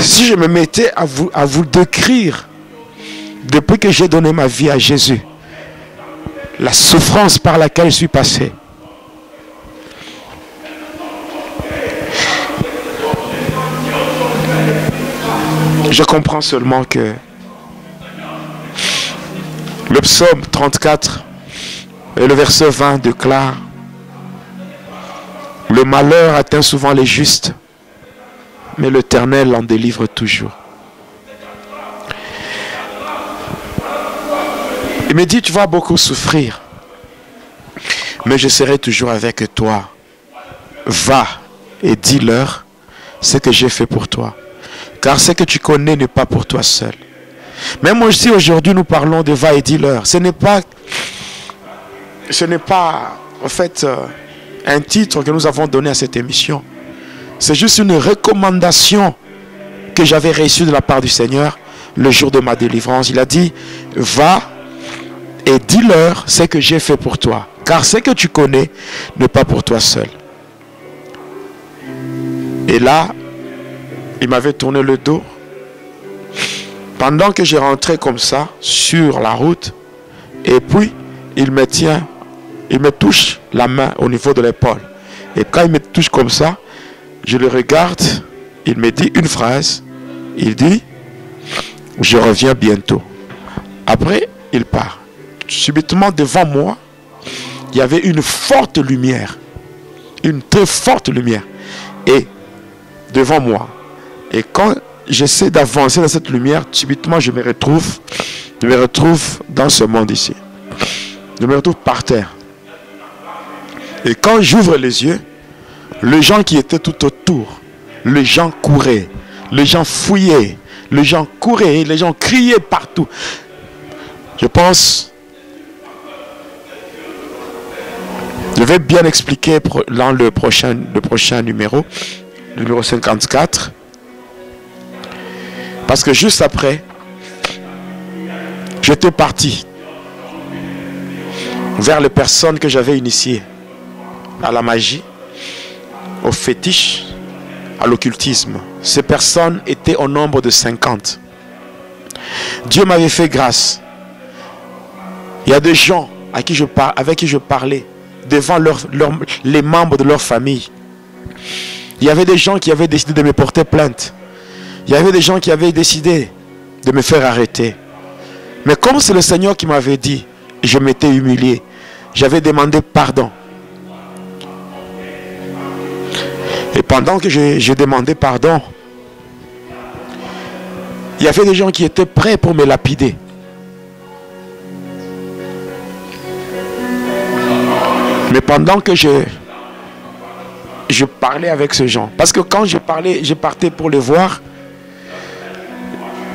Si je me mettais à vous, décrire, depuis que j'ai donné ma vie à Jésus, la souffrance par laquelle je suis passé, je comprends seulement que le psaume 34 et le verset 20 déclare Le malheur atteint souvent les justes, mais l'Éternel en délivre toujours. Il me dit Tu vas beaucoup souffrir, mais je serai toujours avec toi. Va et dis-leur ce que j'ai fait pour toi. Car ce que tu connais n'est pas pour toi seul. Même aussi aujourd'hui nous parlons de va et dis-leur. Ce n'est pas, ce n'est pas en fait euh, un titre que nous avons donné à cette émission. C'est juste une recommandation que j'avais reçue de la part du Seigneur le jour de ma délivrance. Il a dit, va et dis-leur ce que j'ai fait pour toi. Car ce que tu connais n'est pas pour toi seul. Et là, il m'avait tourné le dos. Pendant que je rentrais comme ça sur la route, et puis il me tient, il me touche la main au niveau de l'épaule. Et quand il me touche comme ça, je le regarde, il me dit une phrase. Il dit, je reviens bientôt. Après, il part. Subitement devant moi, il y avait une forte lumière. Une très forte lumière. Et devant moi. Et quand j'essaie d'avancer dans cette lumière, subitement je me retrouve, je me retrouve dans ce monde ici. Je me retrouve par terre. Et quand j'ouvre les yeux, Les gens qui étaient tout autour, les gens couraient, les gens fouillaient, les gens couraient, les gens criaient partout. Je pense, je vais bien expliquer dans le prochain, le numéro, numéro 54. Parce que juste après, j'étais parti vers les personnes que j'avais initiées à la magie, au fétiche, à l'occultisme. Ces personnes étaient au nombre de 50. Dieu m'avait fait grâce. Il y a des gens avec qui je parlais devant les membres de leur famille. Il y avait des gens qui avaient décidé de me porter plainte. Il y avait des gens qui avaient décidé de me faire arrêter. Mais comme c'est le Seigneur qui m'avait dit, je m'étais humilié. J'avais demandé pardon. Et pendant que j'ai demandé pardon, il y avait des gens qui étaient prêts pour me lapider. Mais pendant que je, je parlais avec ces gens, parce que quand je parlais, je partais pour les voir,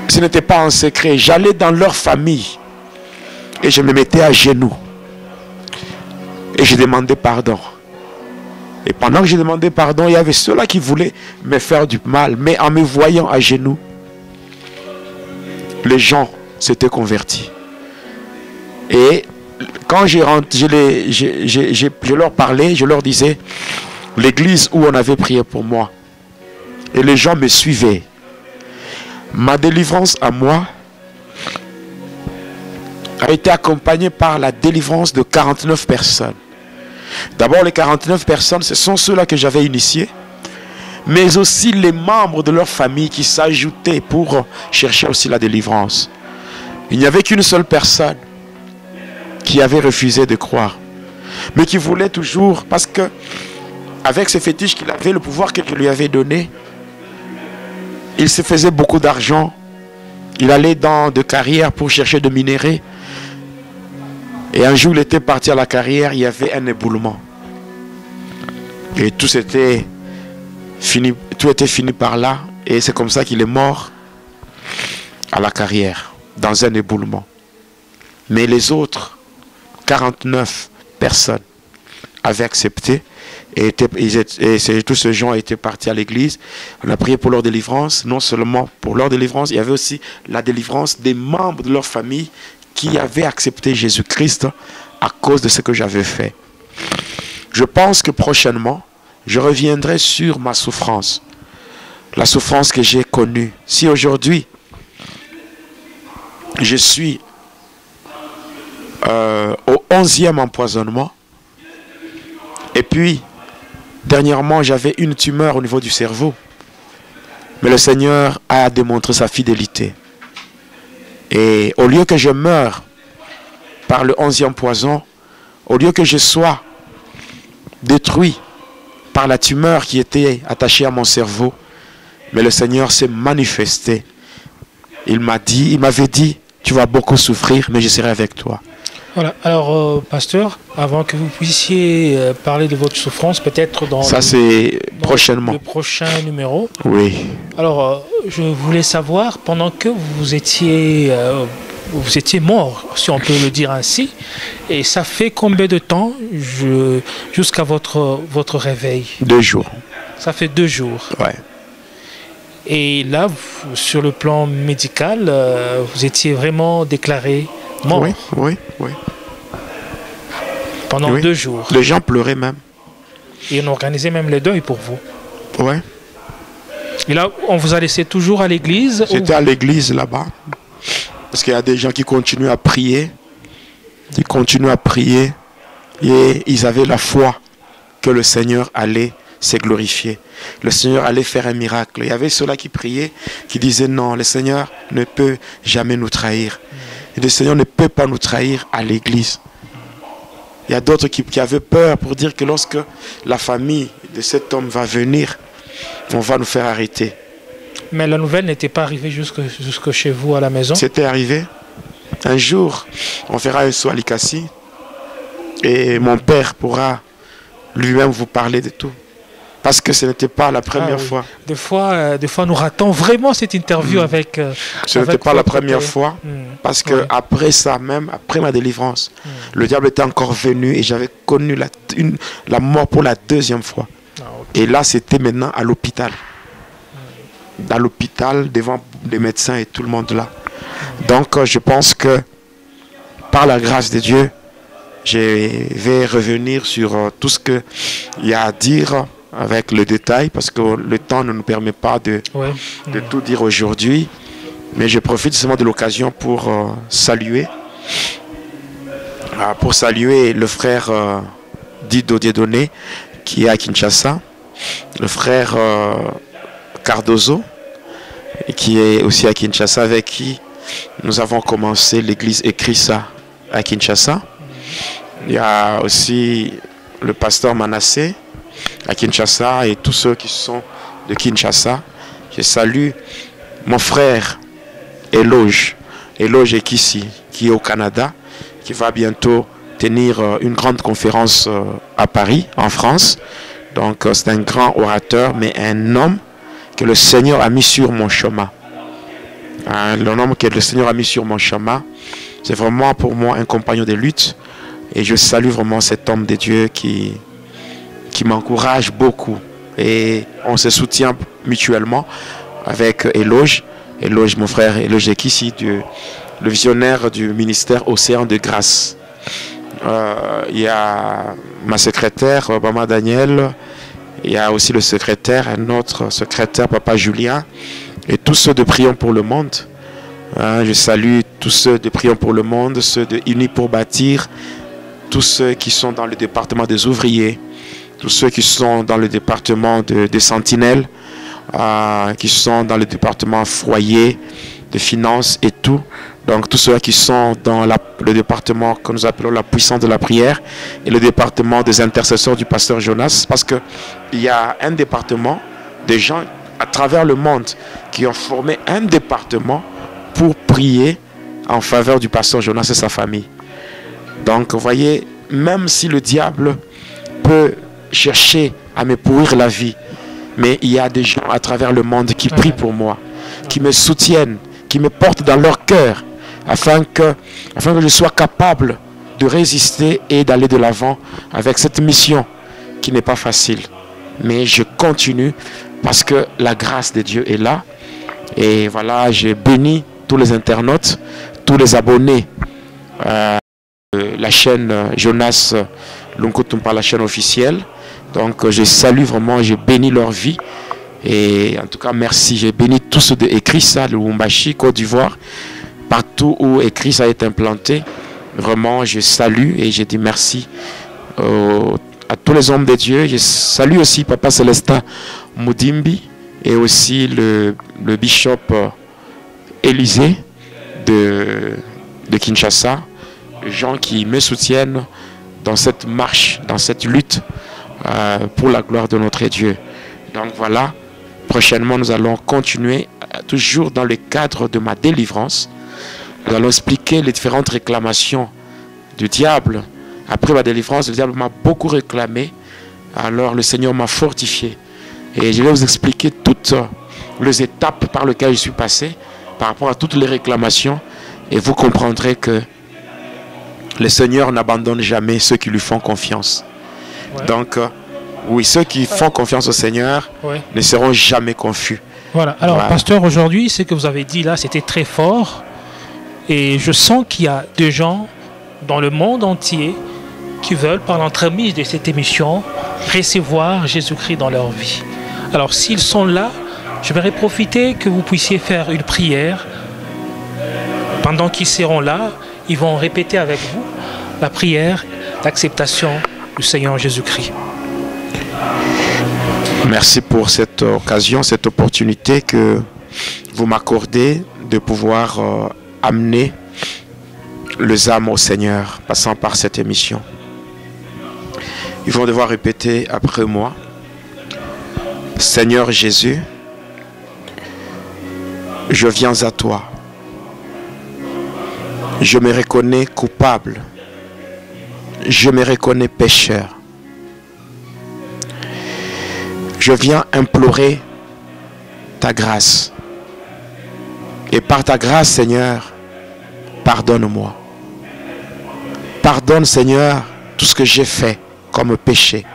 ce n'était pas en secret. J'allais dans leur famille et je me mettais à genoux. Et je demandais pardon. Et pendant que je demandais pardon, il y avait ceux-là qui voulaient me faire du mal. Mais en me voyant à genoux, les gens s'étaient convertis. Et quand je, leur parlais, je leur disais l'église où on avait prié pour moi. Et les gens me suivaient. Ma délivrance à moi a été accompagnée par la délivrance de 49 personnes. D'abord, les 49 personnes, ce sont ceux-là que j'avais initiés, mais aussi les membres de leur famille qui s'ajoutaient pour chercher aussi la délivrance. Il n'y avait qu'une seule personne qui avait refusé de croire, mais qui voulait toujours, parce que avec ce fétiche qu'il avait, le pouvoir que je lui avais donné, il se faisait beaucoup d'argent. Il allait dans de carrières pour chercher de minerais. Et un jour, il était parti à la carrière, il y avait un éboulement. Et tout était fini, tout était fini par là. Et c'est comme ça qu'il est mort à la carrière, dans un éboulement. Mais les autres, 49 personnes, avaient accepté. Et, tous ces gens étaient partis à l'église. On a prié pour leur délivrance. Non seulement pour leur délivrance, il y avait aussi la délivrance des membres de leur famille qui avait accepté Jésus-Christ à cause de ce que j'avais fait. Je pense que prochainement, je reviendrai sur ma souffrance, la souffrance que j'ai connue. Si aujourd'hui, je suis euh, au onzième empoisonnement, et puis, dernièrement, j'avais une tumeur au niveau du cerveau, mais le Seigneur a démontré sa fidélité. Et au lieu que je meure par le onzième poison, au lieu que je sois détruit par la tumeur qui était attachée à mon cerveau, mais le Seigneur s'est manifesté. Il m'a dit, il m'avait dit, tu vas beaucoup souffrir, mais je serai avec toi. Voilà. Alors, euh, pasteur, avant que vous puissiez euh, parler de votre souffrance, peut-être dans ça c'est prochainement le prochain numéro. Oui. Alors, euh, je voulais savoir pendant que vous étiez vous étiez mort, si on peut le dire ainsi, et ça fait combien de temps jusqu'à votre votre réveil? Deux jours. Ça fait deux jours. Ouais. Et là, sur le plan médical, vous étiez vraiment déclaré oui, oui, oui. Pendant deux jours. Les gens pleuraient même. Et on organisait même les deuils pour vous. Ouais. Et là, on vous a laissé toujours à l'église J'étais à l'église là-bas. Parce qu'il y a des gens qui continuent à prier. Ils continuent à prier. Et ils avaient la foi que le Seigneur allait se glorifier. Le Seigneur allait faire un miracle. Il y avait ceux-là qui priaient, qui disaient non, le Seigneur ne peut jamais nous trahir. Et le Seigneur ne peut pas nous trahir à l'église. Il y a d'autres qui, avaient peur pour dire que lorsque la famille de cet homme va venir, on va nous faire arrêter. Mais la nouvelle n'était pas arrivée jusque, jusque chez vous à la maison C'était arrivé. Un jour, on fera un saut à et mon père pourra lui-même vous parler de tout. Parce que ce n'était pas la première Ah oui. fois. Des fois, euh, des fois, nous ratons vraiment cette interview Mm. avec. euh, Ce n'était pas la première fois. Mm. Parce que après ça, même après ma délivrance, Mm. le diable était encore venu et j'avais connu la, une- la mort pour la deuxième fois. Ah. Et là, c'était maintenant à l'hôpital. À l'hôpital, devant les médecins et tout le monde là. Donc, euh, je pense que par la grâce de Dieu, je vais revenir sur tout ce qu'il y a à dire avec le détail parce que le temps ne nous permet pas de, Ouais. de tout dire aujourd'hui. Mais je profite seulement de l'occasion pour euh, saluer. Ah, pour saluer le frère euh, Dido Dieudonné qui est à Kinshasa. Le frère euh, Cardozo qui est aussi à Kinshasa avec qui nous avons commencé l'église Ecrisa à Kinshasa. Il y a aussi le pasteur Manassé à Kinshasa et tous ceux qui sont de Kinshasa. Je salue mon frère Eloge, Eloge Ekissi, qui est au Canada, qui va bientôt tenir euh, une grande conférence euh, à Paris, en France. Donc euh, c'est un grand orateur, mais un homme que le Seigneur a mis sur mon chemin. Hein, le homme que le Seigneur a mis sur mon chemin, c'est vraiment pour moi un compagnon de lutte. Et je salue vraiment cet homme de Dieu qui, qui m'encourage beaucoup. Et on se soutient mutuellement avec Éloge. Éloge, mon frère, Éloge ici, du, le visionnaire du ministère Océan de Grâce. Euh, Il y a ma secrétaire, Obama Daniel. Il y a aussi le secrétaire, un autre secrétaire, Papa Julien. Et tous ceux de Prions pour le Monde. Hein, je salue tous ceux de Prions pour le Monde, ceux de Unis pour bâtir, tous ceux qui sont dans le département des ouvriers, tous ceux qui sont dans le département de- des sentinelles, euh, qui sont dans le département foyer, de finances et tout. Donc tous ceux qui sont dans le département que nous appelons la puissance de la prière et le département des intercesseurs du pasteur Jonas, parce que il y a un département des gens à travers le monde qui ont formé un département pour prier en faveur du pasteur Jonas et sa famille. Donc, vous voyez, même si le diable peut chercher à me pourrir la vie, mais il y a des gens à travers le monde qui prient pour moi, qui me soutiennent, qui me portent dans leur cœur, afin que, afin que je sois capable de résister et d'aller de l'avant avec cette mission qui n'est pas facile. Mais je continue parce que la grâce de Dieu est là. Et voilà, j'ai béni tous les internautes, tous les abonnés. euh, de la chaîne euh, Jonas Lunkutumpa, la chaîne officielle. Donc euh, je salue vraiment, j'ai béni leur vie. Et en tout cas, merci. J'ai béni tous ceux de Ecrisa, de Lumbashi, Côte d'Ivoire, partout où Ecrisa est implanté. Vraiment, je salue et je dis merci euh, à tous les hommes de Dieu. Je salue aussi Papa Célestin Moudimbi et aussi le, le bishop euh, Élysée de, Kinshasa, gens qui me soutiennent dans cette marche, dans cette lutte euh, pour la gloire de notre Dieu. Donc voilà, prochainement nous allons continuer euh, toujours dans le cadre de ma délivrance. Nous allons expliquer les différentes réclamations du diable. Après ma délivrance, le diable m'a beaucoup réclamé. Alors le Seigneur m'a fortifié. Et je vais vous expliquer toutes euh, les étapes par lesquelles je suis passé par rapport à toutes les réclamations. Et vous comprendrez que le Seigneur n'abandonne jamais ceux qui lui font confiance. Ouais. Donc, euh, oui, ceux qui font confiance au Seigneur Ouais. ne seront jamais confus. Voilà. Alors, Voilà. pasteur, aujourd'hui, ce que vous avez dit là, c'était très fort. Et je sens qu'il y a des gens dans le monde entier qui veulent, par l'entremise de cette émission, recevoir Jésus-Christ dans leur vie. Alors, s'ils sont là, je vais profiter que vous puissiez faire une prière. Pendant qu'ils seront là, ils vont répéter avec vous la prière d'acceptation du Seigneur Jésus-Christ. Merci pour cette occasion, cette opportunité que vous m'accordez de pouvoir euh, amener les âmes au Seigneur, passant par cette émission. Ils vont devoir répéter après moi. Seigneur Jésus, je viens à toi. Je me reconnais coupable. Je me reconnais pécheur. je viens implorer ta grâce. Et par ta grâce, Seigneur, pardonne-moi. Pardonne, Seigneur, tout ce que j'ai fait comme péché.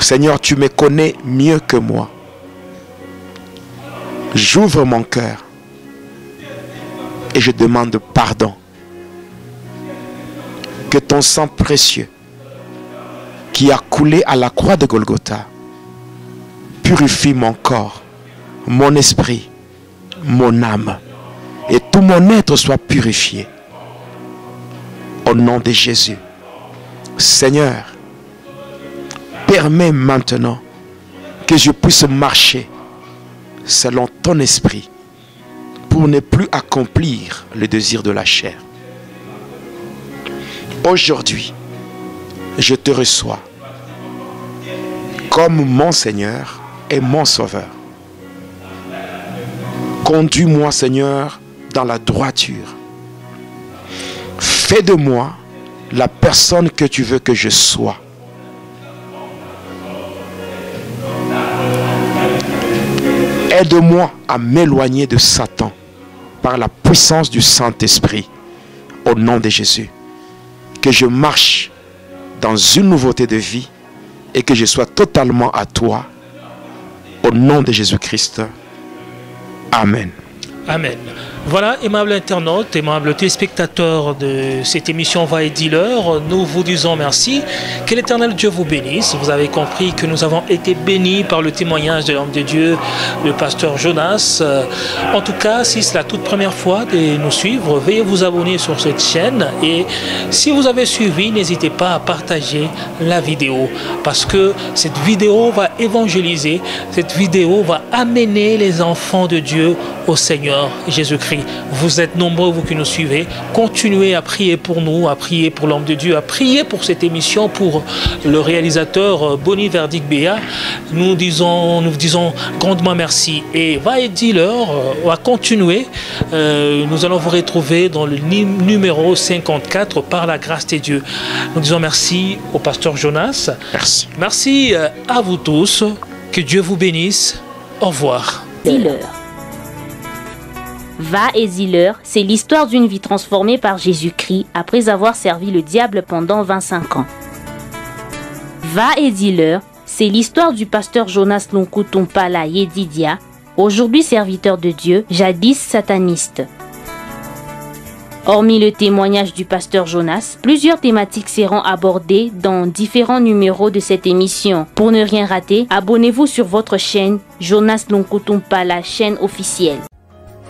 Seigneur, tu me connais mieux que moi. J'ouvre mon cœur et je demande pardon. Que ton sang précieux qui a coulé à la croix de Golgotha purifie mon corps, mon esprit, mon âme et tout mon être soit purifié. Au nom de Jésus. Seigneur, permets maintenant que je puisse marcher selon ton esprit pour ne plus accomplir le désir de la chair. Aujourd'hui, je te reçois comme mon Seigneur et mon Sauveur. Conduis-moi, Seigneur, dans la droiture. Fais de moi la personne que tu veux que je sois. Aide-moi à m'éloigner de Satan par la puissance du Saint-Esprit au nom de Jésus. Que je marche dans une nouveauté de vie et que je sois totalement à toi au nom de Jésus-Christ. Amen. Amen. Voilà, aimable internaute, aimable téléspectateur de cette émission Va et Dealer, nous vous disons merci. Que l'éternel Dieu vous bénisse. Vous avez compris que nous avons été bénis par le témoignage de l'homme de Dieu, le pasteur Jonas. En tout cas, si c'est la toute première fois de nous suivre, veuillez vous abonner sur cette chaîne. Et si vous avez suivi, n'hésitez pas à partager la vidéo parce que cette vidéo va évangéliser, cette vidéo va amener les enfants de Dieu au Seigneur Jésus-Christ. Vous êtes nombreux, vous qui nous suivez. Continuez à prier pour nous, à prier pour l'homme de Dieu, à prier pour cette émission, pour le réalisateur Bonnie Verdict Béa. Nous disons, nous disons grandement merci. Et va et dealer, va continuer. Euh, nous allons vous retrouver dans le numéro 54 par la grâce de Dieu. Nous disons merci au pasteur Jonas. Merci. Merci à vous tous. Que Dieu vous bénisse. Au revoir. Dealer. Va et Ziller, c'est l'histoire d'une vie transformée par Jésus-Christ après avoir servi le diable pendant 25 ans. Va et Ziller, c'est l'histoire du pasteur Jonas Lonkutompala Yedidia, aujourd'hui serviteur de Dieu, jadis sataniste. Hormis le témoignage du pasteur Jonas, plusieurs thématiques seront abordées dans différents numéros de cette émission. Pour ne rien rater, abonnez-vous sur votre chaîne Jonas Lonkutompala, chaîne officielle.